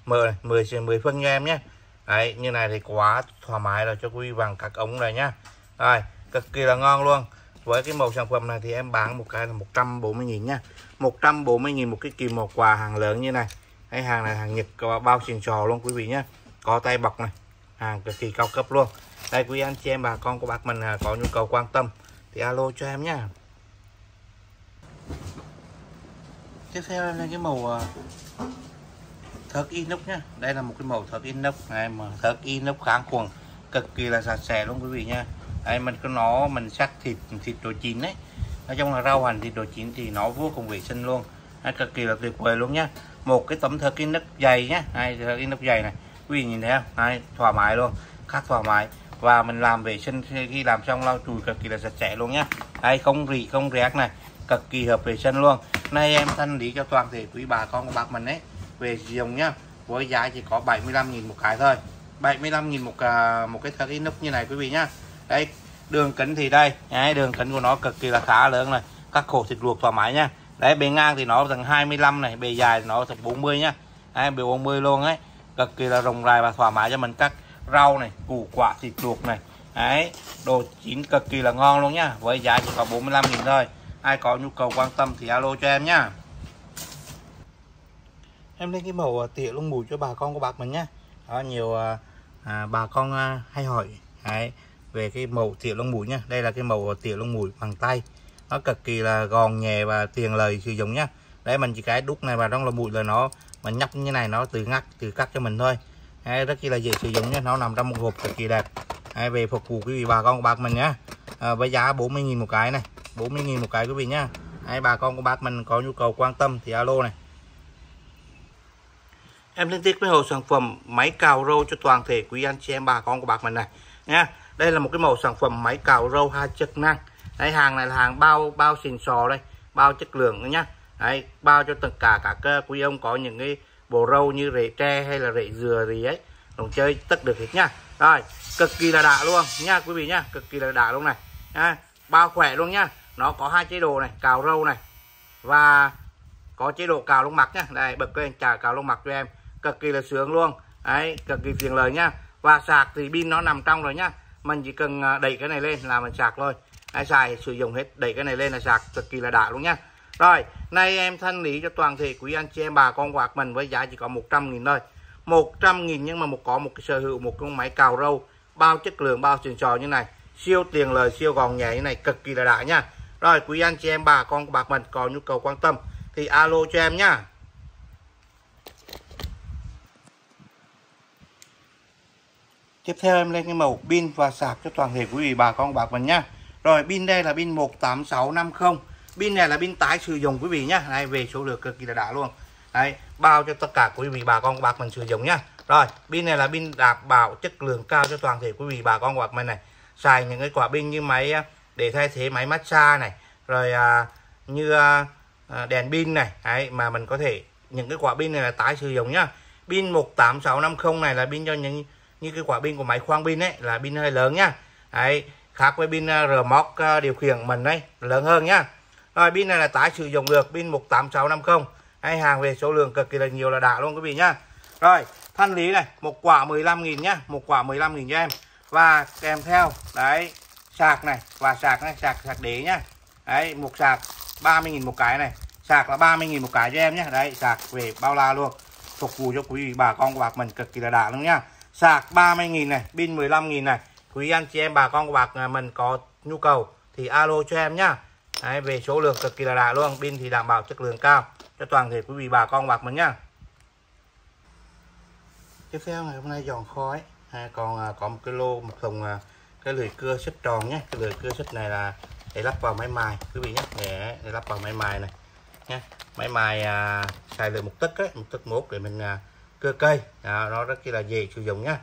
mở này 10 10 phân nha em nhé đấy như này thì quá thoải mái rồi cho quý vị bằng các ống này nhá. Rồi cực kỳ là ngon luôn. Với cái màu sản phẩm này thì em bán một cái là 140 nghìn nhá 140 nghìn một cái kìm một quà hàng lớn như này. Hay hàng này hàng Nhật bao xịn trò luôn quý vị nhé có tay bọc này, hàng cực kỳ cao cấp luôn. Đây quý anh chị em, bà con của bác mình à, có nhu cầu quan tâm thì alo cho em nhá tiếp theo em là cái màu à, thớt inox nhá. Đây là một cái màu thớt inox này mà thớt inox kháng khuẩn, cực kỳ là sạch sẽ luôn quý vị nha đây mình có nó mình sắc thịt thịt đồ chín đấy nói chung là rau hành, thịt đồ chín thì nó vô cùng vệ sinh luôn. Hay cực kỳ là tuyệt vời luôn nhá. Một cái tấm thớt nắp dày nhá. Hai thớt nắp dày này. Quý vị nhìn thấy không? Hai thoải mái luôn. Khá thoải mái. Và mình làm vệ sinh khi làm xong, lau chùi cực kỳ là sạch sẽ luôn nhá. Đây không rỉ, không rác này. Cực kỳ hợp vệ sinh luôn. Nay em thanh lý cho toàn thể quý bà con của bác mình đấy về dùng nhá. Với giá chỉ có 75.000 một cái thôi. 75.000 một à, một cái thớt nắp như này quý vị nhá đây đường kính thì đây. Đấy, đường kính của nó cực kỳ là khá lớn này. Các khổ thịt luộc thoải mái nhá đấy bề ngang thì nó tầng 25 này bề dài thì nó tầng 40 nhá. Đấy, bề 40 luôn ấy. Cực kỳ là rộng rãi và thoải mái cho mình. Cắt rau này củ quả thịt luộc này. Đấy đồ chín cực kỳ là ngon luôn nhá. Với giá chỉ có 45 nghìn thôi. Ai có nhu cầu quan tâm thì alo cho em nhá. Em lên cái màu à, tỉa lông mùi cho bà con của bác mình nhá. Đó nhiều à, à bà con à, hay hỏi. Đấy, về cái màu tỉa lông mũi nhá đây là cái màu tỉa lông mũi bằng tay. Nó cực kỳ là gòn nhẹ và tiền lời sử dụng nhá đấy mình chỉ cái đúc này vào trong lông mũi là nó mình nhấp như này nó từ ngắt từ cắt cho mình thôi. Đấy, rất là dễ sử dụng nhé nó nằm trong một hộp cực kỳ đẹp. Đấy, về phục vụ quý vị bà con của bác mình nhá. À, với giá 40.000 một cái này. 40.000 một cái quý vị nhá. Đấy, bà con của bác mình có nhu cầu quan tâm thì alo này. Em liên tiếp với hồ sản phẩm máy cào râu cho toàn thể quý anh chị em bà con của bác mình này. Nha đây là một cái màu sản phẩm máy cào râu hai chức năng. Đấy hàng này là hàng bao bao xịn sò đây, bao chất lượng nhá. Đấy, bao cho tất cả các ờ, quý ông có những cái bộ râu như rễ tre hay là rễ dừa gì ấy đồng chơi tất được hết nhá. Rồi, cực kỳ là đã luôn nha quý vị nhá, cực kỳ là đã luôn này. Nha bao khỏe luôn nhá. Nó có hai chế độ này cào râu này và có chế độ cào lông mặt nhá. Đây, bật lên chào cào lông mặt cho em. Cực kỳ là sướng luôn. Đấy, cực kỳ tiền lời nhá. Và sạc thì pin nó nằm trong rồi nhá mình chỉ cần à, đẩy cái này lên là mình sạc thôi. Ai xài sử dụng hết, đẩy cái này lên là sạc, cực kỳ là đã luôn nhá rồi, nay em thanh lý cho toàn thể quý anh chị em, bà con quạt mình với giá chỉ có 100 nghìn thôi. 100 nghìn nhưng mà một, có một cái sở hữu một con máy cào râu, bao chất lượng, bao sườn sò như này. Siêu tiền lời, siêu gòn nhẹ như này, cực kỳ là đã nha. Rồi, quý anh chị em, bà con của bạc mình có nhu cầu quan tâm thì alo cho em nhá tiếp theo em lên cái màu pin và sạc cho toàn thể quý vị bà con bạc mình nhá. Rồi pin đây là pin 18650 pin này là pin tái sử dụng quý vị nhá. Này về số lượng cực kỳ là đã luôn. Đấy bao cho tất cả quý vị bà con bạc mình sử dụng nhá. Rồi pin này là pin đảm bảo chất lượng cao cho toàn thể quý vị bà con bạc mình này. Xài những cái quả pin như máy à, để thay thế máy massage này. Rồi à, như à, à, đèn pin này. Đấy mà mình có thể những cái quả pin này là tái sử dụng nhá. Pin 18650 này là pin cho những như cái quả pin của máy khoang pin ấy là pin hơi lớn nhá. Đấy khác với pin à, remote ờ, điều khiển mình đấy lớn hơn nhá. Rồi pin này là tái sử dụng được pin 18650 hay hàng về số lượng cực kỳ là nhiều là đã luôn quý vị nhá. Rồi thanh lý này một quả 15.000 nhá một quả 15.000 cho em. Và kèm theo đấy sạc này và sạc này sạc sạc đế nhá. Đấy một sạc 30.000 một cái này sạc là 30.000 một cái cho em nhé đấy sạc về bao la luôn phục vụ cho quý vị bà con của bạc mình cực kỳ là đã luôn nhá sạc 30.000 này pin 15.000 này. Quý anh chị em bà con của bạc à, mình có nhu cầu thì alo cho em nhá. Đấy, về số lượng cực kỳ là đại luôn pin thì đảm bảo chất lượng cao. Cho toàn thể quý vị bà con bạc mình nhá. Tiếp theo ngày hôm nay giòn khói, à, còn à, có một cái lô một thùng à, cái lưỡi cưa xích tròn nhé. Cái lưỡi cưa xích này là để lắp vào máy mài quý vị nhé. Để, để lắp vào máy mài này nhé. Máy mài à, xài được một tấc ấy một tấc mốt để mình à, cưa cây. Đó nó rất là dễ sử dụng nhá.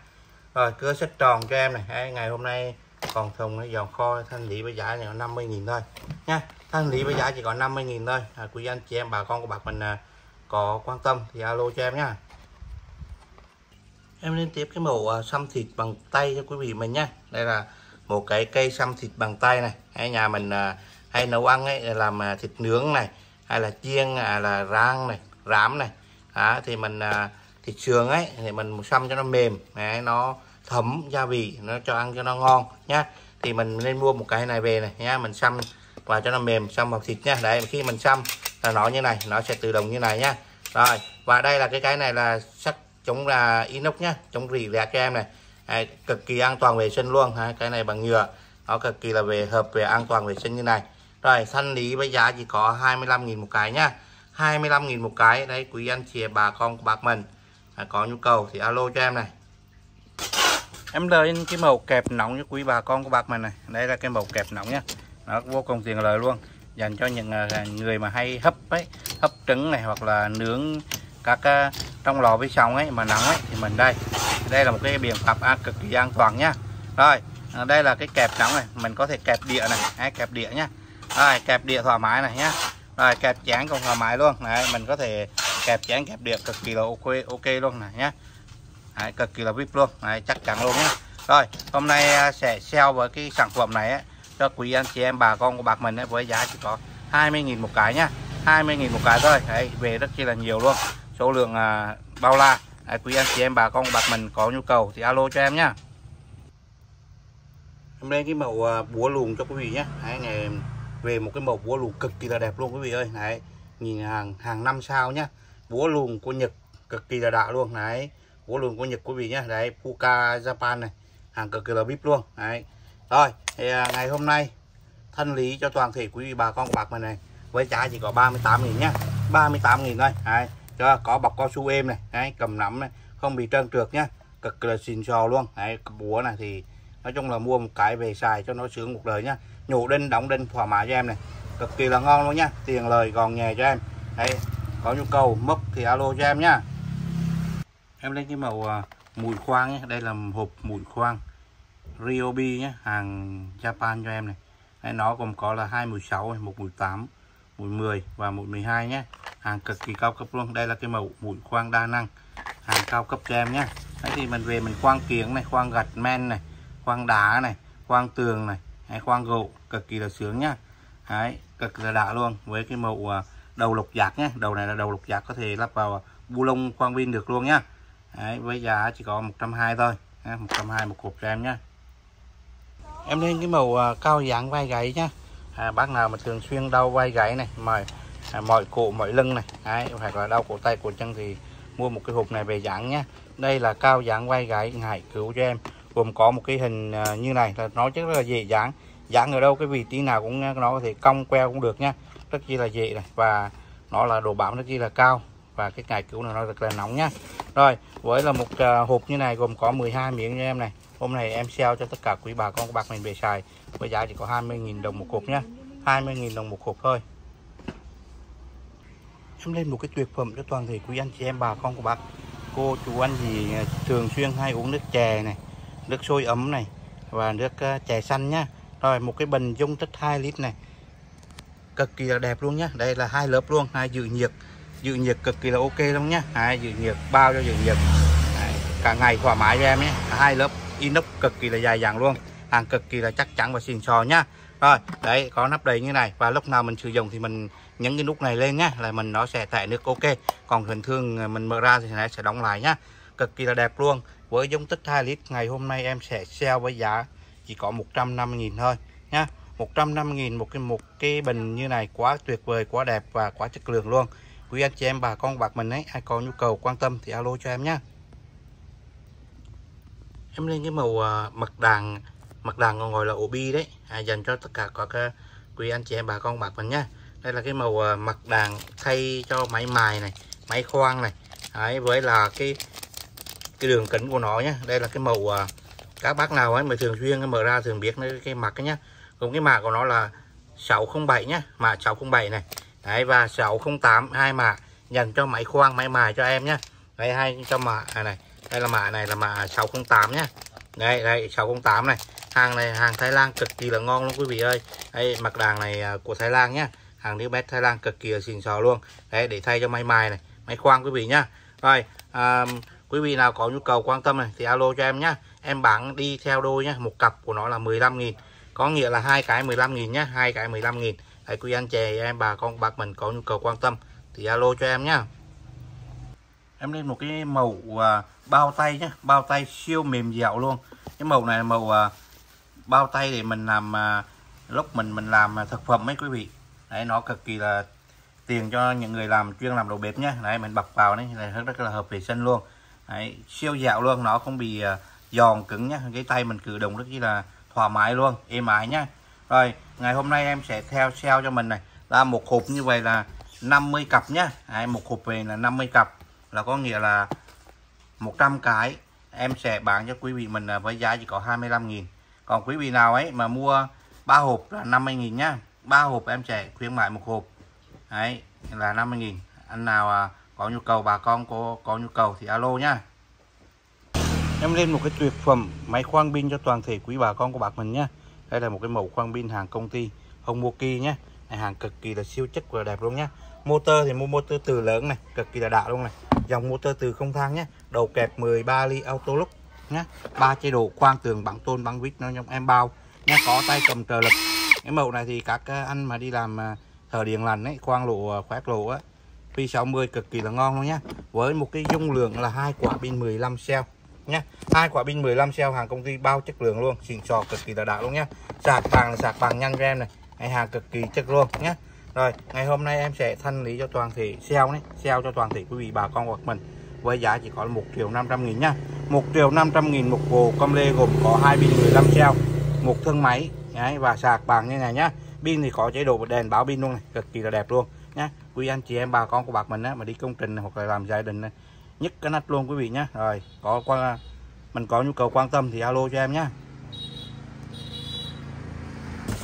Rồi cưa xích tròn cho em này. Đấy, ngày hôm nay còn thùng nó giòn kho thanh lý với giá này 50.000 thôi. Nha thanh lý với giá chỉ có 50.000 thôi. À, quý anh chị em bà con của bạc mình à, có quan tâm thì alo cho em nha em lên tiếp cái mẫu à, xăm thịt bằng tay cho quý vị mình nhá. Đây là một cái cây xăm thịt bằng tay này. Hay nhà mình à, hay nấu ăn ấy làm à, thịt nướng này hay là chiên à, là rang này rám này. À, thì mình à, thịt sườn ấy thì mình xăm cho nó mềm đấy, nó thấm gia vị nó cho ăn cho nó ngon nhá. Thì mình nên mua một cái này về này nhá mình xăm và cho nó mềm xăm vào thịt nhá. Đấy khi mình xăm là nó như này nó sẽ tự động như này nhá. Rồi và đây là cái cái này là sắt chống là inox nhá chống rỉ rẻ cho em này. Đấy, cực kỳ an toàn vệ sinh luôn ha cái này bằng nhựa. Nó cực kỳ là về hợp về an toàn vệ sinh như này. Rồi thanh lý với giá chỉ có 25.000 một cái nhá. 25.000 một cái đấy quý anh chị bà con của bác mình à, có nhu cầu thì alo cho em này. Em lên cái màu kẹp nóng cho quý bà con của bác mình này. Đây là cái màu kẹp nóng nhá. Nó vô cùng tiền lời luôn. Dành cho những à, người mà hay hấp ấy hấp trứng này hoặc là nướng các à, trong lò với xong ấy mà nóng ấy thì mình đây. Đây là một cái biện pháp à, cực kỳ an toàn nhá. Rồi à, đây là cái kẹp nóng này. Mình có thể kẹp địa này. Hay kẹp địa nhá. Rồi kẹp địa thoải mái này nhá. Rồi kẹp chén cũng thoải mái luôn. Đấy mình có thể kẹp chén kẹp địa cực kỳ là ok ok luôn này nhá. Đấy, cực kỳ là vip luôn đấy, chắc chắn luôn nhá. Rồi hôm nay à, sẽ sale với cái sản phẩm này ấy, cho quý anh chị em bà con của bạc mình ấy, với giá chỉ có 20.000 một cái nhá. 20.000 một cái thôi đấy về rất chi là nhiều luôn. Số lượng à, bao la. Đấy, quý anh chị em bà con của bạc mình có nhu cầu thì alo cho em nhá. Hôm nay cái mẫu à, búa lùn cho quý vị nhé đấy, ngày về một cái mẫu búa lùn cực kỳ là đẹp luôn quý vị ơi. Đấy nhìn hàng hàng năm sao nhá búa luồng của Nhật cực kỳ là đạo luôn đấy. Búa luồng của Nhật quý vị nhé đấy Puka Japan này hàng cực kỳ là bíp luôn đấy. Rồi thì à, ngày hôm nay thanh lý cho toàn thể quý vị bà con bạc mình này với giá chỉ có 38 nghìn nhá 38 nghìn thôi đấy. Cho có bọc cao su êm này đấy cầm nắm này không bị trơn trượt nhá cực kỳ là xịn xò luôn đấy. Búa này thì nói chung là mua một cái về xài cho nó sướng một đời nhá. Nhổ đinh đóng đinh thoải mái cho em này cực kỳ là ngon luôn nhá tiền lời gòn nhẹ cho em đấy có nhu cầu mốc thì alo cho em nhá. Em lên cái màu à, mùi khoang nhé đây là hộp mùi khoang Ryobi nhé hàng Japan cho em này. Đây, nó gồm có là hai mùi sáu một mùi tám mùi 10 và mùi 12 nhé hàng cực kỳ cao cấp luôn. Đây là cái màu mùi khoang đa năng hàng cao cấp cho em nhé đấy thì mình về mình khoang kiếng này khoang gạch men này khoang đá này khoang tường này hay khoang gỗ cực kỳ là sướng nhá. Đấy cực là đã luôn. Với cái màu à, đầu lục giạc nhé. Đầu này là đầu lục giạc có thể lắp vào bu lông quang pin được luôn nhá. Đấy, với giá chỉ có 120 thôi. 120 một hộp cho em nhé em lên cái màu à, cao dáng vai gáy nhá. À, bác nào mà thường xuyên đau vai gáy này mỏi à, mỏi cổ mỏi lưng này đấy, hoặc là đau cổ tay cổ chân thì mua một cái hộp này về dáng nhá. Đây là cao dáng vai gáy ngải cứu cho em. Gồm có một cái hình à, như này là nó rất là dễ dáng. Dáng ở đâu cái vị trí nào cũng nó có thể cong queo cũng được nhá rất chi là dễ này, và nó là độ bám rất chi là cao, và cái ngày cứu này nó rất là nóng nhá. Rồi, với là một à, hộp như này gồm có 12 miếng như em này. Hôm nay em sale cho tất cả quý bà con, các bác mình về xài với giá chỉ có 20.000 đồng một hộp nhá. 20.000 đồng một hộp thôi. Em lên một cái tuyệt phẩm cho toàn thể quý anh chị em, bà con của bác. Cô chú anh gì à, thường xuyên hay uống nước chè này, nước sôi ấm này, và nước à, chè xanh nhá. Rồi một cái bình dung tích 2 lít này cực kỳ là đẹp luôn nhá. Đây là hai lớp luôn hai dự nhiệt. Dự nhiệt cực kỳ là ok luôn nhá. Hai dự nhiệt bao cho dự nhiệt. Đấy, cả ngày thoải mái cho em nhé. Hai lớp inox cực kỳ là dài dẳng luôn. Hàng cực kỳ là chắc chắn và xịn sò nhá. Rồi đấy có nắp đầy như này. Và lúc nào mình sử dụng thì mình nhấn cái nút này lên nhá là mình nó sẽ tải nước ok. Còn thường thường mình mở ra thì nó sẽ đóng lại nhá. Cực kỳ là đẹp luôn. Với dung tích 2 lít ngày hôm nay em sẽ sale với giá chỉ có 150.000 thôi nhá. 150.000 một cái một cái bình như này quá tuyệt vời quá đẹp và quá chất lượng luôn. Quý anh chị em bà con bạc mình ấy ai có nhu cầu quan tâm thì alo cho em nhé em lên cái màu uh, đàn mặt đàn còn gọi là obi đấy. À, dành cho tất cả các uh, quý anh chị em bà con bạc mình nhá. Đây là cái màu uh, đàn thay cho máy mài này máy khoan này. Đấy, với là cái cái đường kính của nó nhé đây là cái màu uh, các bác nào ấy mà thường xuyên mở ra thường biết cái, cái mặt cái nhá cùng cái mã của nó là 607 nhé mã 607 này. Đấy và 608 hai mã dành cho máy khoan máy mài cho em nhé, đây hai cho mã này, này đây là mã này là mã 608 nhé, đây đây 608 này. Hàng này hàng Thái Lan cực kỳ là ngon luôn quý vị ơi. Đây mặt đàn này à, của Thái Lan nhé, hàng new Thái Lan cực kỳ là xịn sò luôn. Đấy để thay cho máy mài này máy khoan quý vị nhá. Rồi à, quý vị nào có nhu cầu quan tâm này thì alo cho em nhá. Em bán đi theo đôi nhá một cặp của nó là 15 nghìn có nghĩa là hai cái 15 nghìn nhá hai cái 15 nghìn. Hãy quý anh chị em bà con bác mình có nhu cầu quan tâm thì alo cho em nhá. Em lên một cái màu uh, à, bao tay nhá bao tay siêu mềm dẻo luôn. Cái màu này là màu uh, à, bao tay để mình làm uh, lúc mình mình làm thực phẩm mấy quý vị. Đấy nó cực kỳ là tiền cho những người làm chuyên làm đồ bếp nhá. Đấy mình bọc vào đấy là rất, rất là hợp vệ sinh luôn. Đấy, siêu dẻo luôn nó không bị uh, giòn cứng nhá. Cái tay mình cử động rất là thoải mái luôn êm ái nhá. Rồi ngày hôm nay em sẽ theo sale cho mình này. Là một hộp như vậy là 50 cặp nhá. Đấy, một hộp về là 50 cặp. Là có nghĩa là 100 cái. Em sẽ bán cho quý vị mình với giá chỉ có 25.000 còn quý vị nào ấy mà mua ba hộp là 50.000 nhá. Ba hộp em sẽ khuyến mại một hộp. Đấy là 50.000 anh nào à, có nhu cầu bà con có có nhu cầu thì alo nhá em lên một cái tuyệt phẩm máy khoan pin cho toàn thể quý bà con của bác mình nhé. Đây là một cái mẫu khoan pin hàng công ty Honmoki nhé. Này, hàng cực kỳ là siêu chất và đẹp luôn nhé. Motor thì mua motor từ lớn này cực kỳ là đã luôn này. Dòng motor từ không thang nhé. Đầu kẹp 13 ly auto lúc nhé. Ba chế độ khoan tường bằng tôn bằng vít nó trong em bao nhé. Có tay cầm trợ lực. Cái mẫu này thì các anh mà đi làm à, thờ điện lành ấy khoan lộ à, khoét lộ á P60 cực kỳ là ngon luôn nhé. Với một cái dung lượng là hai quả pin 15 cell nhé. Hai quả pin 15 cell hàng công ty bao chất lượng luôn xịn sò cực kỳ là đã luôn nhé. Sạc vàng là sạc vàng nhanh em này hay hàng cực kỳ chất luôn nhé. Rồi ngày hôm nay em sẽ thanh lý cho toàn thể sale đấy sale cho toàn thể quý vị bà con của mình với giá chỉ có 1 triệu 500 nghìn nhá. 1 triệu 500 nghìn một bộ com lê gồm có hai pin 15 cell một thân máy đấy, và sạc bằng như này nhá. Pin thì có chế độ đèn báo pin luôn này cực kỳ là đẹp luôn nhá. Quý anh chị em bà con của bạc mình á mà đi công trình hoặc là làm gia đình này, nhất cái nách luôn quý vị nhé rồi có quan mình có nhu cầu quan tâm thì alo cho em nhé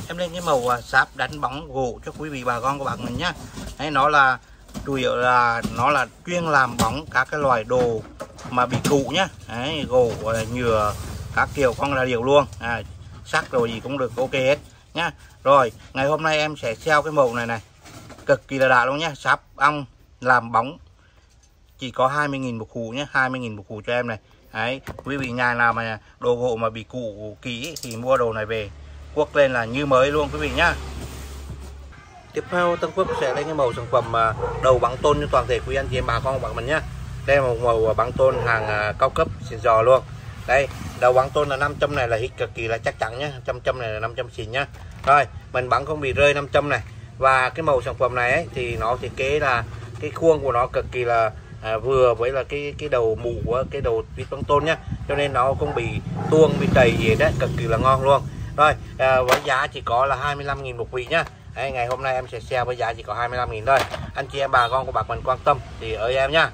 em lên cái màu à, sáp đánh bóng gỗ cho quý vị bà con của bạn mình nhé đấy nó là chủ yếu là nó là chuyên làm bóng các cái loại đồ mà bị cụ nhá. Đấy, gỗ nhựa các kiểu con là điều luôn. À, sắc rồi gì cũng được ok hết nhá. Rồi ngày hôm nay em sẽ treo cái màu này này. Cực kỳ là đã luôn nhá. Sáp ong làm bóng chỉ có 20.000 một củ nhé 20.000 một củ cho em này. Đấy quý vị nhà nào mà đồ gỗ mà bị cũ kỹ thì mua đồ này về. Quốc lên là như mới luôn quý vị nhá. Tiếp theo Tân Quốc sẽ lên cái màu sản phẩm à, đầu băng tôn cho toàn thể quý anh chị em bà con bạn mình nhá. Đây là một màu à, băng tôn hàng à, cao cấp xịn giò luôn. Đây đầu băng tôn là 500 này là hít cực kỳ là chắc chắn nhá. 100 này là 500 xịn nhá. Rồi mình bắn không bị rơi 500 này. Và cái màu sản phẩm này ấy, thì nó thiết kế là cái khuôn của nó cực kỳ là à, vừa với là cái cái đầu mũ của cái đầu vịt băng tôn nhá. Cho nên nó không bị tuông bị đầy gì đấy cực kỳ là ngon luôn. Rồi à, với giá chỉ có là 25.000 một vị nhá. Đấy, ngày hôm nay em sẽ share với giá chỉ có 25.000 thôi. Anh chị em bà con của bạc mình quan tâm thì ơi em nhá.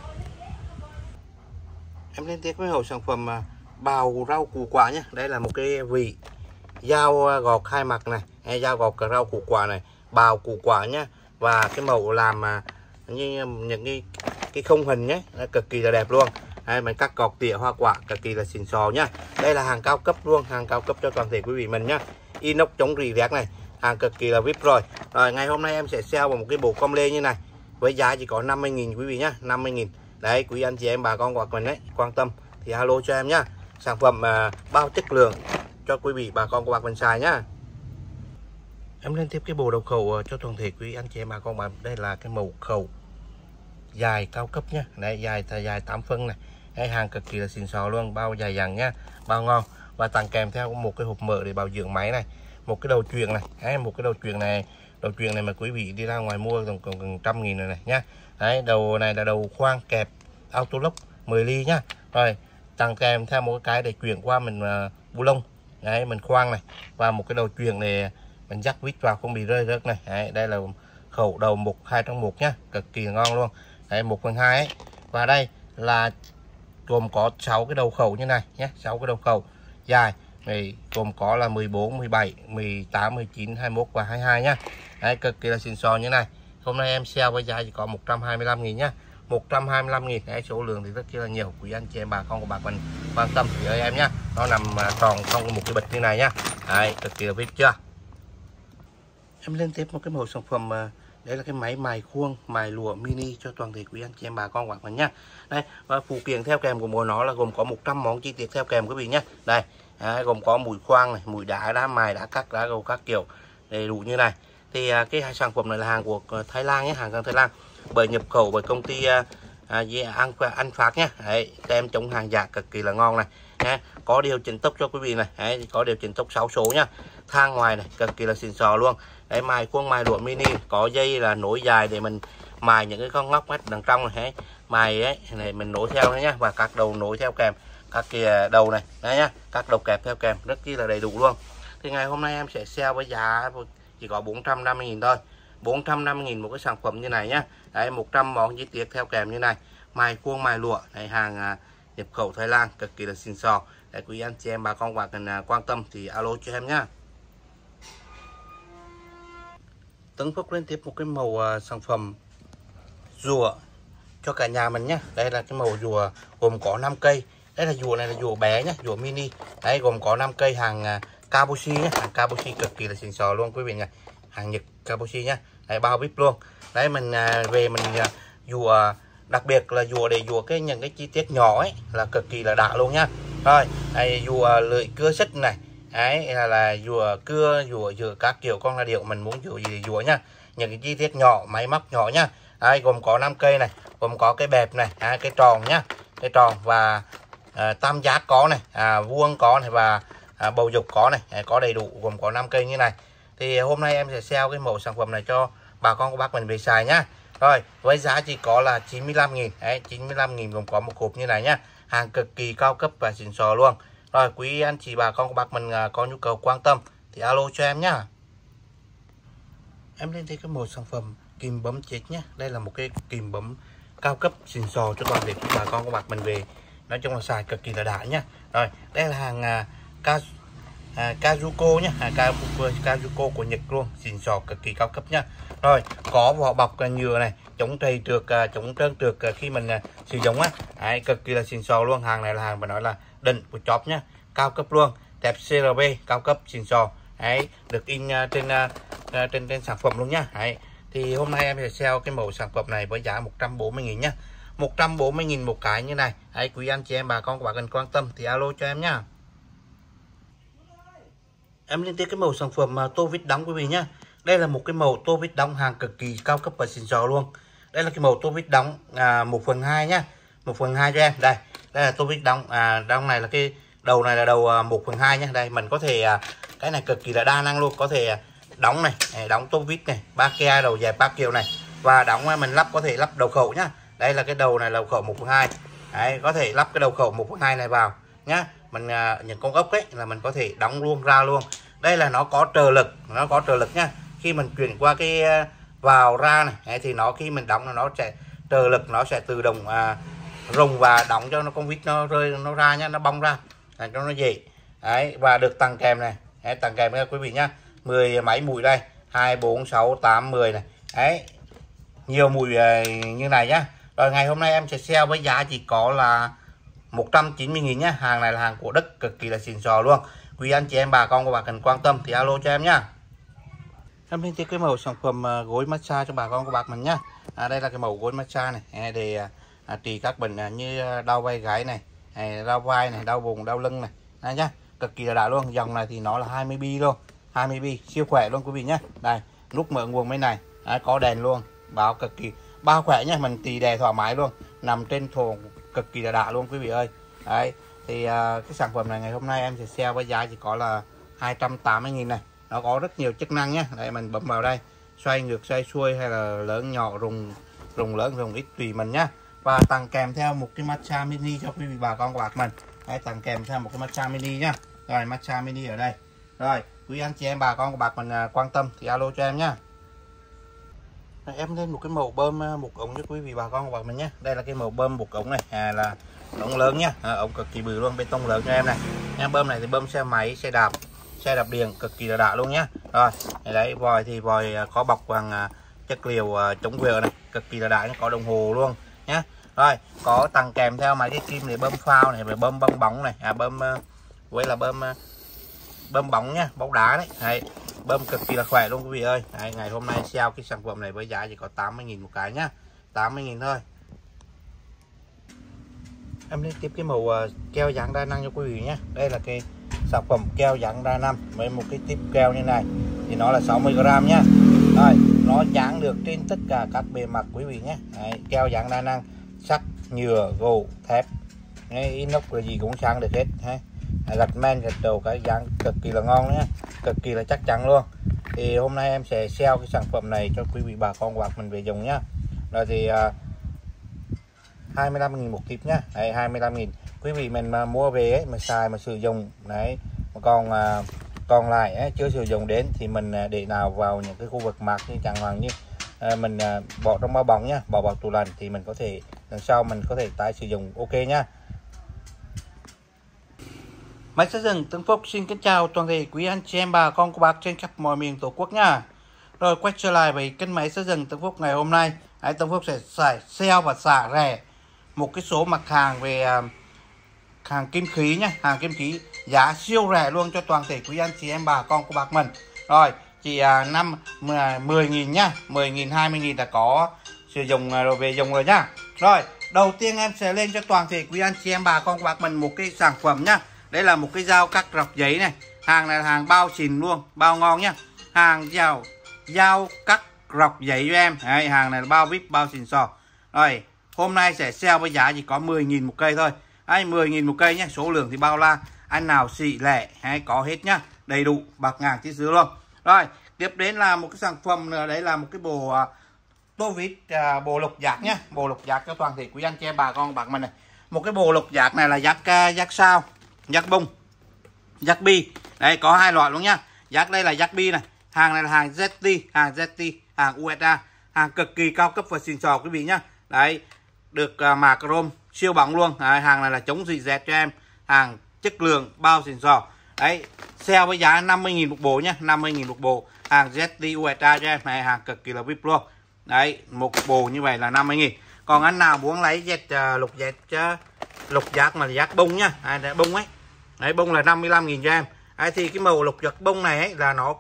Em lên tiếp với hộp sản phẩm à, bào rau củ quả nhé đây là một cái vị dao à, gọt hai mặt này hay dao gọt rau củ quả này. Bào củ quả nhá. Và cái màu làm à, như những cái cái không hình nhé nó cực kỳ là đẹp luôn. Hay mình cắt cọc tỉa hoa quả cực kỳ là xịn sò nhá. Đây là hàng cao cấp luôn hàng cao cấp cho toàn thể quý vị mình nhá. Inox chống rỉ rác này hàng cực kỳ là vip rồi. Rồi ngày hôm nay em sẽ sale vào một cái bộ com lê như này với giá chỉ có 50.000 quý vị nhá 50.000 đấy quý anh chị em bà con của mình đấy quan tâm thì alo cho em nhá. Sản phẩm à, bao chất lượng cho quý vị bà con của bạn mình xài nhá. Em lên tiếp cái bộ đầu khẩu à, cho toàn thể quý anh chị em bà con bạn đây là cái màu khẩu dài cao cấp nhá này dài dài 8 phân này. Cái hàng cực kỳ là xịn sò luôn bao dài dặn nhá bao ngon. Và tặng kèm theo một cái hộp mở để bảo dưỡng máy này một cái đầu truyền này. Đấy, một cái đầu truyền này đầu truyền này mà quý vị đi ra ngoài mua tổng cộng gần trăm nghìn rồi này nhá đấy đầu này là đầu khoang kẹp auto lock 10 ly nhá rồi tặng kèm theo một cái để chuyển qua mình uh, bu lông. Đấy mình khoang này. Và một cái đầu truyền này mình dắt vít vào không bị rơi rớt này. Đấy, đây là khẩu đầu một hai trong một nhá cực kỳ ngon luôn đấy 1 phần 2 ấy. Và đây là gồm có 6 cái đầu khẩu như này nhé 6 cái đầu khẩu. Dài, thì gồm có là 14 17 18 19 21 và 22 nhá. Đấy, cực kỳ là xịn sò như này. Hôm nay em sale với giá chỉ có 125 000 nhá. 125 000 đấy, số lượng thì rất là nhiều. Quý anh chị em, bà con của bà mình quan tâm thì ơi em nhá. Nó nằm à, tròn trong một cái bịch như này nhá. Đấy, cực kỳ là vip chưa? Em liên tiếp một cái mẫu sản phẩm à, đây là cái máy mài khuôn mài lụa mini cho toàn thể quý anh chị em bà con quảng mình nhá. Đây và phụ kiện theo kèm của bộ nó là gồm có 100 món chi tiết theo kèm quý vị nhé đây à, gồm có mũi khoang này mũi đá đá mài đá cắt đá gầu các kiểu đầy đủ như này. Thì à, cái hai sản phẩm này là hàng của ờ, Thái Lan nhé hàng sang Thái Lan. Bởi nhập khẩu bởi công ty à, à, ăn ăn phát nhé. Đấy, tem chống hàng giả cực kỳ là ngon này. Nhé có điều chỉnh tốc cho quý vị này. Đấy, có điều chỉnh tốc 6 số nhá. Thang ngoài này cực kỳ là xịn sò luôn để mài khuôn mài lụa mini có dây là nối dài để mình mài những cái con ngóc hết đằng trong này mài ấy này mình nối theo nhé và các đầu nối theo kèm. Các kia đầu này đấy nhá các đầu kẹp theo kèm rất chi là đầy đủ luôn. Thì ngày hôm nay em sẽ sale với giá chỉ có 450.000 thôi. 450.000 một cái sản phẩm như này nhá. Đấy 100 món chi tiết theo kèm như này. Mài khuôn mài lụa này hàng à, nhập khẩu Thái Lan cực kỳ là xinh xò để quý anh chị em bà con và cần à, quan tâm thì alo cho em nhá. Tấn Phúc lên tiếp một cái màu uh, sản phẩm rùa cho cả nhà mình nhé. Đây là cái màu rùa gồm có 5 cây. Đây là rùa này là rùa bé nhé rùa mini. Đấy gồm có 5 cây hàng uh, Kabushi nhé. Hàng Kabushi cực kỳ là xịn sò luôn quý vị nhé hàng Nhật Kabushi nhé. Đấy bao vip luôn. Đấy mình uh, về mình uh, rùa đặc biệt là rùa để rùa cái những cái chi tiết nhỏ ấy là cực kỳ là đã luôn nhá. Rồi đây rùa lưỡi cưa xích này ấy là, là dùa cưa dùa dừa các kiểu. Con là điệu mình muốn dùa gì thì dùa nhá. Những cái chi tiết nhỏ máy móc nhỏ nhá. Đấy, gồm có 5 cây này gồm có cái bẹp này à, cái tròn nhá. Cái tròn và à, tam giác có này à, vuông có này và à, bầu dục có này. À, có đầy đủ gồm có 5 cây như này. Thì hôm nay em sẽ sell cái mẫu sản phẩm này cho bà con của bác mình về xài nhá. Rồi với giá chỉ có là 95 nghìn. Đấy 95 nghìn gồm có một hộp như này nhá. Hàng cực kỳ cao cấp và xịn sò luôn rồi quý anh chị bà con của bác mình à, có nhu cầu quan tâm thì alo cho em nhá. Em lên thấy cái một sản phẩm kìm bấm chết nhé đây là một cái kìm bấm cao cấp xịn sò cho toàn thể bà con của bác mình về. Nói chung là xài cực kỳ là đã nhá. Rồi đây là hàng à, ca à, Kazuko nhá. À, Kazuko của Nhật luôn. Xịn sò cực kỳ cao cấp nhá. Rồi có vỏ bọc nhựa này chống trầy trượt à, chống trơn trượt à, khi mình sử dụng á. Đấy, cực kỳ là xịn sò luôn. Hàng này là hàng mà nói là đỉnh của chóp nhá. Cao cấp luôn. Thép CRB cao cấp xịn sò. Ấy được in uh, trên uh, trên trên sản phẩm luôn nhá. Ấy thì hôm nay em sẽ sell cái mẫu sản phẩm này với giá 140 000 nhá. 140 000 một cái như này. Hãy quý anh chị em bà con các bạn cần quan tâm thì alo cho em nhá. Em liên tiếp cái màu sản phẩm mà tô vít đóng quý vị nhá. Đây là một cái màu tô vít đóng hàng cực kỳ cao cấp và xịn sò luôn. Đây là cái màu tô vít đóng à, 1 phần 2 nhá. 1 phần 2 cho em. Đây đây là tô vít đông à, đông này là cái đầu này là đầu à, 1 phần 2 nhé. Đây mình có thể à, cái này cực kỳ là đa năng luôn. Có thể à, đóng này, này đóng tô vít này ba ke đầu dài ba kiều này. Và đóng mình lắp có thể lắp đầu khẩu nhá. Đây là cái đầu này là đầu khẩu 1 phần 2 đấy có thể lắp cái đầu khẩu 1 phần 2 này vào nhá. Mình những con ốc ấy là mình có thể đóng luôn ra luôn. Đây là nó có trợ lực nó có trợ lực nhá. Khi mình chuyển qua cái vào ra này thì nó khi mình đóng là nó sẽ trợ lực nó sẽ tự động à, rùng và đóng cho nó con vít nó rơi nó ra nhá nó bong ra. Để cho nó dễ đấy và được tặng kèm này. Đấy, tặng kèm nha quý vị nhá. 10 máy mũi đây. 2 4 6 8 10 này. Đấy nhiều mùi ờ, như này nhá. Rồi ngày hôm nay em sẽ sale với giá chỉ có là 190 nghìn nhá. Hàng này là hàng của đức cực kỳ là xịn sò luôn. Quý anh chị em bà con của bà cần quan tâm thì alo cho em nhá. Em xin cái mẫu sản phẩm ờ, gối massage cho bà con của bác mình nhá. À, đây là cái mẫu gối massage này. Để ờ, à, trị các bệnh à, như à, đau vai gáy này, này đau vai này đau vùng đau lưng này. Đây nhá cực kỳ là đã luôn. Dòng này thì nó là 20 bi luôn 20 bi siêu khỏe luôn quý vị nhé. đây lúc mở nguồn bên này à, có đèn luôn báo cực kỳ bao khỏe nhé, mình tì đè thoải mái luôn nằm trên thùng cực kỳ là đã luôn quý vị ơi. Đấy thì à, cái sản phẩm này ngày hôm nay em sẽ sale với giá chỉ có là 280.000 này. Nó có rất nhiều chức năng nhé đây mình bấm vào đây xoay ngược xoay xuôi hay là lớn nhỏ rùng rùng lớn rùng ít tùy mình nhá và tặng kèm theo một cái matcha mini cho quý vị bà con của mình hãy tặng kèm theo một cái matcha mini nhá. Rồi matcha mini ở đây. Rồi quý anh chị em bà con của bạc mình à, quan tâm thì alo cho em nhá. Em lên một cái màu bơm à, một ống cho quý vị bà con của bạc mình nhé đây là cái màu bơm một ống này à, là ống lớn nhá. À, ống cực kỳ bự luôn bê tông lớn cho em này. Em bơm này thì bơm xe máy xe đạp xe đạp điện cực kỳ là đã luôn nhá. Rồi đấy vòi thì vòi à, có bọc bằng chất liệu chống quẹo này cực kỳ là đã có đồng hồ luôn nhá. Rồi có tặng kèm theo mấy cái kim để bơm phao này rồi bơm bong bóng này. À bơm ờ, với là bơm ờ, bơm bóng nha, bóng đá đấy, đấy bơm cực kỳ là khỏe luôn quý vị ơi. Đấy, ngày hôm nay sale cái sản phẩm này với giá chỉ có 80.000 một cái nhá. 80.000 thôi. Em liên tiếp cái màu ờ, keo dán đa năng cho quý vị nhé đây là cái sản phẩm keo dán đa năng với một cái tiếp keo như này. Thì nó là 60 gram nhá. Rồi nó dán được trên tất cả các bề mặt quý vị nhé. Đấy, keo dán đa năng sắt nhựa gỗ thép. Đấy, inox là gì cũng sáng được hết. Ha gạch men gạch đầu cái dán cực kỳ là ngon nhé cực kỳ là chắc chắn luôn. Thì hôm nay em sẽ sell cái sản phẩm này cho quý vị bà con hoặc mình về dùng nhá. Rồi thì à, uh, 25.000 một tip nhá. Đấy 25.000 quý vị mình mà mua về ấy, mà xài mà sử dụng đấy còn à, còn lại ấy, chưa sử dụng đến thì mình à, để nào vào những cái khu vực mạc như chẳng hạn như à, mình à, bỏ trong bao bóng nhá bỏ vào tủ lạnh thì mình có thể lần sau mình có thể tái sử dụng ok nhá Máy xây dựng Tân Phúc xin kính chào toàn thể quý anh chị em bà con của bác trên khắp mọi miền tổ quốc nha. Rồi quay trở lại với kênh máy xây dựng Tân Phúc ngày hôm nay. Hãy Tân Phúc sẽ xài sale và xả rẻ một cái số mặt hàng về à, hàng kim khí nhá hàng kim khí giá siêu rẻ luôn cho toàn thể quý anh chị em bà con của bác mình. Rồi chỉ à, năm mười nghìn nhá 10 nghìn 20 nghìn là có sử dụng à, rồi về dùng rồi nhá. Rồi đầu tiên em sẽ lên cho toàn thể quý anh chị em bà con của bác mình một cái sản phẩm nhá. Đây là một cái dao cắt rọc giấy này. Hàng này là hàng bao xịn luôn bao ngon nhá. Hàng dao dao cắt rọc giấy cho em. Đấy, hàng này là bao vip bao xịn sò. Rồi hôm nay sẽ sale với giá chỉ có 10.000 một cây thôi. Đấy, 10.000 một cây nhé. Số lượng thì bao la anh nào xị lẻ hay có hết nhá. Đầy đủ bạc ngàn tí dưới luôn. Rồi tiếp đến là một cái sản phẩm nữa đấy là một cái bộ uh, tô vít uh, bộ lục giác nhá. Bộ lục giác cho toàn thể quý anh chị em bà con bạn mình này. Một cái bộ lục giác này là giác uh, giác sao giác bông giác bi. Đây có hai loại luôn nhá. Giác đây là giác bi này hàng này là hàng ZT hàng ZT hàng USA hàng cực kỳ cao cấp và xịn sò quý vị nhá. Đấy được uh, mạc chrome siêu bóng luôn. Đấy, hàng này là chống gì dẹt cho em. Hàng chất lượng bao xịn sò. Đấy sale với giá 50.000 một bộ nhá 50.000 một bộ. Hàng ZT USA cho em này hàng cực kỳ là vip luôn. Đấy một bộ như vậy là 50.000 còn anh nào muốn lấy dẹt uh, lục dẹt uh, lục giác mà giác bông nhá. À, bông ấy. Đấy bông là 55.000 cho em. Đấy, thì cái màu lục giác bông này ấy là nó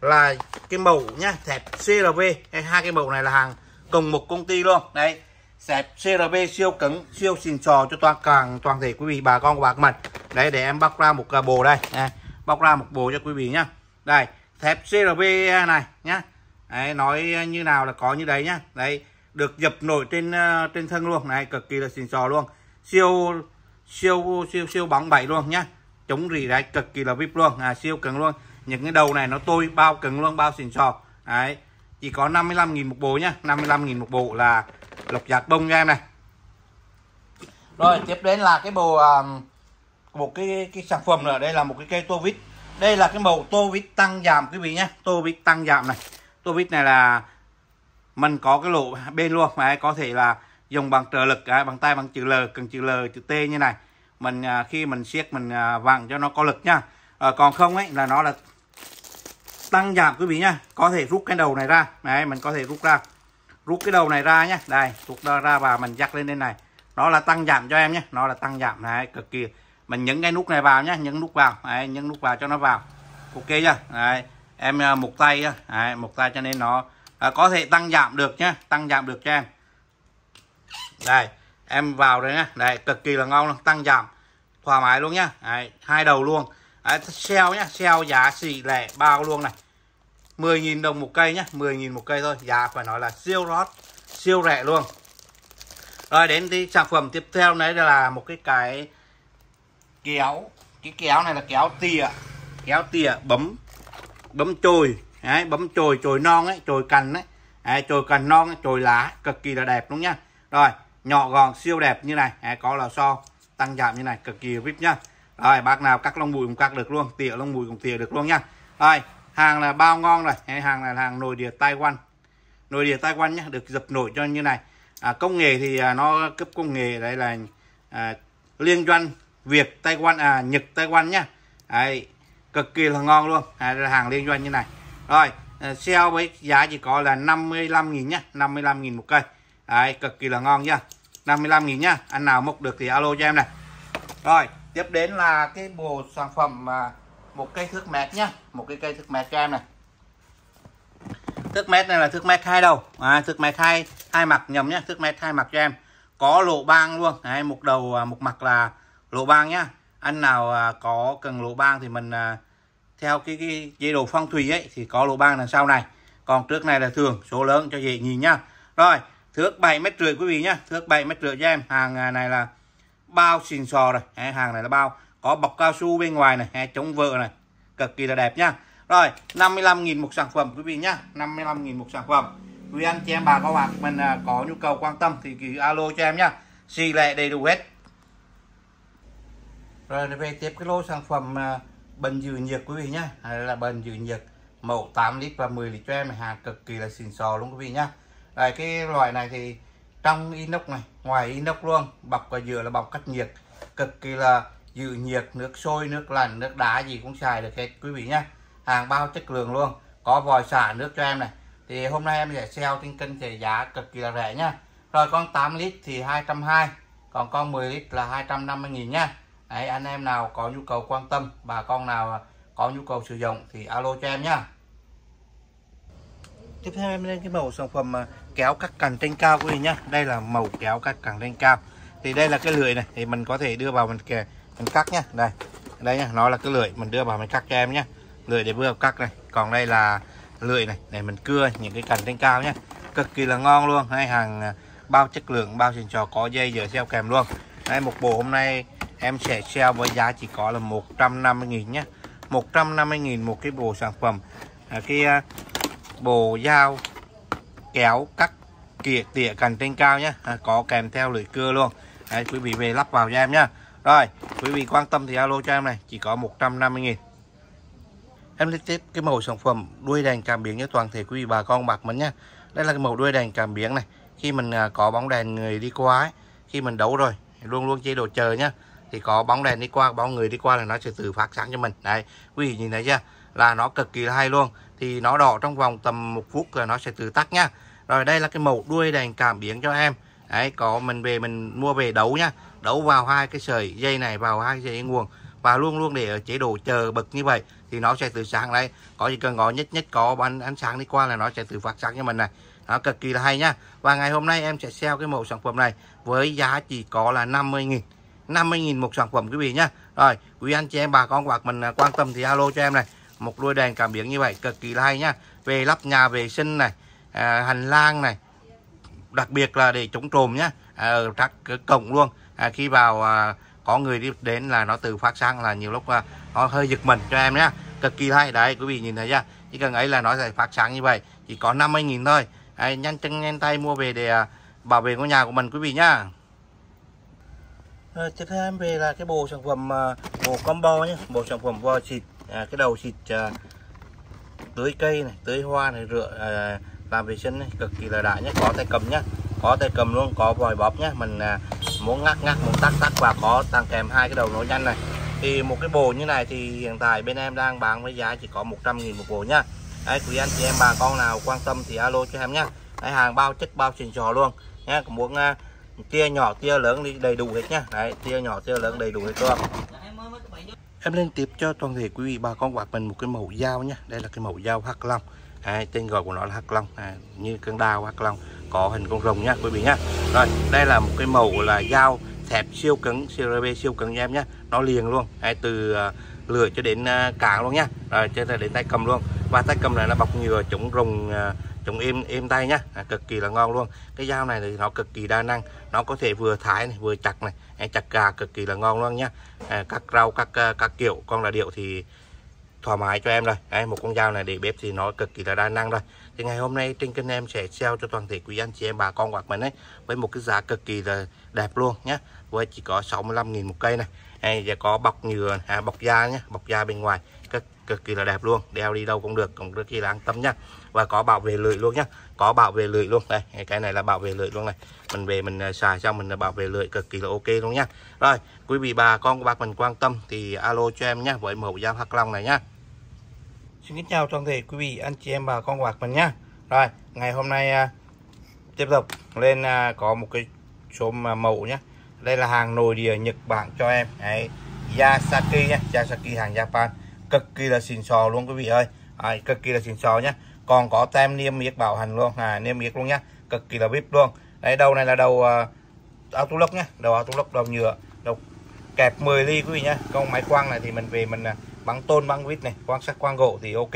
là cái màu nhá thẹp CRV hai cái màu này là hàng cùng một công ty luôn. Đấy sẹp CRV siêu cứng siêu xìn sò cho toàn càng toàn thể quý vị bà con và bác mình đấy để em bóc ra một bộ đây. À, bóc ra một bộ cho quý vị nhá. Đây thép CRV này nhá. Đấy, nói như nào là có như đấy nhá. Đấy được dập nổi trên ờ, trên thân luôn. Này cực kỳ là xìn sò luôn. Siêu siêu siêu siêu bóng bảy luôn nhá. Chống rỉ đấy cực kỳ là vip luôn. À, siêu cứng luôn. Những cái đầu này nó tôi bao cứng luôn bao xìn sò. Đấy chỉ có 55.000 một bộ nhá. 55.000 một bộ là lục giặt bông nha em này rồi tiếp đến là cái bộ à, một cái cái sản phẩm nữa. Đây là một cái cây tô vít. Đây là cái màu tô vít tăng giảm quý vị nhé. Tô vít tăng giảm này. Tô vít này là mình có cái lỗ bên luôn. Mà có thể là dùng bằng trợ lực à, bằng tay bằng chữ L cần chữ L chữ T như này. Mình à, khi mình siết mình vặn cho nó có lực nha. À, còn không ấy là nó là tăng giảm quý vị nhá có thể rút cái đầu này ra. Này mình có thể rút ra rút cái đầu này ra nhé. Đây rút ra và mình dắt lên đây này. Nó là tăng giảm cho em nhé. Nó là tăng giảm. Này cực kỳ. Mình nhấn cái nút này vào nhé. Nhấn nút vào. Đấy, nhấn nút vào cho nó vào. Ok chưa? Đấy, em à, một tay đấy, một tay cho nên nó à, có thể tăng giảm được nhé. Tăng giảm được cho em. Đây em vào đây nhé. Đây cực kỳ là ngon luôn. Tăng giảm. Thoải mái luôn nhá. Đấy, hai đầu luôn. Đấy, sale nhá. Sale giá xỉ lẻ bao luôn này. 10.000 đồng một cây nhá 10.000 một cây thôi. Giá phải nói là siêu rót siêu rẻ luôn. Rồi đến thì sản phẩm tiếp theo đấy là một cái cái kéo. Cái kéo này là kéo tỉa kéo tỉa bấm bấm chồi. Đấy, bấm chồi chồi non ấy chồi cành ấy. Đấy, chồi cành non ấy, chồi lá cực kỳ là đẹp đúng nhá. Rồi nhỏ gọn siêu đẹp như này. Đấy, có lò xo tăng giảm như này cực kỳ vip nhá. Rồi bác nào cắt lông bụi cũng cắt được luôn tỉa lông bụi cũng tỉa được luôn nhá. Rồi hàng là bao ngon rồi. Hàng là hàng nồi đĩa Taiwan. Nồi đĩa Taiwan nhé được dập nổi cho như này. À, công nghệ thì à, nó cấp công nghệ đây là à, liên doanh Việt Taiwan à Nhật Taiwan nhá Đấy, cực kỳ là ngon luôn. À, là hàng liên doanh như này. Rồi à, sale với giá chỉ có là 55.000 nhá 55.000 một cây. Đấy, cực kỳ là ngon nhá. 55.000 nhá. Anh nào mốc được thì alo cho em này. Rồi tiếp đến là cái bộ sản phẩm mà một cây thước mét nhá. Một cái cây thước mét cho em này. Thước mét này là thước mét hai đầu. À, thước mét hai hai mặt nhầm nhá. Thước mét hai mặt cho em. Có lộ bang luôn. Đấy, một đầu à, một mặt là lộ bang nhá. Anh nào à, có cần lộ bang thì mình à, theo cái, cái chế độ phong thủy ấy thì có lộ bang đằng sau này. Còn trước này là thường số lớn cho dễ nhìn nhá. Rồi thước 7 mét rưỡi quý vị nhá. Thước 7 mét rưỡi cho em. Hàng này là bao xìn sò rồi. Hàng này là bao có bọc cao su bên ngoài này chống vỡ này. Cực kỳ là đẹp nhá. Rồi 55.000 một sản phẩm, quý vị nhá. 55.000 một sản phẩm. Quý anh chị em, bà các bạn mình à, có nhu cầu quan tâm thì cứ alo cho em nhá. Xì lệ đầy đủ hết. Rồi, về tiếp cái lô sản phẩm à, bình bần nhiệt, quý vị nhá. Hay là bình dừ nhiệt, mẫu 8 lít và 10 lít cho em hàng cực kỳ là xịn sò luôn, quý vị nhá. Đây cái loại này thì trong inox này, ngoài inox luôn, bọc và dừa là bọc cách nhiệt. Cực kỳ là giữ nhiệt nước sôi nước lạnh nước đá gì cũng xài được hết quý vị nhé hàng bao chất lượng luôn. Có vòi xả nước cho em này. Thì hôm nay em sẽ sale trên kênh thì giá cực kỳ là rẻ nhá. Rồi con 8 lít thì 220 còn con 10 lít là 250 nghìn nhá. Đấy, anh em nào có nhu cầu quan tâm bà con nào có nhu cầu sử dụng thì alo cho em nhá. Tiếp theo em lên cái màu sản phẩm mà kéo cắt cành trên cao quý vị nhá. Đây là màu kéo cắt cành trên cao. Thì đây là cái lưỡi này thì mình có thể đưa vào mình kè mình cắt nhá. Đây. Đây nhá. Nó là cái lưỡi. Mình đưa vào mình cắt cho em nhá. Lưỡi để vừa cắt này. Còn đây là lưỡi này. Để mình cưa những cái cành trên cao nhá. Cực kỳ là ngon luôn. Hai hàng à, bao chất lượng bao xịn trò có dây dở xeo kèm luôn. Đây một bộ hôm nay em sẽ sale với giá chỉ có là 150.000 nhé 150.000 một cái bộ sản phẩm. À, cái à, bộ dao kéo cắt kìa tỉa cành trên cao nhé à, có kèm theo lưỡi cưa luôn. Đấy, quý vị về lắp vào cho em nhé rồi quý vị quan tâm thì alo cho em này chỉ có 150.000 em lên tiếp cái màu sản phẩm đuôi đèn cảm biến cho toàn thể quý vị bà con bạc mình nhá đây là cái màu đuôi đèn cảm biến này. Khi mình à, có bóng đèn người đi qua ấy, khi mình đấu rồi luôn luôn chế độ chờ nhá thì có bóng đèn đi qua bóng người đi qua là nó sẽ tự phát sáng cho mình. Đấy, quý vị nhìn thấy chưa? Là nó cực kỳ là hay luôn. Thì nó đỏ trong vòng tầm một phút là nó sẽ tự tắt nhá rồi đây là cái màu đuôi đèn cảm biến cho em đấy có mình về mình mua về đấu nhá. Đấu vào hai cái sợi dây này vào hai cái dây nguồn. Và luôn luôn để ở chế độ chờ bật như vậy thì nó sẽ tự sáng đấy. Có gì cần có nhất nhất có bắn ánh sáng đi qua là nó sẽ tự phát sáng cho mình này. Nó cực kỳ là hay nhá. Và ngày hôm nay em sẽ sale cái mẫu sản phẩm này với giá chỉ có là 50.000 50.000 một sản phẩm quý vị nhá. Rồi quý anh chị em bà con hoặc mình quan tâm thì alo cho em này. Một đuôi đèn cảm biến như vậy cực kỳ là hay nhá. Về lắp nhà vệ sinh này à, hành lang này đặc biệt là để chống trộm nhá. À, các cổng luôn. À, khi vào à, có người đi đến là nó từ phát sáng là nhiều lúc à, nó hơi giật mình cho em nhé cực kỳ hay. Đấy quý vị nhìn thấy chưa? Chỉ cần ấy là nó sẽ phát sáng như vậy. Chỉ có 50.000 thôi. À, nhanh chân nhanh tay mua về để à, bảo vệ ngôi nhà của mình quý vị nhá. À, tiếp theo em về là cái bộ sản phẩm à, bộ combo nhé bộ sản phẩm vòi xịt à, cái đầu xịt à, tưới cây này tưới hoa này rửa à, làm vệ sinh này cực kỳ là đại nhé có tay cầm nhé, có tay cầm luôn có vòi bóp nhé, mình à, muốn ngắt ngắt muốn tắt tắt và có tăng kèm hai cái đầu nối nhanh này. Thì một cái bồ như này thì hiện tại bên em đang bán với giá chỉ có 100 nghìn một bộ nhá. Đấy, quý anh chị em bà con nào quan tâm thì alo cho em nhá. Đấy, hàng bao chất bao xịn sò luôn nhé, muốn uh, tia nhỏ tia lớn đi đầy đủ hết nhá. Đấy, tia nhỏ tia lớn đầy đủ hết luôn em lên tiếp cho toàn thể quý vị bà con quạt mình một cái mẫu dao nhá. Đây là cái mẫu dao hắc long à, tên gọi của nó là hắc long à, như cơn đao hắc long có hình con rồng nhá quý vị nhá. Rồi đây là một cái màu là dao thép siêu cứng CRB siêu cứng nha em nhá. Nó liền luôn à, từ uh, lưỡi cho đến uh, cảng luôn nhá. Rồi cho đến tay cầm luôn. Và tay cầm này nó bọc nhựa chống rồng uh, chống êm êm tay nhá. À, cực kỳ là ngon luôn. Cái dao này thì nó cực kỳ đa năng. Nó có thể vừa thái này vừa chặt này à, chặt gà cực kỳ là ngon luôn nhá. À, các rau các à, các kiểu con là điệu thì thoải mái cho em rồi. Đấy, một con dao này để bếp thì nó cực kỳ là đa năng rồi. Thì ngày hôm nay trên kênh em sẽ sale cho toàn thể quý anh chị em bà con hoặc mình ấy với một cái giá cực kỳ là đẹp luôn nhé với chỉ có 65.000 một cây này. Hay và có bọc nhựa à, bọc da nhé bọc da bên ngoài. Cực cực kỳ là đẹp luôn. Đeo đi đâu cũng được cũng rất là an tâm nhá. Và có bảo vệ lưỡi luôn nhá. Có bảo vệ lưỡi luôn. Đây cái này là bảo vệ lưỡi luôn này. Mình về mình à, xài xong mình bảo vệ lưỡi cực kỳ là ok luôn nhá. Rồi quý vị bà con của bác mình quan tâm thì alo cho em nhé với mẫu dao hắc long này nhá Xin kính chào toàn thể quý vị anh chị em bà con bạc mình nhá Rồi ngày hôm nay à, tiếp tục lên à, có một cái số à, mẫu nhá Đây là hàng nội địa Nhật Bản cho em. Đấy, Yasaki nhá Yasaki hàng Japan. Cực kỳ là xịn sò luôn quý vị ơi. Đấy, cực kỳ là xịn sò nhá còn có tem niêm yết bảo hành luôn à, niêm yết luôn nhá cực kỳ là vip luôn. Đây đầu này là đầu uh, autolock nhá đầu autolock đầu nhựa kẹp 10 ly quý vị nhá. Con máy quang này thì mình về mình à, uh, băng tôn băng vít này quan sát quang gỗ thì ok.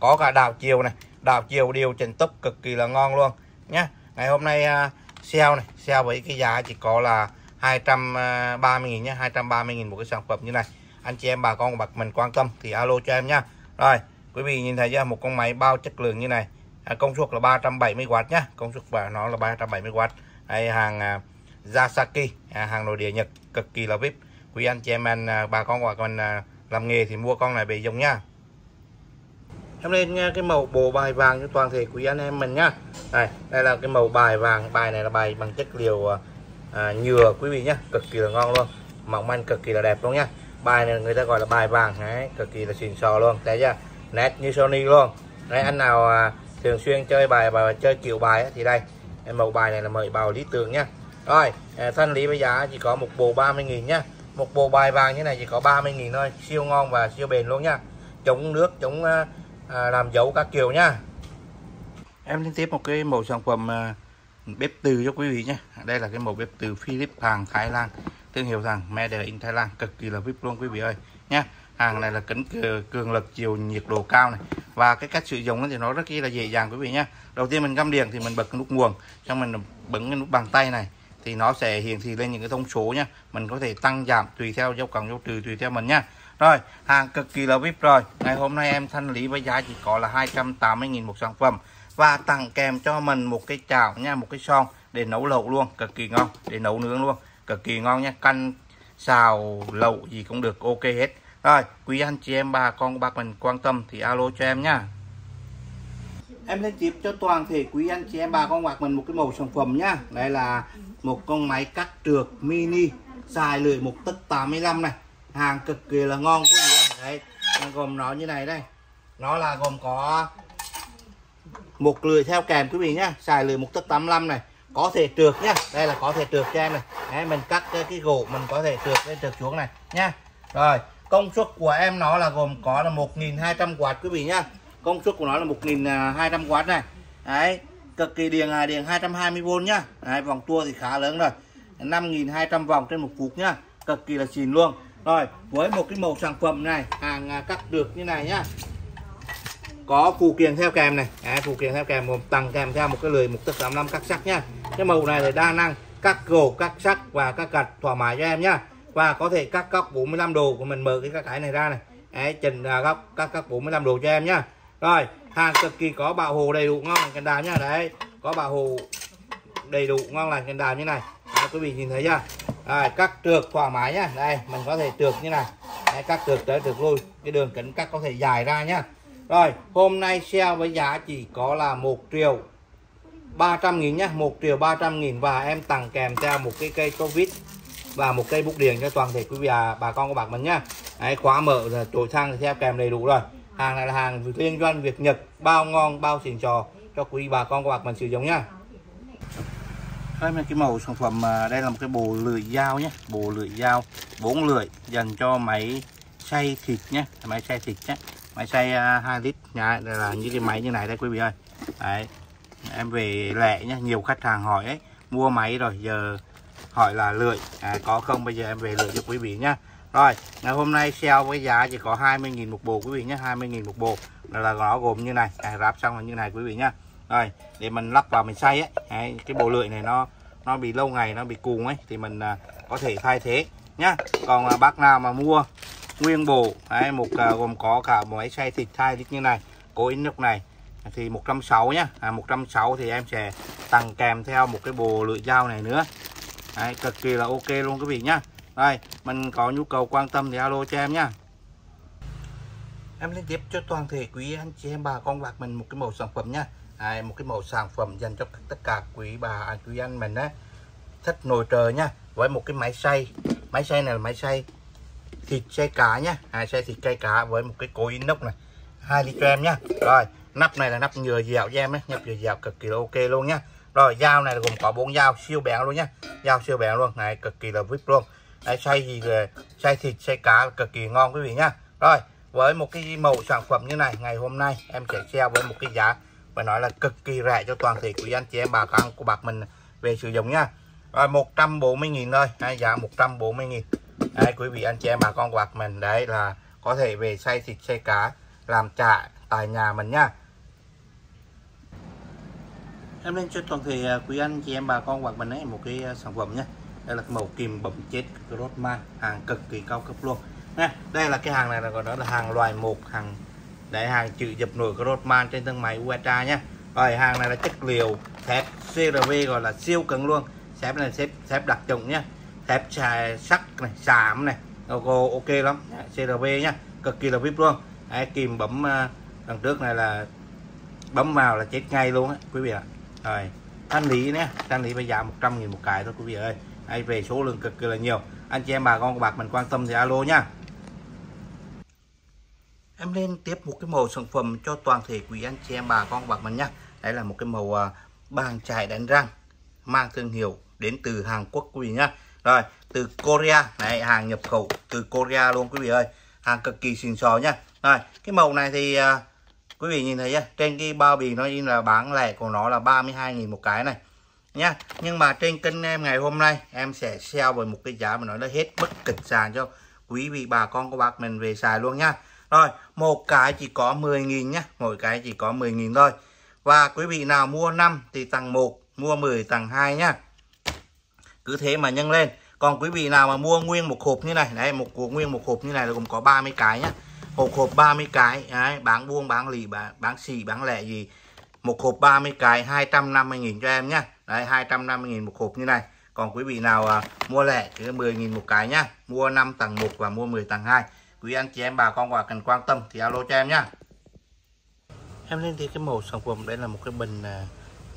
Có cả đảo chiều này. Đảo chiều điều chỉnh tốc cực kỳ là ngon luôn nhá. Ngày hôm nay à, uh, sale này sale với cái giá chỉ có là 230 000 nhá 230 000 một cái sản phẩm như này. Anh chị em bà con bạc mình quan tâm thì alo cho em nhá. Rồi quý vị nhìn thấy chưa? Một con máy bao chất lượng như này. À, công suất là 370W nhá. Công suất của nó là 370W đây hàng à, Yasaki à, hàng nội địa Nhật cực kỳ là vip quý anh chị em anh à, bà con hoặc mình à, làm nghề thì mua con này về dùng nhá em lên nghe cái màu bộ bài vàng cho toàn thể quý anh em mình nhá đây đây là cái màu bài vàng. Bài này là bài bằng chất liệu à, à, nhựa quý vị nhá. Cực kỳ là ngon luôn. Mỏng manh cực kỳ là đẹp luôn nhá bài này người ta gọi là bài vàng đấy cực kỳ là xịn sò luôn. Thấy chưa? Nét như Sony luôn. Đấy anh nào à, thường xuyên chơi bài và chơi kiểu bài ấy, thì đây em màu bài này là mời bào lý tưởng nhá rồi thanh lý bây giờ chỉ có một bộ 30.000 nhá một bộ bài vàng như này chỉ có 30.000 thôi. Siêu ngon và siêu bền luôn nha. Chống nước chống à, à làm dấu các kiểu nhá em liên tiếp một cái mẫu sản phẩm à, bếp từ cho quý vị nhé. Đây là cái mẫu bếp từ Philips hàng Thái Lan. Thương hiệu rằng Made in Thái Lan cực kỳ là vip luôn quý vị ơi nhé hàng này là kính cường lực chiều nhiệt độ cao này. Và cái cách sử dụng thì nó rất là dễ dàng quý vị nhé đầu tiên mình găm điện thì mình bật cái nút nguồn xong mình bấm cái nút bằng tay này thì nó sẽ hiển thị lên những cái thông số nhá. Mình có thể tăng, giảm tùy theo dấu cộng, dấu trừ tùy theo mình nhá. Rồi, hàng cực kỳ là vip rồi. Ngày hôm nay em thanh lý với giá chỉ có là 280.000 một sản phẩm. Và tặng kèm cho mình một cái chảo nha, một cái son để nấu lẩu luôn, cực kỳ ngon, để nấu nướng luôn, cực kỳ ngon nha. Canh, xào, lẩu gì cũng được, ok hết. Rồi, quý anh chị em, bà con, bác mình quan tâm thì alo cho em nhá em lên tiếp cho toàn thể quý anh chị em, bà con, bác mình một cái mẫu sản phẩm nhá đây là một con máy cắt trượt mini dài lưỡi một tấc 85 này. Hàng cực kỳ là ngon quý vị đấy gồm nó như này đây. Nó là gồm có một lưỡi theo kèm quý vị nhá. Xài lưỡi một tấc 85 này. Có thể trượt nhá. Đây là có thể trượt cho em này. Đấy, mình cắt cái, cái gỗ mình có thể trượt lên trượt xuống này nhá. Rồi công suất của em nó là gồm có là 1200W quý vị nhá. Công suất của nó là 1200W à, này. Đấy cực kỳ điện à điện 220V nhá. Đấy, vòng tua thì khá lớn rồi. 5200 vòng trên một phút nhá. Cực kỳ là xịn luôn. Rồi với một cái màu sản phẩm này hàng à, cắt được như này nhá. Có phụ kiện theo kèm này. À, phụ kiện theo kèm một tầng kèm theo một cái lưỡi một tấc 85 cắt sắt nhá. Cái màu này là đa năng cắt gỗ cắt sắt và cắt gạch thoải mái cho em nhá. Và có thể cắt góc 45 độ của mình mở cái cái này ra này. Đấy, chỉnh à, góc cắt góc 45 độ cho em nhá rồi hàng cực kỳ có bảo hộ đầy đủ ngon lành cần đào nha. Đấy có bảo hộ đầy đủ ngon lành cần đào như này. Đấy, quý vị nhìn thấy chưa? Rồi cắt trượt thoải mái nhá đây mình có thể trượt như này. Đấy, cắt trượt tới trượt lui. Cái đường kính cắt có thể dài ra nhá rồi hôm nay sale với giá chỉ có là một triệu 300 nghìn nhá 1 triệu 300 nghìn và em tặng kèm theo một cái cây Covid và một cây bút điện cho toàn thể quý vị à, bà con của bạn mình nhá Đấy, khóa mở rồi sang xăng theo kèm đầy đủ rồi hàng này là hàng liên doanh Việt Nhật bao ngon bao xịn trò cho quý bà con các bạn mình sử dụng nhá đây là cái màu sản phẩm đây là một cái bộ lưỡi dao nhé. Bộ lưỡi dao bốn lưỡi dành cho máy xay thịt nhé. Máy xay thịt nhé. Máy xay à, 2 lít. Nha đây là những cái máy như này đây quý vị ơi. Đấy. Em về lẻ nhé. Nhiều khách hàng hỏi ấy mua máy rồi giờ hỏi là lưỡi à, có không bây giờ em về lưỡi cho quý vị nhá rồi ngày hôm nay sale với giá chỉ có 20.000 một bộ quý vị nhé 20.000 một bộ là, là nó gồm như này à, ráp xong là như này quý vị nhá rồi để mình lắp vào mình xay ấy Đấy, cái bộ lưỡi này nó nó bị lâu ngày nó bị cùn ấy thì mình à, có thể thay thế nhá. Còn à, bác nào mà mua nguyên bộ Đấy, một à, gồm có cả máy xay thịt thay như này cố in nước này thì 160 nhá. À, 160 thì em sẽ tặng kèm theo một cái bộ lưỡi dao này nữa. Đấy, cực kỳ là ok luôn quý vị nhá đây mình có nhu cầu quan tâm thì alo cho em nha. em liên tiếp cho toàn thể quý anh chị em bà con bạc mình một cái mẫu sản phẩm nhá. Đấy, một cái mẫu sản phẩm dành cho tất cả quý bà anh quý anh mình á. Thích nồi trời nhá với một cái máy xay. Máy xay này là máy xay thịt xay cá nhá. À, xay thịt cay cá với một cái cối inox này hai lít cho em nhá. Rồi nắp này là nắp nhựa dẻo cho em ấy nhập nhựa dẻo cực kỳ là ok luôn nhá. Rồi dao này gồm có bốn dao siêu bén luôn nhá. Dao siêu bén luôn này cực kỳ là vip luôn đấy xay gì ờ, xay thịt xay cá cực kỳ ngon quý vị nhá. Rồi, với một cái mẫu sản phẩm như này, ngày hôm nay em sẽ treo với một cái giá phải nói là cực kỳ rẻ cho toàn thể quý anh chị em, bà con của bạc mình về sử dụng nhá. Rồi 140.000 thôi hay giá 140.000 đấy, quý vị anh chị em, bà con của bạc mình, đấy là có thể về xay thịt xay cá, làm chả tại nhà mình nhá. Em lên cho toàn thể ờ, quý anh chị em, bà con hoặc mình ấy một cái ờ, sản phẩm nhé đây là màu kim bẩm chết Grossman hàng cực kỳ cao cấp luôn. Nha đây là cái hàng này là gọi đó là hàng loài một hàng để hàng chữ dập nổi Grossman trên thân máy USA nhé rồi hàng này là chất liệu thép CRV gọi là siêu cứng luôn. Thép này xếp thép đặc trùng nhé thép sắt này xàm này logo ok lắm. CRV nhá cực kỳ là vip luôn. Đấy, kìm bấm à, đằng trước này là bấm vào là chết ngay luôn á quý vị ạ. Rồi thanh lý nhé thanh lý bây giờ 100 nghìn một cái thôi quý vị ơi hay về số lượng cực kỳ là nhiều. Anh chị em bà con của bạc mình quan tâm thì alo nha. Em lên tiếp một cái màu sản phẩm cho toàn thể quý anh chị em bà con bạc mình nhá đây là một cái màu à, bàn chải đánh răng, mang thương hiệu đến từ Hàn Quốc quý vị nhá rồi, từ Korea. Này hàng nhập khẩu từ Korea luôn quý vị ơi. Hàng cực kỳ xịn sò nhá rồi, cái màu này thì à, quý vị nhìn thấy nhá trên cái bao bì nó in là bán lẻ của nó là 32.000 một cái này nha. Nhưng mà trên kênh em ngày hôm nay em sẽ sale về một cái giá mà nói là hết bất kịch sàn cho quý vị bà con của bác mình về xài luôn nha. Rồi một cái chỉ có 10.000 nhá. Mỗi cái chỉ có 10.000 thôi. Và quý vị nào mua 5 thì tặng 1 mua 10 tặng 2 nhá. Cứ thế mà nhân lên. Còn quý vị nào mà mua nguyên một hộp như này đấy một cuộc nguyên một hộp như này là gồm có 30 cái nhá. Hộp hộp 30 cái đấy, bán buông bán lì bán, bán xì bán lẻ gì một hộp 30 cái 250.000 cho em nhé đấy 250.000 một hộp như này. Còn quý vị nào à, mua lẻ thì 10.000 một cái nhá. Mua 5 tầng 1 và mua 10 tầng 2 quý anh chị em bà con quả cần quan tâm thì alo cho em nhá. Em lên thì cái màu sản phẩm đây là một cái bình à,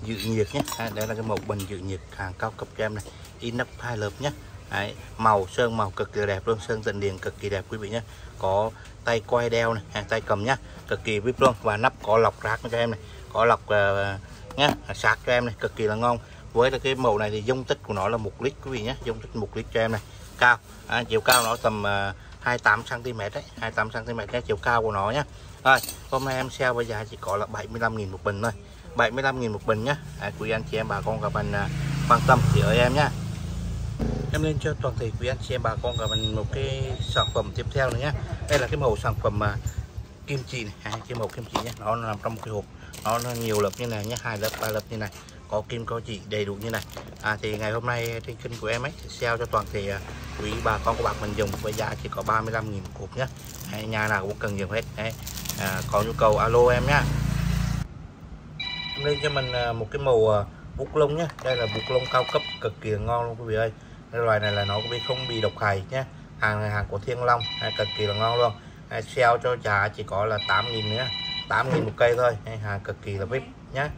dự nhiệt nhé à, đây là cái màu bình dự nhiệt hàng cao cấp cho em này. Inox hai lớp nhé Đấy, màu sơn màu cực kỳ đẹp luôn sơn tận điện cực kỳ đẹp quý vị nhé có tay quay đeo này à, tay cầm nhá. Cực kỳ vip luôn và nắp có lọc rác cho em này cỏ lọc là nhá sạc cho em này cực kỳ là ngon. Với là cái màu này thì dung tích của nó là một lít quý vị nhé dung tích một lít cho em này. Cao à, chiều cao nó tầm uh, 28 cm đấy 28 cm cái chiều cao của nó nhá. Rồi hôm nay em sale bây giờ chỉ có là 75.000 một bình thôi. 75.000 một bình nhá. À, quý anh chị em bà con các bạn à, quan tâm thì ở em nhá. Em lên cho toàn thể quý anh chị em bà con các bạn một cái sản phẩm tiếp theo nữa nhá. Đây là cái màu sản phẩm mà kim chỉ này. À, cái màu kim chỉ nhé nó nằm trong một cái hộp nó, nó nhiều lớp như này nhé hai lớp ba lớp như này. Có kim có chỉ đầy đủ như này. À, thì ngày hôm nay trên kênh của em ấy sale cho toàn thể à, quý bà con của bạn mình dùng với giá chỉ có 35.000 một cục nhé nhà nào cũng cần dùng hết. Đấy. À, có nhu cầu alo em nhá. Lên cho mình à, một cái màu à, bút lông nhé đây là bút lông cao cấp cực kỳ ngon luôn quý vị ơi. Cái loài này là nó cũng không bị độc hại nhé hàng này hàng của Thiên Long cực kỳ là ngon luôn. Sale cho giá chỉ có là 8.000 nữa. 8.000 một cây thôi. Hàng cực kỳ là vip nhé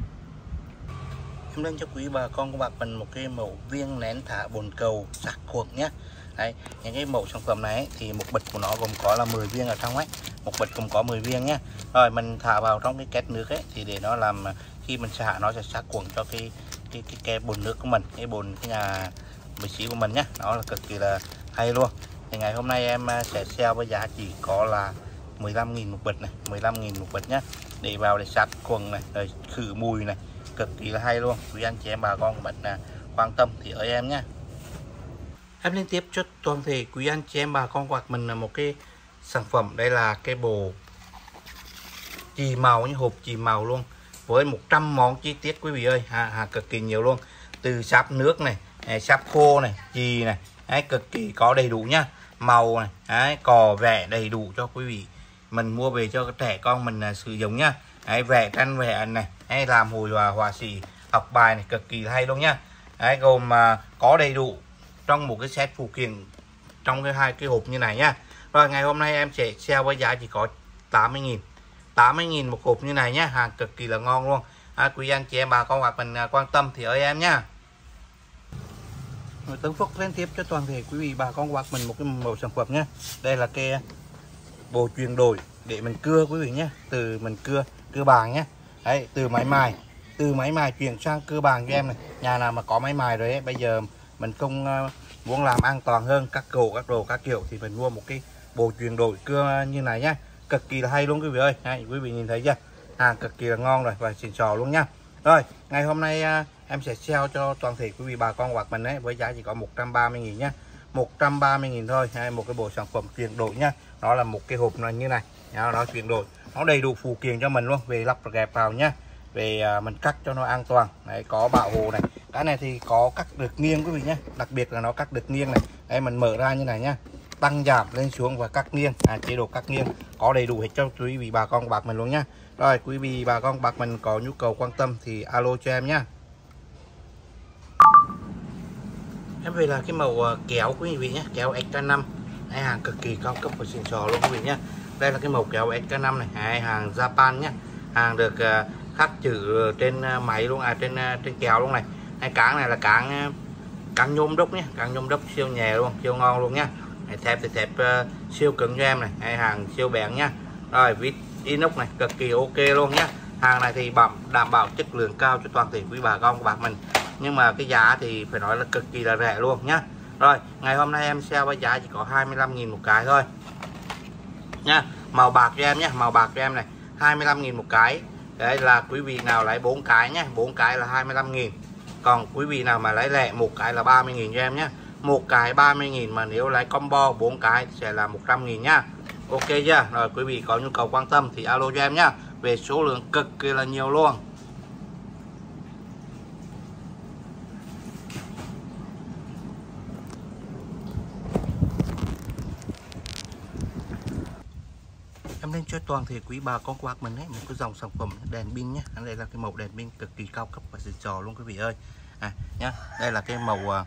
em lên cho quý bà con của bạn mình một cái mẫu viên nén thả bồn cầu sạc khuẩn nhé Đấy, những cái mẫu sản phẩm này thì một bịch của nó gồm có là 10 viên ở trong ấy. Một bịch gồm có 10 viên nhé rồi mình thả vào trong cái két nước ấy thì để nó làm khi mình xả nó sẽ sát khuẩn cho cái cái cái, cái bồn nước của mình cái bồn cái nhà vị trí của mình nhé nó là cực kỳ là hay luôn. Thì ngày hôm nay em à, sẽ sale với giá chỉ có là 15.000 một bịch này 15.000 một bịch nhá, để vào để sát khuẩn này rồi khử mùi này cực kỳ là hay luôn. Quý anh chị em bà con bạn là quan tâm thì ở em nhé em liên tiếp cho toàn thể quý anh chị em bà con quạt mình là một cái sản phẩm. Đây là cái bộ chì màu như hộp chì màu luôn. Với 100 món chi tiết quý vị ơi. Hà, hà cực kỳ nhiều luôn. Từ sáp nước này, này sáp khô này chì này đấy, cực kỳ có đầy đủ nhá. Màu này đấy, cò vẽ đầy đủ cho quý vị mình mua về cho trẻ con mình à, sử dụng nhá. Đấy, vẽ tranh vẽ này hay làm hồi hòa hòa sĩ học bài này cực kỳ hay luôn nhá. Đấy, gồm à, có đầy đủ trong một cái set phụ kiện trong cái hai cái hộp như này nhá. Rồi ngày hôm nay em sẽ sale với giá chỉ có 80.000 80.000 một hộp như này nhá hàng cực kỳ là ngon luôn. À, quý anh chị em bà con hoặc mình à, quan tâm thì ơi em nhá. Tấn Phúc lên tiếp cho toàn thể quý vị bà con hoặc mình một cái mẫu sản phẩm nhé đây là cái bộ chuyển đổi để mình cưa quý vị nhé. Từ mình cưa cưa bàn nhé. Đấy từ máy mài từ máy mài chuyển sang cưa bàn cho em này. Nhà nào mà có máy mài rồi ấy bây giờ mình không ờ, muốn làm an toàn hơn các cổ các đồ các kiểu thì mình mua một cái bộ chuyển đổi cưa như này nhá. Cực kỳ là hay luôn quý vị ơi. Đấy, quý vị nhìn thấy chưa? Hàng cực kỳ là ngon rồi và xịn sò luôn nhá. Rồi ngày hôm nay ờ, em sẽ sale cho toàn thể quý vị bà con hoặc mình đấy với giá chỉ có 130 000 nhá. 130 000 thôi hay một cái bộ sản phẩm chuyển đổi nhá nó là một cái hộp này như này. Nó chuyển đổi. Nó đầy đủ phụ kiện cho mình luôn. Về lắp ghép vào nhá về à, mình cắt cho nó an toàn. Đấy có bảo hộ này. Cái này thì có cắt được nghiêng quý vị nhé. Đặc biệt là nó cắt được nghiêng này. Đây mình mở ra như này nhá. Tăng giảm lên xuống và cắt nghiêng. À, chế độ cắt nghiêng. Có đầy đủ hết cho quý vị bà con bạc mình luôn nhá. Rồi quý vị bà con bạc mình có nhu cầu quan tâm thì alo cho em nhá. Em về là cái màu à, kéo quý vị nhé. Kéo X5 hai hàng cực kỳ cao cấp và xịn sò luôn quý vị nhé. Đây là cái màu kéo SK5 này hai hàng Japan nhé. Hàng được à, khắc chữ trên à, máy luôn à trên à, trên kéo luôn này. Hai cán này là cán cán nhôm đúc nhé cán nhôm đúc siêu nhẹ luôn siêu ngon luôn nhé. thép thì thép uh, siêu cứng cho em này hai hàng siêu bén nhá rồi vít inox này cực kỳ ok luôn nhá hàng này thì bảo đảm bảo chất lượng cao cho toàn thể quý bà con của bạn mình. Nhưng mà cái giá thì phải nói là cực kỳ là rẻ luôn nhá rồi, ngày hôm nay em sale với giá chỉ có 25.000 một cái thôi. Nha, màu bạc cho em nhé, màu bạc cho em này 25.000 một cái. Đấy là quý vị nào lấy bốn cái nhé, bốn cái là 25.000 còn quý vị nào mà lấy lẻ một cái là 30.000 cho em nhé. Một cái 30.000 mà nếu lấy combo, bốn cái sẽ là 100.000 nhá Ok chưa? Rồi quý vị có nhu cầu quan tâm thì alo cho em nhá về số lượng cực kỳ là nhiều luôn. Lên cho toàn thể quý bà con quạt mình ấy một cái dòng sản phẩm đèn pin nhé. Đây là cái màu đèn pin cực kỳ cao cấp và xịn trò luôn quý vị ơi. À, nhá đây là cái màu uh, à,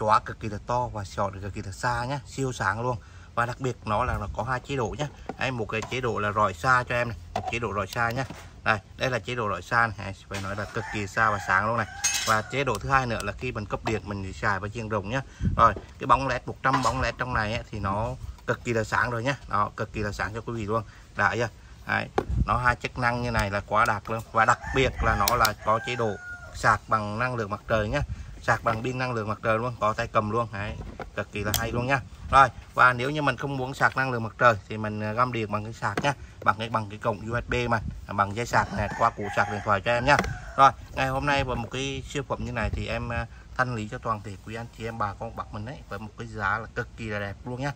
chóa cực kỳ là to và sò cực kỳ là xa nhá siêu sáng luôn. Và đặc biệt nó là nó có hai chế độ nhé đây một cái chế độ là rọi xa cho em này một chế độ rọi xa nhé đây đây là chế độ rọi xa này. Phải nói là cực kỳ xa và sáng luôn này. Và chế độ thứ hai nữa là khi mình cấp điện mình xài với chiên rồng nhé rồi cái bóng led 100 bóng led trong này ấy, thì nó cực kỳ là sáng rồi nhé. Nó cực kỳ là sáng cho quý vị luôn. Đã chưa? Đấy, nó hai chức năng như này là quá đạt luôn. Và đặc biệt là nó là có chế độ sạc bằng năng lượng mặt trời nhé. Sạc bằng pin năng lượng mặt trời luôn có tay cầm luôn. Đấy, cực kỳ là hay luôn nha rồi và nếu như mình không muốn sạc năng lượng mặt trời thì mình ờ, găm điện bằng cái sạc nhá. Bằng cái bằng cái cổng USB mà à, bằng dây sạc này qua củ sạc điện thoại cho em nhá. Rồi ngày hôm nay với một cái siêu phẩm như này thì em ờ, thanh lý cho toàn thể quý anh chị em bà con bạc mình đấy với một cái giá là cực kỳ là đẹp luôn nhá.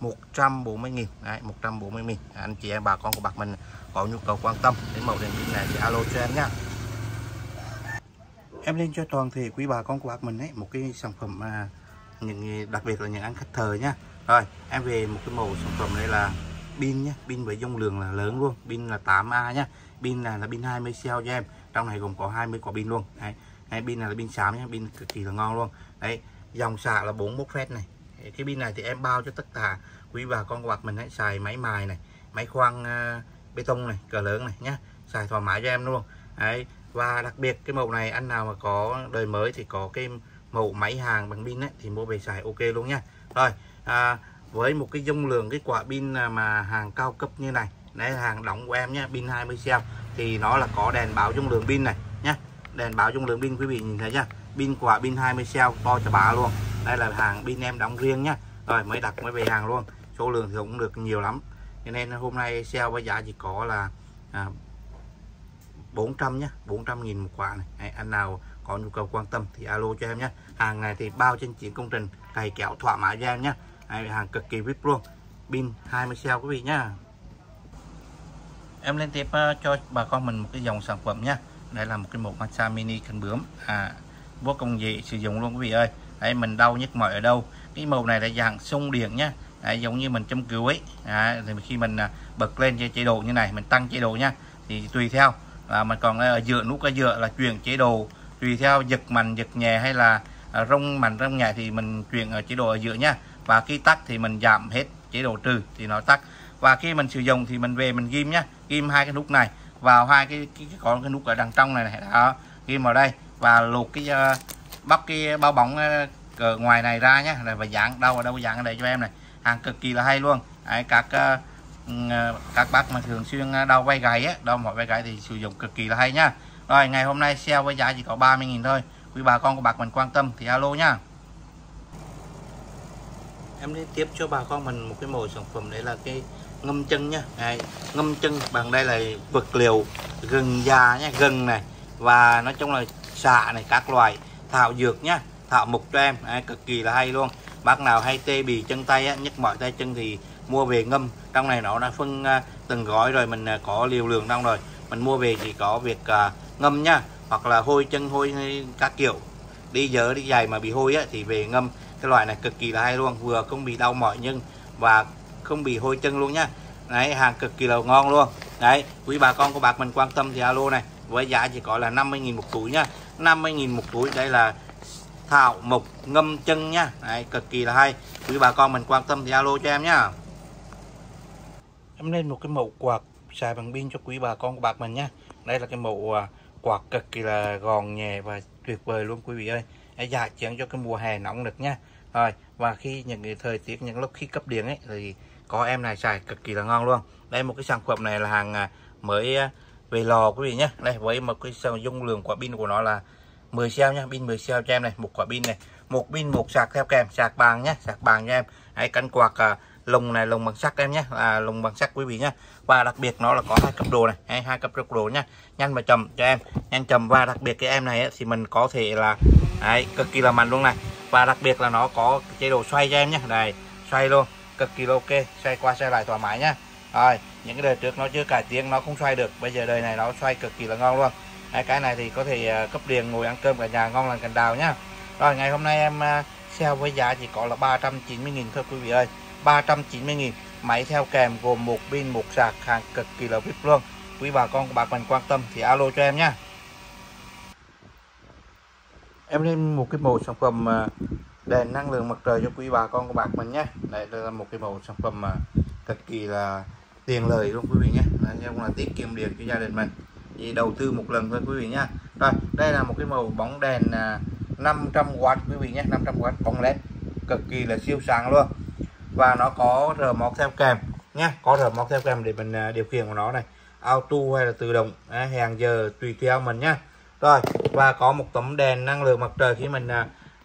140 nghìn. Đấy, 140 nghìn. Anh chị em bà con của bạc mình có nhu cầu quan tâm đến mẫu đèn pin này thì alo cho em nha. Em lên cho toàn thể quý bà con của bác mình ấy một cái sản phẩm mà những đặc biệt là những anh khách thờ nhá rồi em về một cái mẫu sản phẩm đây là pin nhé pin với dung lượng là lớn luôn pin là 8A nhá pin là là pin 20 cell cho em trong này gồm có 20 quả pin luôn. Đấy, pin này là pin xám nhá pin cực kỳ là ngon luôn. Đấy dòng xạ là 41 phép này cái pin này thì em bao cho tất cả quý bà con quạt mình hãy xài máy mài này máy khoan uh, ờ, bê tông này cỡ lớn này nhá xài thoải mái cho em luôn. Đấy và đặc biệt cái mẫu này anh nào mà có đời mới thì có cái mẫu máy hàng bằng pin ấy, thì mua về xài ok luôn nha rồi à, với một cái dung lượng cái quả pin mà hàng cao cấp như này đấy hàng đóng của em nhé pin 20 cell thì nó là có đèn báo dung lượng pin này nhé đèn báo dung lượng pin quý vị nhìn thấy nhá pin quả pin 20 cell to cho bà luôn. Đây là hàng pin em đóng riêng nhá. Rồi mới đặt mới về hàng luôn. Số lượng thì cũng được nhiều lắm. Cho nên hôm nay sale với giá chỉ có là à, 400 nhé 400 nghìn một quả này. Đấy, anh nào có nhu cầu quan tâm thì alo cho em nhé hàng này thì bao trên chuyển công trình cày kéo thoải mái cho em nhé Đấy, hàng cực kỳ vip luôn. Pin 20 cell quý vị nhá. Em lên tiếp à, cho bà con mình một cái dòng sản phẩm nhá. Đây là một cái mẫu massage mini cần bướm. À vô cùng dễ sử dụng luôn quý vị ơi. Đấy, mình đau nhức mỏi ở đâu? Cái màu này là dạng xung điện nhá Đấy, giống như mình châm cứu ấy. Đấy, thì khi mình à, bật lên chế độ như này mình tăng chế độ nhá thì tùy theo. Là mình còn ở dựa nút ở dựa là chuyển chế độ. Tùy theo giật mạnh giật nhẹ hay là à, rung mạnh rung nhẹ thì mình chuyển ở chế độ ở giữa nhá và khi tắt thì mình giảm hết chế độ trừ thì nó tắt. Và khi mình sử dụng thì mình về mình ghim nhá ghim hai cái nút này vào hai cái cái, cái có cái nút ở đằng trong này này. Đó ghim vào đây và luộc cái ờ, bóc cái bao bóng ờ, cờ ngoài này ra nhá. Này và dạng đâu ở đâu dạng ở đây cho em này. Hàng cực kỳ là hay luôn. Đấy, các ờ, các bác mà thường xuyên đau vai gáy á đau mỏi vai gáy thì sử dụng cực kỳ là hay nhá. Rồi ngày hôm nay sale với giá chỉ có 30.000 thôi. Quý bà con của bác mình quan tâm thì alo nhá. Em đi tiếp cho bà con mình một cái mẫu sản phẩm đấy là cái ngâm chân nhá. Này, ngâm chân bằng đây là vật liệu gừng già nhá gừng này. Và nói chung là xạ này các loại thảo dược nhá thảo mục cho em đấy, cực kỳ là hay luôn. Bác nào hay tê bì chân tay á, nhức mỏi tay chân thì mua về ngâm. Trong này nó đã phân uh, từng gói rồi mình uh, có liều lượng trong rồi. Mình mua về chỉ có việc uh, ngâm nhá hoặc là hôi chân hôi các kiểu. Đi dở đi giày mà bị hôi á, thì về ngâm. Cái loại này cực kỳ là hay luôn vừa không bị đau mỏi nhưng và không bị hôi chân luôn nhá. Đấy hàng cực kỳ là ngon luôn. Đấy quý bà con của bác mình quan tâm thì alo này. Với giá chỉ có là 50.000 một túi nhá. 50.000 một túi đây là thảo mộc ngâm chân nhá đấy, cực kỳ là hay. Quý bà con mình quan tâm thì alo cho em nhá. Em lên một cái mẫu quạt xài bằng pin cho quý bà con của bạc mình nhé đây là cái mẫu à, quạt cực kỳ là gòn nhẹ và tuyệt vời luôn quý vị ơi. Giải dạ chiến cho cái mùa hè nóng được nha. Rồi, và khi những cái thời tiết, những lúc khi cấp điện ấy, thì có em này xài cực kỳ là ngon luôn. Đây, một cái sản phẩm này là hàng à, mới à, về lò quý vị nhé. Đây với một cái dung lượng quả pin của nó là 10 cell nhá pin 10 cell cho em này một quả pin này. Một pin một sạc theo kèm sạc bằng nhé sạc bằng cho em. Hãy cắn quạt à, lồng này lồng bằng sắt em nhé là lồng bằng sắt quý vị nhé. Và đặc biệt nó là có hai cấp độ này hay hai cấp độ nhá nhanh và chậm cho em nhanh chậm. Và đặc biệt cái em này ấy, thì mình có thể là đấy, cực kỳ là mạnh luôn này. Và đặc biệt là nó có chế độ xoay cho em nhé. Này xoay luôn cực kỳ ok xoay qua xoay lại thoải mái nhá rồi những cái đời trước nó chưa cải tiến nó không xoay được. Bây giờ đời này nó xoay cực kỳ là ngon luôn. Đấy, cái này thì có thể à, cấp điện ngồi ăn cơm cả nhà ngon lành cành đào nhá. Rồi ngày hôm nay em à, sale với giá chỉ có là 390.000 thôi quý vị ơi. 390.000 máy theo kèm gồm một pin một sạc hàng cực kỳ là vip luôn. Quý bà con bà mình quan tâm thì alo cho em nhá. Em lên một cái mẫu sản phẩm à, đèn năng lượng mặt trời cho quý bà con của bạn mình nhé. Đây, đây là một cái mẫu sản phẩm mà cực kỳ là tiền lời luôn quý vị nhé. Đây là tiết kiệm điện cho gia đình mình. Thì đầu tư một lần thôi quý vị nhé. rồi, đây là một cái màu bóng đèn à, 500W quý vị nhé 500W bóng led. Cực kỳ là siêu sáng luôn. Và nó có rờ móc theo kèm nhé có rờ móc theo kèm để mình à, điều khiển của nó này. Auto hay là tự động à, hàng giờ tùy theo mình nhé. rồi, và có một tấm đèn năng lượng mặt trời khi mình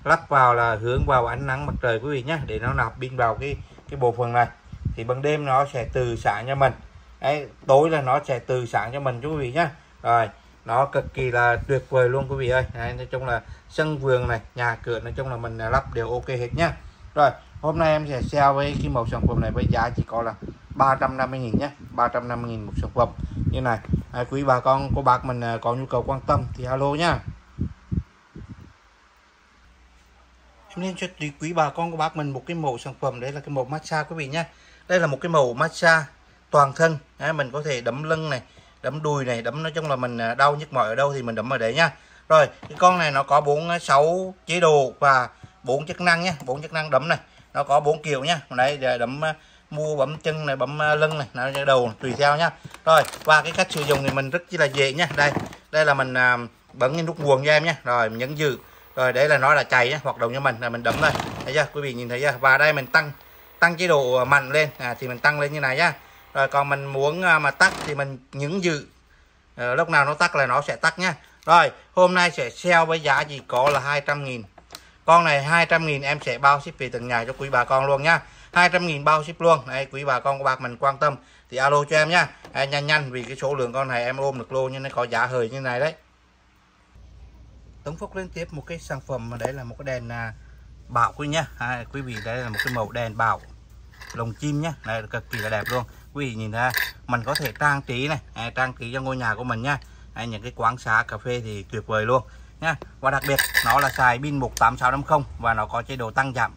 lắp vào là hướng vào ánh nắng mặt trời quý vị nhé để nó nạp pin vào cái cái bộ phận này thì ban đêm nó sẽ từ sáng cho mình. Đấy, tối là nó sẽ từ sáng cho mình quý vị nhé rồi nó cực kỳ là tuyệt vời luôn quý vị ơi. Đấy, nói chung là sân vườn này nhà cửa nói chung là mình lắp đều ok hết nhá. Rồi hôm nay em sẽ sale với cái mẫu sản phẩm này với giá chỉ có là 350.000 nhé 350.000 một sản phẩm. Như này à, quý bà con cô bác mình à, có nhu cầu quan tâm thì alo nhá. Em nên cho quý bà con cô bác mình một cái mẫu sản phẩm đấy là cái mẫu massage quý vị nhé đây là một cái màu massage toàn thân. Đấy, mình có thể đấm lưng này đấm đùi này đấm nói chung là mình à, đau nhức mỏi ở đâu thì mình đấm ở đấy nhá rồi cái con này nó có bốn à, sáu chế độ và bốn chức năng nhé bốn chức năng đấm này. Nó có bốn kiểu nhá đây đấm à, mua bấm chân này bấm lưng này nó đầu tùy theo nhá. Rồi và cái cách sử dụng thì mình rất chi là dễ nhá. Đây đây là mình bấm cái nút nguồn cho em nhé. Rồi mình nhấn giữ. Rồi đấy là nó là chạy hoạt động cho mình. Là mình đấm đây. Thấy chưa? Quý vị nhìn thấy chưa? Và đây mình tăng tăng chế độ à, mạnh lên. À, thì mình tăng lên như này nhá. Rồi còn mình muốn à, mà tắt thì mình nhấn giữ à, lúc nào nó tắt là nó sẽ tắt nhá. Rồi hôm nay sẽ sale với giá chỉ có là 200 nghìn. Con này 200 nghìn em sẽ bao ship về từng nhà cho quý bà con luôn nhá. 200 nghìn bao ship luôn. Đấy, quý bà con của bác mình quan tâm. Thì alo cho em nhá. À, nhanh nhanh vì cái số lượng con này em ôm được lô nhưng nó có giá hời như này đấy. Tống Phúc liên tiếp một cái sản phẩm mà đấy là một cái đèn à, bảo quý nhá. À, quý vị đây là một cái màu đèn bảo lồng chim nhá. Này cực kỳ là đẹp luôn. Quý vị nhìn ra mình có thể trang trí này. À, trang trí cho ngôi nhà của mình nhá. À, những cái quán xá cà phê thì tuyệt vời luôn. Nhá và đặc biệt nó là xài pin 18650 và nó có chế độ tăng giảm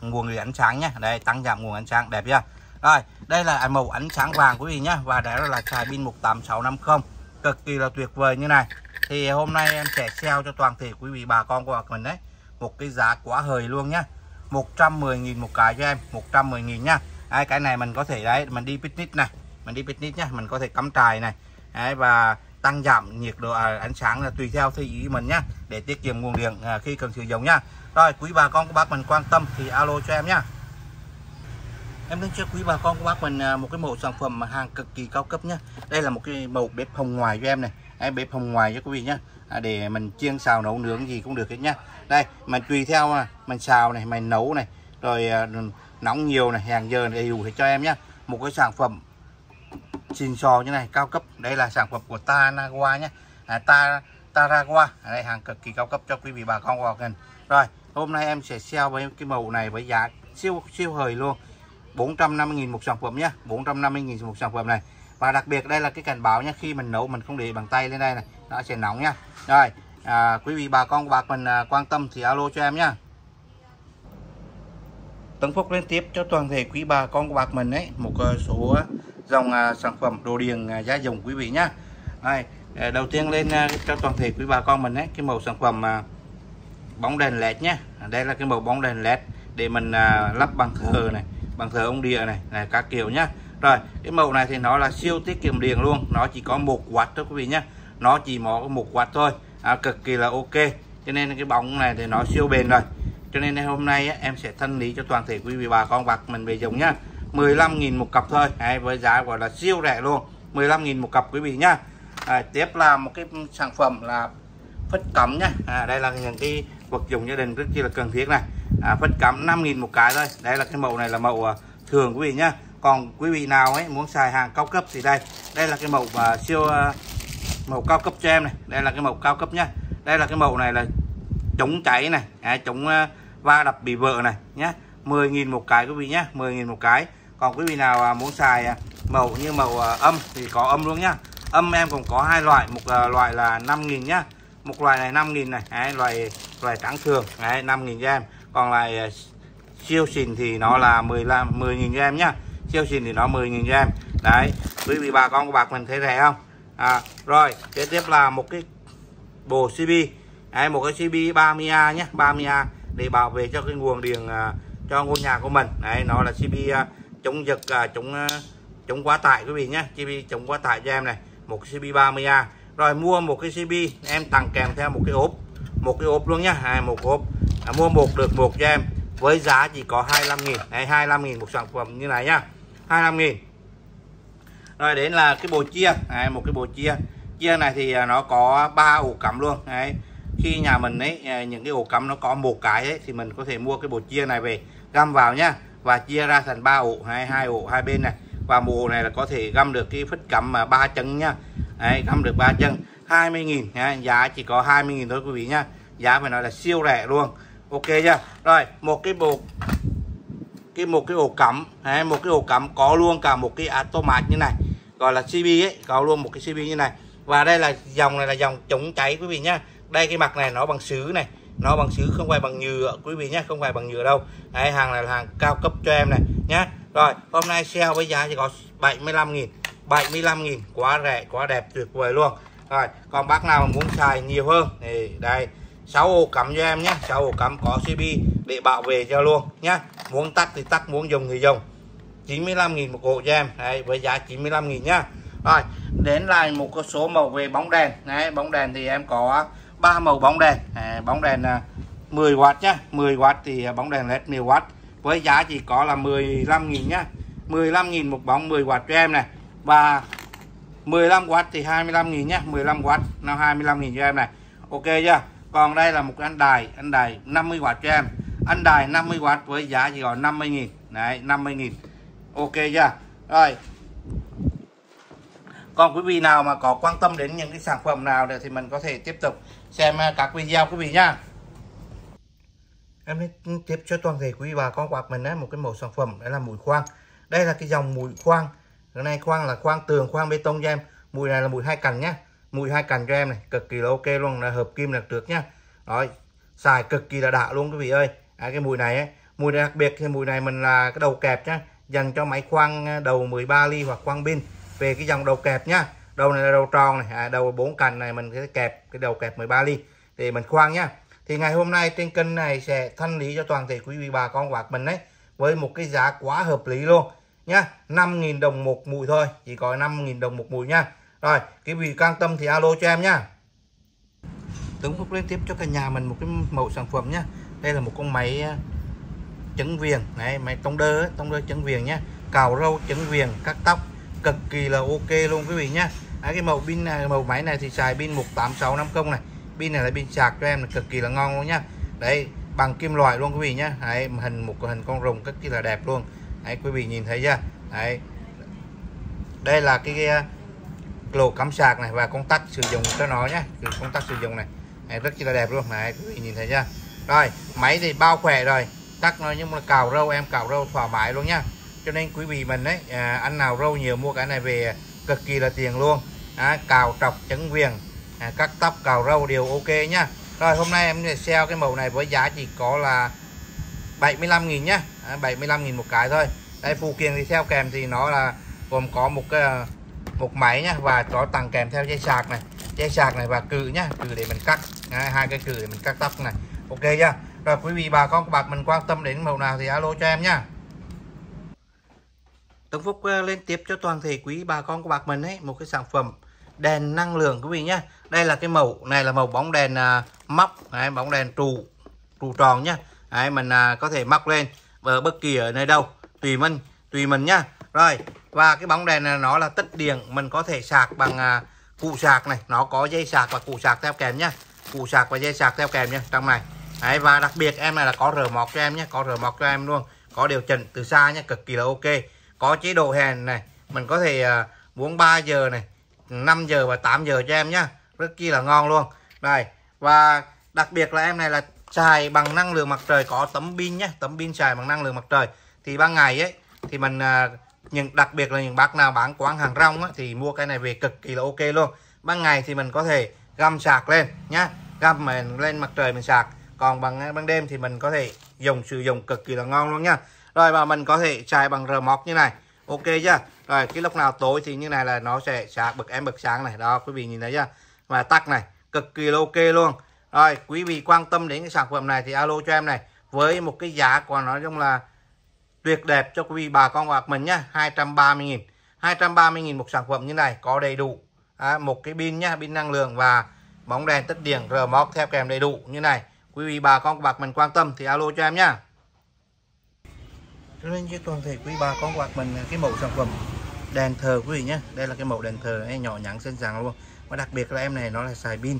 nguồn ánh sáng nhá. Đây tăng giảm nguồn ánh sáng đẹp chưa? Rồi đây là màu ánh sáng vàng quý vị nhá. Và đó là xài pin 18650 cực kỳ là tuyệt vời như này. Thì hôm nay em sẽ sale cho toàn thể quý vị bà con của mình đấy. Một cái giá quá hời luôn nhá. 110.000 một cái cho em 110.000 nhá đấy, cái này mình có thể đấy mình đi picnic này mình đi picnic nhá mình có thể cắm trài này. Đấy, và tăng giảm nhiệt độ à, ánh sáng là tùy theo theo ý mình nhá để tiết kiệm nguồn điện à, khi cần sử dụng nhá. Rồi quý bà con của bác mình quan tâm thì alo cho em nhá. Em đứng cho quý bà con của bác mình à, một cái mẫu sản phẩm hàng cực kỳ cao cấp nhá. Đây là một cái mẫu bếp hồng ngoài cho em này. Em bếp hồng ngoài cho quý vị nhá. À, để mình chiên xào nấu nướng gì cũng được hết nhá. Đây mình tùy theo à, mình xào này mình nấu này rồi à, nóng nhiều này hàng giờ đầy đủ cho em nhá. Một cái sản phẩm xin sò như này cao cấp. Đây là sản phẩm của Tanawa nhé à, ta Tarawa đây hàng cực kỳ cao cấp cho quý vị bà con vào gần. Rồi hôm nay em sẽ sale với cái màu này với giá siêu siêu hời luôn. 450.000 một sản phẩm nhé 450.000 một sản phẩm này và đặc biệt đây là cái cảnh báo nha khi mình nấu mình không để bằng tay lên đây này nó sẽ nóng nha. Rồi à, quý vị bà con của bác mình à, quan tâm thì alo cho em nhá Tấn Phúc liên tiếp cho toàn thể quý bà con của bác mình ấy một à, số dòng à, sản phẩm đồ điện uh, à, gia dụng quý vị nhá. Đây, đầu tiên lên cho toàn thể quý bà con mình ấy cái màu sản phẩm bóng đèn led nhé đây là cái màu bóng đèn led để mình lắp bằng thờ này bằng thờ ông địa này, này các kiểu nhá rồi cái mẫu này thì nó là siêu tiết kiệm điện luôn. Nó chỉ có một quạt thôi quý vị nhé. Nó chỉ có một quạt thôi. À, cực kỳ là ok. Cho nên cái bóng này thì nó siêu bền rồi. Cho nên hôm nay á, em sẽ thân lý cho toàn thể quý vị bà con bạc mình về dùng nhá. 15.000 một cặp thôi. À, với giá gọi là siêu rẻ luôn. 15.000 một cặp quý vị nhá. À, tiếp là một cái sản phẩm là phất cắm nhá. À, đây là những cái vật dụng gia đình rất chi là cần thiết này. À, phất cắm 5.000 một cái thôi. Đây là cái mẫu này là mẫu à, thường quý vị nhá còn quý vị nào ấy muốn xài hàng cao cấp thì đây đây là cái mẫu và uh, siêu à, uh, màu cao cấp cho em này. Đây là cái màu cao cấp nhá. Đây là cái màu này là chống cháy này à, chống uh, va đập bị vỡ này nhá. 10.000 một cái quý vị nhá 10.000 một cái. Còn quý vị nào uh, muốn xài uh, màu như màu uh, âm thì có âm luôn nhá. Âm em còn có hai loại một uh, loại là 5.000 nhá. Một loại này 5.000 này đấy, loại loại trắng thường đấy 5.000 cho em. Còn lại uh, siêu xịn thì nó là 15 10.000 cho em nhá siêu xịn thì nó 10.000 cho em đấy quý vị bà con của bạc mình thấy rẻ không? À, rồi kế tiếp là một cái bộ CB đấy, một cái CB 30A nhé 30A để bảo vệ cho cái nguồn điện uh, cho ngôi nhà của mình. Đấy nó là CB uh, à, chống giật uh, chống uh, chống quá tải quý vị nhé. CB chống quá tải cho em này một cái CB 30A rồi mua một cái CB em tặng kèm theo một cái ốp một cái ốp luôn nhá hai một ốp. À, mua một được một cho em với giá chỉ có 25 nghìn đấy 25 nghìn một sản phẩm như này nhá. 25 nghìn. Rồi đến là cái bộ chia. Đấy, một cái bộ chia. Chia này thì à, nó có ba ổ cắm luôn. Đấy khi nhà mình ấy à, những cái ổ cắm nó có một cái ấy, thì mình có thể mua cái bộ chia này về găm vào nhá và chia ra thành ba ổ. Hai hai ổ hai bên này. Và một ổ này là có thể găm được cái phích cắm mà ba chân nhá. Đấy, găm được ba chân. 20.000 giá chỉ có 20.000 thôi quý vị nhá. Giá phải nói là siêu rẻ luôn. Ok chưa? Rồi một cái bộ cái một cái ổ cắm hay một cái ổ cắm có luôn cả một cái automat như này gọi là CB ấy có luôn một cái CB như này. Và đây là dòng này là dòng chống cháy quý vị nhá. Đây cái mặt này nó bằng sứ này nó bằng sứ không phải bằng nhựa quý vị nhé không phải bằng nhựa đâu. Đấy, hàng này là hàng cao cấp cho em này nhá. Rồi hôm nay sale với giá chỉ có 75 nghìn 75 nghìn quá rẻ quá đẹp tuyệt vời luôn. Rồi còn bác nào mà muốn xài nhiều hơn thì đây 6 ổ cắm cho em nhé. 6 ổ cắm có CB để bảo vệ cho luôn nhé. Muốn tắt thì tắt muốn dùng thì dùng. 95.000 một ổ cho em. Đấy, với giá 95.000 nhá. Rồi đến lại một số màu về bóng đèn. Đấy bóng đèn thì em có ba màu bóng đèn. À, à, bóng đèn 10W nhá. 10W thì bóng đèn led 10W với giá chỉ có là 15.000 nhá. 15.000 một bóng 10W cho em này. Và 15W thì 25.000 nhá. 15W nó 25.000 cho em này. Ok chưa? Còn đây là một cái anh đài anh đài 50W cho em. Anh đài 50W với giá chỉ còn 50.000 đấy 50.000 ok chưa? Rồi. Còn quý vị nào mà có quan tâm đến những cái sản phẩm nào thì mình có thể tiếp tục xem à, các video quý vị nhá. Em tiếp cho toàn thể quý bà con quạt mình đấy một cái mẫu sản phẩm đấy là mũi khoang. Đây là cái dòng mũi khoang. Cái này khoang là khoang tường, khoang bê tông cho em. Mũi này là mũi hai cành nhá mũi hai cành cho em này cực kỳ là ok luôn là hợp kim là được nhá rồi xài cực kỳ là đã luôn quý vị ơi. À, cái mùi này ấy mùi này đặc biệt thì mùi này mình là cái đầu kẹp nhá dành cho máy khoan à, đầu 13 ly hoặc khoan pin. Về cái dòng đầu kẹp nhá đầu này là đầu tròn này à, đầu bốn cành này mình sẽ kẹp cái đầu kẹp 13 ly. Để mình khoan nhá thì ngày hôm nay trên kênh này sẽ thanh lý cho toàn thể quý vị bà con bạc mình đấy với một cái giá quá hợp lý luôn nhá 5.000 đồng một mùi thôi chỉ có 5.000 đồng một mùi nhá rồi cái vị quan tâm thì alo cho em nhá. Tuấn Phúc lên tiếp cho cả nhà mình một cái mẫu sản phẩm nhá. Đây là một con máy à, chấn viền. Này máy tông đơ tông đơ chấn viền nhá. Cào râu chấn viền cắt tóc cực kỳ là ok luôn quý vị nhá. À, cái màu pin này màu máy này thì xài pin 18650 này. Pin này là pin sạc cho em là cực kỳ là ngon luôn nhá. Đấy bằng kim loại luôn quý vị nhá. Đấy, hình một hình con rồng cực kỳ là đẹp luôn. Đấy quý vị nhìn thấy chưa? Đấy. Đây là cái, cái à, lỗ cắm sạc này và công tắc sử dụng cho nó nhé. Công tắc sử dụng này. Đấy, rất là đẹp luôn. Này quý vị nhìn thấy chưa? Rồi máy thì bao khỏe rồi. Tắt nó nhưng mà cào râu em cào râu thoải mái luôn nhá. Cho nên quý vị mình đấy à, anh nào râu nhiều mua cái này về cực kỳ là tiền luôn. À, cào trọc chấn viền. À, cắt tóc cào râu đều ok nhá. Rồi hôm nay em sẽ sale cái màu này với giá chỉ có là 75.000 nhá. À, 75.000 một cái thôi. Đây phụ kiện thì theo kèm thì nó là gồm có một cái à, một máy nhá và có tặng kèm theo dây sạc này dây sạc này và cự nhá cự để mình cắt Đấy, hai cái cự để mình cắt tóc này ok chưa rồi quý vị bà con các bạn mình quan tâm đến màu nào thì alo cho em nhá Tấn Phúc ờ, lên tiếp cho toàn thể quý bà con của bạn mình ấy một cái sản phẩm đèn năng lượng quý vị nhá. Đây là cái màu này là màu bóng đèn à, móc, đấy, bóng đèn trụ trụ tròn nhá. Đấy, mình à, có thể móc lên ở bất kỳ ở nơi đâu tùy mình tùy mình nhá. Rồi và cái bóng đèn này nó là tích điện mình có thể sạc bằng à, cụ sạc này. Nó có dây sạc và cụ sạc theo kèm nhá. Cụ sạc và dây sạc theo kèm nhá trong này. Đấy và đặc biệt em này là có rờ mọt cho em nhé có rờ mọt cho em luôn. Có điều chỉnh từ xa nhé cực kỳ là ok. Có chế độ hèn này mình có thể à, muốn 3 giờ này 5 giờ và 8 giờ cho em nhá. Rất chi là ngon luôn. Đây và đặc biệt là em này là xài bằng năng lượng mặt trời có tấm pin nhé tấm pin xài bằng năng lượng mặt trời. Thì ban ngày ấy thì mình à, những đặc biệt là những bác nào bán quán hàng rong á, thì mua cái này về cực kỳ là ok luôn. Ban ngày thì mình có thể găm sạc lên nhá. Găm mình lên mặt trời mình sạc. Còn bằng à, ban đêm thì mình có thể dùng sử dụng cực kỳ là ngon luôn nha rồi và mình có thể xài bằng rờ móc như này. Ok chưa? Rồi cái lúc nào tối thì như này là nó sẽ sạc bực em bực sáng này. Đó quý vị nhìn thấy chưa? Và tắt này cực kỳ là ok luôn. Rồi quý vị quan tâm đến cái sản phẩm này thì alo cho em này. Với một cái giá còn nói chung là tuyệt đẹp cho quý vị bà con bạc mình nhá. 230.000 230.000 một sản phẩm như này có đầy đủ. À, một cái pin nhá pin năng lượng và bóng đèn tất điện rờ móc theo kèm đầy đủ như này. Quý vị bà con bạc mình quan tâm thì alo cho em nhá. Cho nên với toàn thể quý bà con bạc mình cái mẫu sản phẩm đèn thờ quý vị nhé đây là cái mẫu đèn thờ ấy, nhỏ nhắn xinh xắn luôn. Và đặc biệt là em này nó là xài pin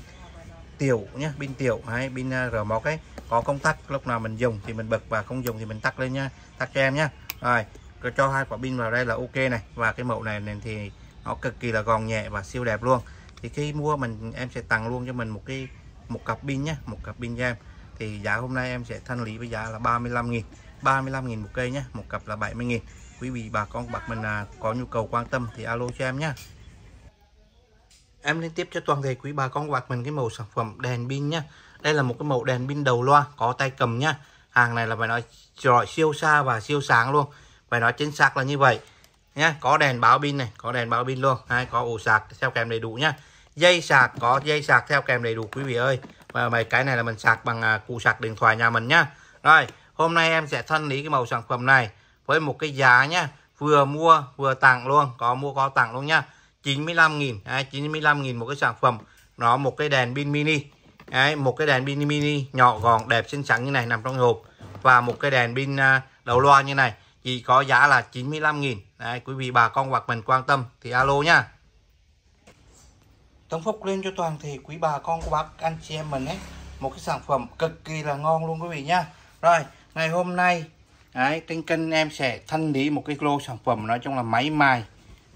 tiểu nhé pin tiểu hay pin à, rờ móc ấy có công tắc lúc nào mình dùng thì mình bật và không dùng thì mình tắt lên nha tắt cho em nhé rồi rồi cho hai quả pin vào đây là ok này và cái mẫu này thì nó cực kỳ là gòn nhẹ và siêu đẹp luôn. Thì khi mua mình em sẽ tặng luôn cho mình một cái một cặp pin nhé một cặp pin cho em thì giá hôm nay em sẽ thanh lý với giá là 35.000 35.000 một cây nhé một cặp là 70.000 quý vị bà con bạc mình à, có nhu cầu quan tâm thì alo cho em nhé em liên tiếp cho toàn thể quý bà con bạc mình cái màu sản phẩm đèn pin nhá. Đây là một cái màu đèn pin đầu loa có tay cầm nhá. Hàng này là phải nói rọi siêu xa và siêu sáng luôn. Phải nói chính xác là như vậy nhá. Có đèn báo pin này có đèn báo pin luôn. Hay có ổ sạc theo kèm đầy đủ nhá. Dây sạc có dây sạc theo kèm đầy đủ quý vị ơi. Và mấy cái này là mình sạc bằng à, cụ sạc điện thoại nhà mình nhá. Rồi hôm nay em sẽ thân lý cái màu sản phẩm này với một cái giá nhá. Vừa mua vừa tặng luôn. Có mua có tặng luôn nhá. 95.000 à, 95.000 một cái sản phẩm. Nó một cái đèn pin mini Đấy, một cái đèn pin mini nhỏ gọn đẹp xinh xắn như này nằm trong hộp. Và một cái đèn pin à, đầu loa như này chỉ có giá là 95.000 Đấy, quý vị bà con hoặc mình quan tâm thì alo nha. Tống phúc lên cho toàn thể quý bà con của bác anh chị em mình ấy một cái sản phẩm cực kỳ là ngon luôn quý vị nhá rồi ngày hôm nay đấy, trên kênh em sẽ thanh lý một cái lô sản phẩm nói chung là máy mài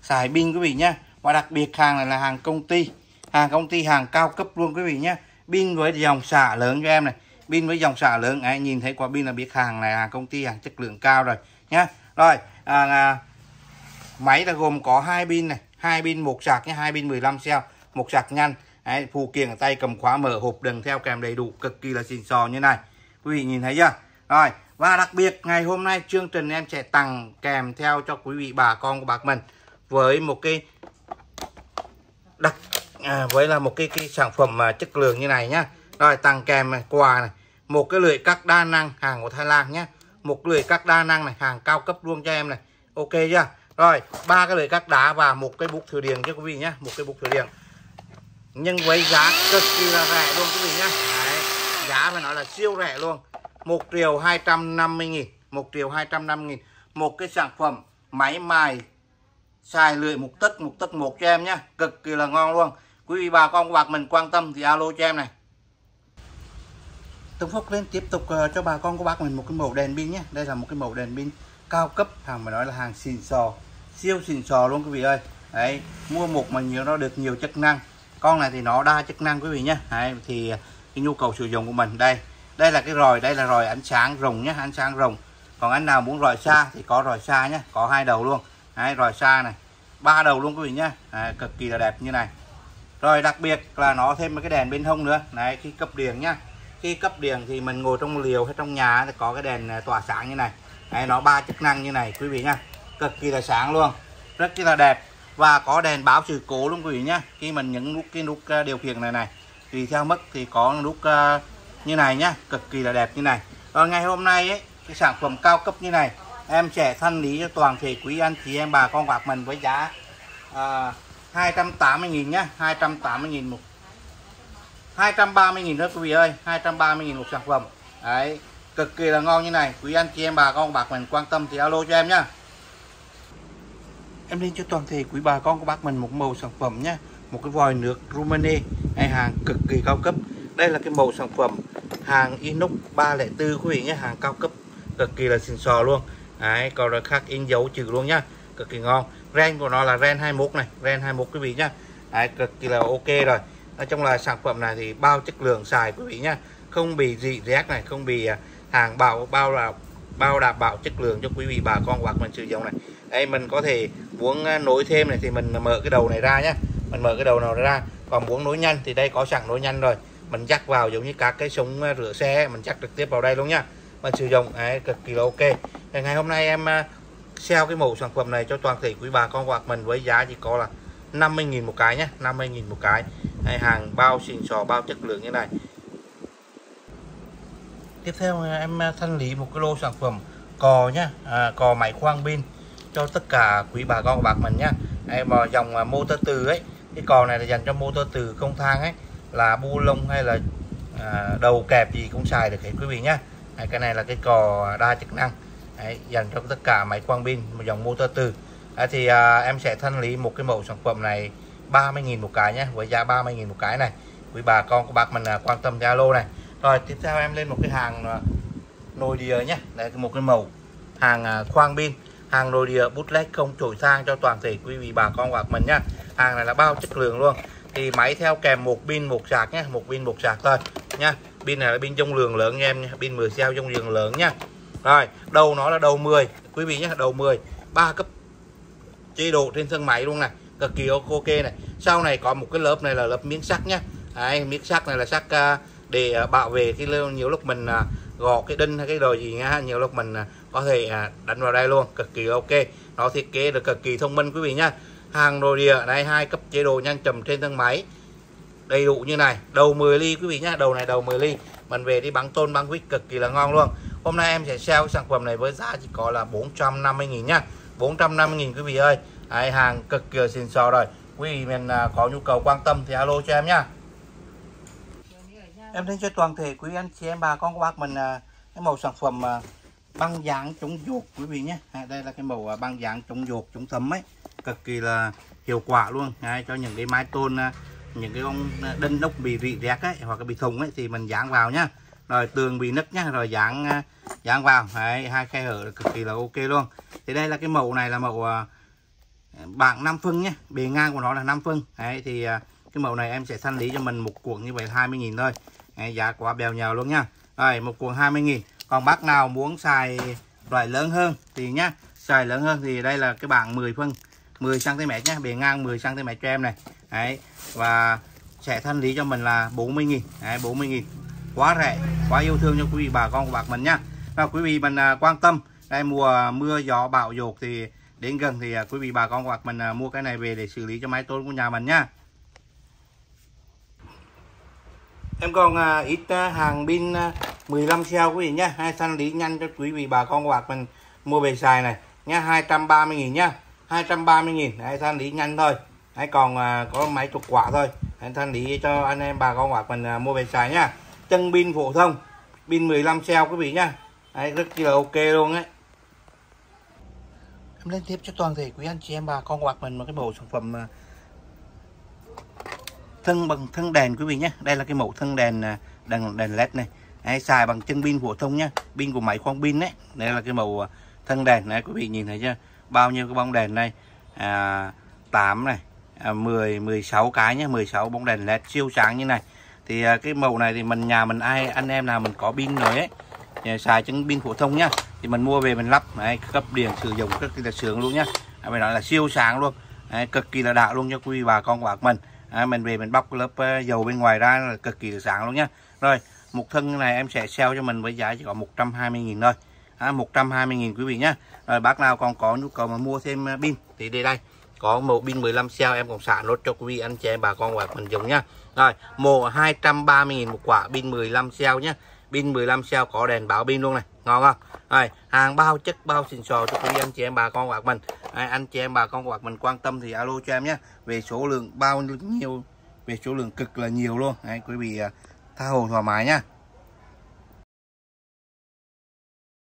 xài pin quý vị nhá và đặc biệt hàng này là hàng công ty. Hàng công ty hàng cao cấp luôn quý vị nhé, pin với dòng xả lớn cho em này. Pin với dòng xả lớn ấy nhìn thấy quả pin là biết hàng này hàng công ty hàng chất lượng cao rồi nhá. Rồi à, à, máy là gồm có hai pin này hai pin một sạc nhé hai pin 15 cell một sạc nhanh. Đấy, phụ kiện ở tay cầm khóa mở hộp đừng theo kèm đầy đủ cực kỳ là xịn sò như này. Quý vị nhìn thấy chưa? Rồi và đặc biệt ngày hôm nay chương trình em sẽ tặng kèm theo cho quý vị bà con của bác mình với một cái đặt à, với là một cái, cái sản phẩm à, chất lượng như này nhá. Rồi tặng kèm này, quà này. Một cái lưỡi cắt đa năng hàng của Thái Lan nhá. Một lưỡi cắt đa năng này hàng cao cấp luôn cho em này. Ok chưa? Rồi ba cái lưỡi cắt đá và một cái bút thử điện cho quý vị nhé một cái bút thử điện. Nhưng với giá cực kỳ là rẻ luôn quý vị nhé Đấy, giá phải nói là siêu rẻ luôn. 1 triệu 250 nghìn 1 triệu 250 nghìn. Một cái sản phẩm máy mài xài lưỡi một tấc một tấc một cho em nhé. Cực kỳ là ngon luôn. Quý vị bà con bạc mình quan tâm thì alo cho em này. Tùng Phúc lên tiếp tục ờ, cho bà con của bác mình một cái mẫu đèn pin nhé. Đây là một cái mẫu đèn pin cao cấp hàng phải nói là hàng xịn sò siêu xịn sò luôn quý vị ơi. Đấy mua một mà nhiều nó được nhiều chức năng. Con này thì nó đa chức năng quý vị nhé. Đấy, thì cái nhu cầu sử dụng của mình đây. Đây là cái ròi đây là ròi ánh sáng rồng nhé ánh sáng rồng. Còn anh nào muốn ròi xa thì có ròi xa nhé có hai đầu luôn đấy, rồi xa này. Ba đầu luôn quý vị nhé à, cực kỳ là đẹp như này. Rồi đặc biệt là nó thêm một cái đèn bên hông nữa. Này khi cấp điện nhá. Khi cấp điện thì mình ngồi trong liều hay trong nhà thì có cái đèn à, tỏa sáng như này. Đấy, nó ba chức năng như này quý vị nhá. Cực kỳ là sáng luôn. Rất là đẹp. Và có đèn báo sự cố luôn quý vị nhá. Khi mình nhấn nút cái nút à, điều khiển này này. Tùy theo mức thì có nút uh, như này nhá. Cực kỳ là đẹp như này. Rồi ngày hôm nay ấy cái sản phẩm cao cấp như này em sẽ thanh lý cho toàn thể quý anh chị em bà con bạc mình với giá à, 280.000 nhé 280.000 một 230.000 thôi quý vị ơi 230.000 một sản phẩm. Đấy cực kỳ là ngon như này quý anh chị em bà con bạc mình quan tâm thì alo cho em nhá. Em lên cho toàn thể quý bà con của bác mình một màu sản phẩm nhé một cái vòi nước Rumani hay hàng cực kỳ cao cấp. Đây là cái màu sản phẩm hàng inox 304 quý vị nhé hàng cao cấp cực kỳ là xịn sò luôn đấy còn là khắc in dấu chữ luôn nhá. Cực kỳ ngon. Ren của nó là ren 21 này. Ren 21 quý vị nhá. Đấy, cực kỳ là ok rồi. Nói chung là sản phẩm này thì bao chất lượng xài quý vị nhá. Không bị dị rác này không bị à, hàng bảo bao là bao đảm bảo chất lượng cho quý vị bà con hoặc mình sử dụng này. Đây mình có thể muốn à, nối thêm này thì mình mở cái đầu này ra nhé mình mở cái đầu nào ra. Còn muốn nối nhanh thì đây có sẵn nối nhanh rồi. Mình dắt vào giống như các cái súng à, rửa xe mình dắt trực tiếp vào đây luôn nhá mà sử dụng ấy cực kỳ là ok. Thì ngày hôm nay em à, sale cái mẫu sản phẩm này cho toàn thể quý bà con hoặc mình với giá chỉ có là 50.000 một cái nhé 50.000 một cái. Hay hàng bao xịn sò bao chất lượng như này. Tiếp theo à, em thanh lý một cái lô sản phẩm cò nhá à, cò máy khoang pin cho tất cả quý bà con bạc mình nhá em vào dòng motor từ ấy cái cò này là dành cho motor từ không thang ấy là bu lông hay là à, đầu kẹp gì cũng xài được hết quý vị nhá Đấy, cái này là cái cò đa chức năng. Đấy, dành cho tất cả máy quang pin một dòng motor từ Đấy, thì à, em sẽ thanh lý một cái mẫu sản phẩm này 30.000 một cái nhé với giá 30.000 một cái này. Quý bà con của bác mình à, quan tâm Zalo này. Rồi tiếp theo em lên một cái hàng à, nồi đìa nhé. Đây một cái mẫu hàng à, khoang pin hàng nồi đìa bootleg không trổi sang cho toàn thể quý vị bà con của mình nhá hàng này là bao chất lượng luôn. Thì máy theo kèm một pin một sạc nhé một pin một sạc thôi nha pin này là pin dung lượng lớn nha em nha. Pin 10 cell dung lượng lớn nha. Rồi đầu nó là đầu 10 quý vị nhé đầu 10 ba cấp chế độ trên thân máy luôn này cực kỳ ok này. Sau này có một cái lớp này là lớp miếng sắt nhá. Đấy, miếng sắt này là sắt à, để à, bảo vệ khi nhiều lúc mình à, gọt cái đinh hay cái đồ gì nha nhiều lúc mình có thể đánh vào đây luôn. Cực kỳ ok. Nó thiết kế được cực kỳ thông minh quý vị nhá. Hàng đồ địa đây hai cấp chế độ nhanh chậm trên thân máy đầy đủ như này. Đầu 10 ly quý vị nhá đầu này đầu 10 ly. Mình về đi bắn tôn bắn quýt cực kỳ là ngon luôn. Hôm nay em sẽ sale sản phẩm này với giá chỉ có là 450.000 nhá. 450.000 quý vị ơi. Đấy, hàng cực kỳ xịn sò rồi. Quý vị mình à, có nhu cầu quan tâm thì alo cho em nhá. Em xin cho toàn thể quý anh chị em bà con các bác mình à, cái màu sản phẩm à, băng dán chống dột quý vị nhé. Đây là cái màu băng dán chống dột chống thấm ấy. Cực kỳ là hiệu quả luôn. Đấy, cho những cái mái tôn những cái con đinh ốc bị rỉ rét ấy hoặc là bị thùng ấy thì mình dán vào nhá. Rồi tường bị nứt nhá rồi dán dán à, vào. Đấy, hai khe hở cực kỳ là ok luôn. Thì đây là cái mẫu này là mẫu à, bảng 5 phân nhé. Bề ngang của nó là 5 phân Đấy, thì à, cái mẫu này em sẽ thanh lý cho mình một cuộn như vậy 20.000 thôi. Đấy, giá quá bèo nhào luôn nha rồi một cuộn 20.000 còn bác nào muốn xài loại lớn hơn thì nhá xài lớn hơn thì đây là cái bảng 10 phân 10 cm nhé bề ngang 10 cm cho em này. Đấy, và sẽ thanh lý cho mình là 40.000 Đấy, 40.000 quá rẻ quá yêu thương cho quý vị bà con của bạc mình nhá. Và quý vị mình à, quan tâm đây mùa mưa gió bão dột thì đến gần thì à, quý vị bà con của bạc mình à, mua cái này về để xử lý cho máy tôn của nhà mình nhá. Em còn ít hàng pin 15 xeo quý vị nhá. Hai thanh lý nhanh cho quý vị bà con của bạc mình mua về xài này nhá. 230.000 nhá. 230.000 hai thanh lý nhanh thôi hay còn à, có máy chục quả thôi. Anh thanh lý cho anh em bà con quả mình à, mua về xài nhá. Chân pin phổ thông pin 15 cell quý vị nhá. Đấy, rất là ok luôn ấy. Em lên tiếp cho toàn thể quý anh chị em bà con quạt mình một cái bộ sản phẩm à, thân bằng thân đèn quý vị nhé đây là cái mẫu thân đèn à, đèn đèn led này. Đấy, xài bằng chân pin phổ thông nhá. Pin của máy khoang pin đấy đây là cái màu thân đèn này quý vị nhìn thấy chưa? Bao nhiêu cái bóng đèn đây? À, 8 này. À, 10 16 cái nhá 16 bóng đèn led siêu sáng như này. Thì à, cái màu này thì mình nhà mình ai anh em nào mình có pin rồi ấy xài chân pin phổ thông nhá. Thì mình mua về mình lắp đấy, cấp điện sử dụng rất là sướng luôn nhá. À, mình nói là siêu sáng luôn đấy, cực kỳ là đạo luôn cho quý bà con của bác mình. À, mình về mình bóc lớp dầu bên ngoài ra là cực kỳ là sáng luôn nhá. Rồi một thân này em sẽ sale cho mình với giá chỉ có 120.000 thôi. À, 120.000 quý vị nhá. Rồi bác nào còn có nhu cầu mà mua thêm à, pin thì đây đây có màu pin 15 cell em còn xả nốt cho quý vị anh chị em bà con và mình dùng nhá. Rồi màu 230.000 một quả pin 15 cell nhá. Pin 15 cell có đèn báo pin luôn này ngon không? Rồi hàng bao chất bao xịn sò cho quý anh chị em bà con hoặc mình. À, anh chị em bà con hoặc mình quan tâm thì alo cho em nhé về số lượng bao nhiêu về số lượng cực là nhiều luôn. Đấy, quý vị à, tha hồ thoải mái nhá.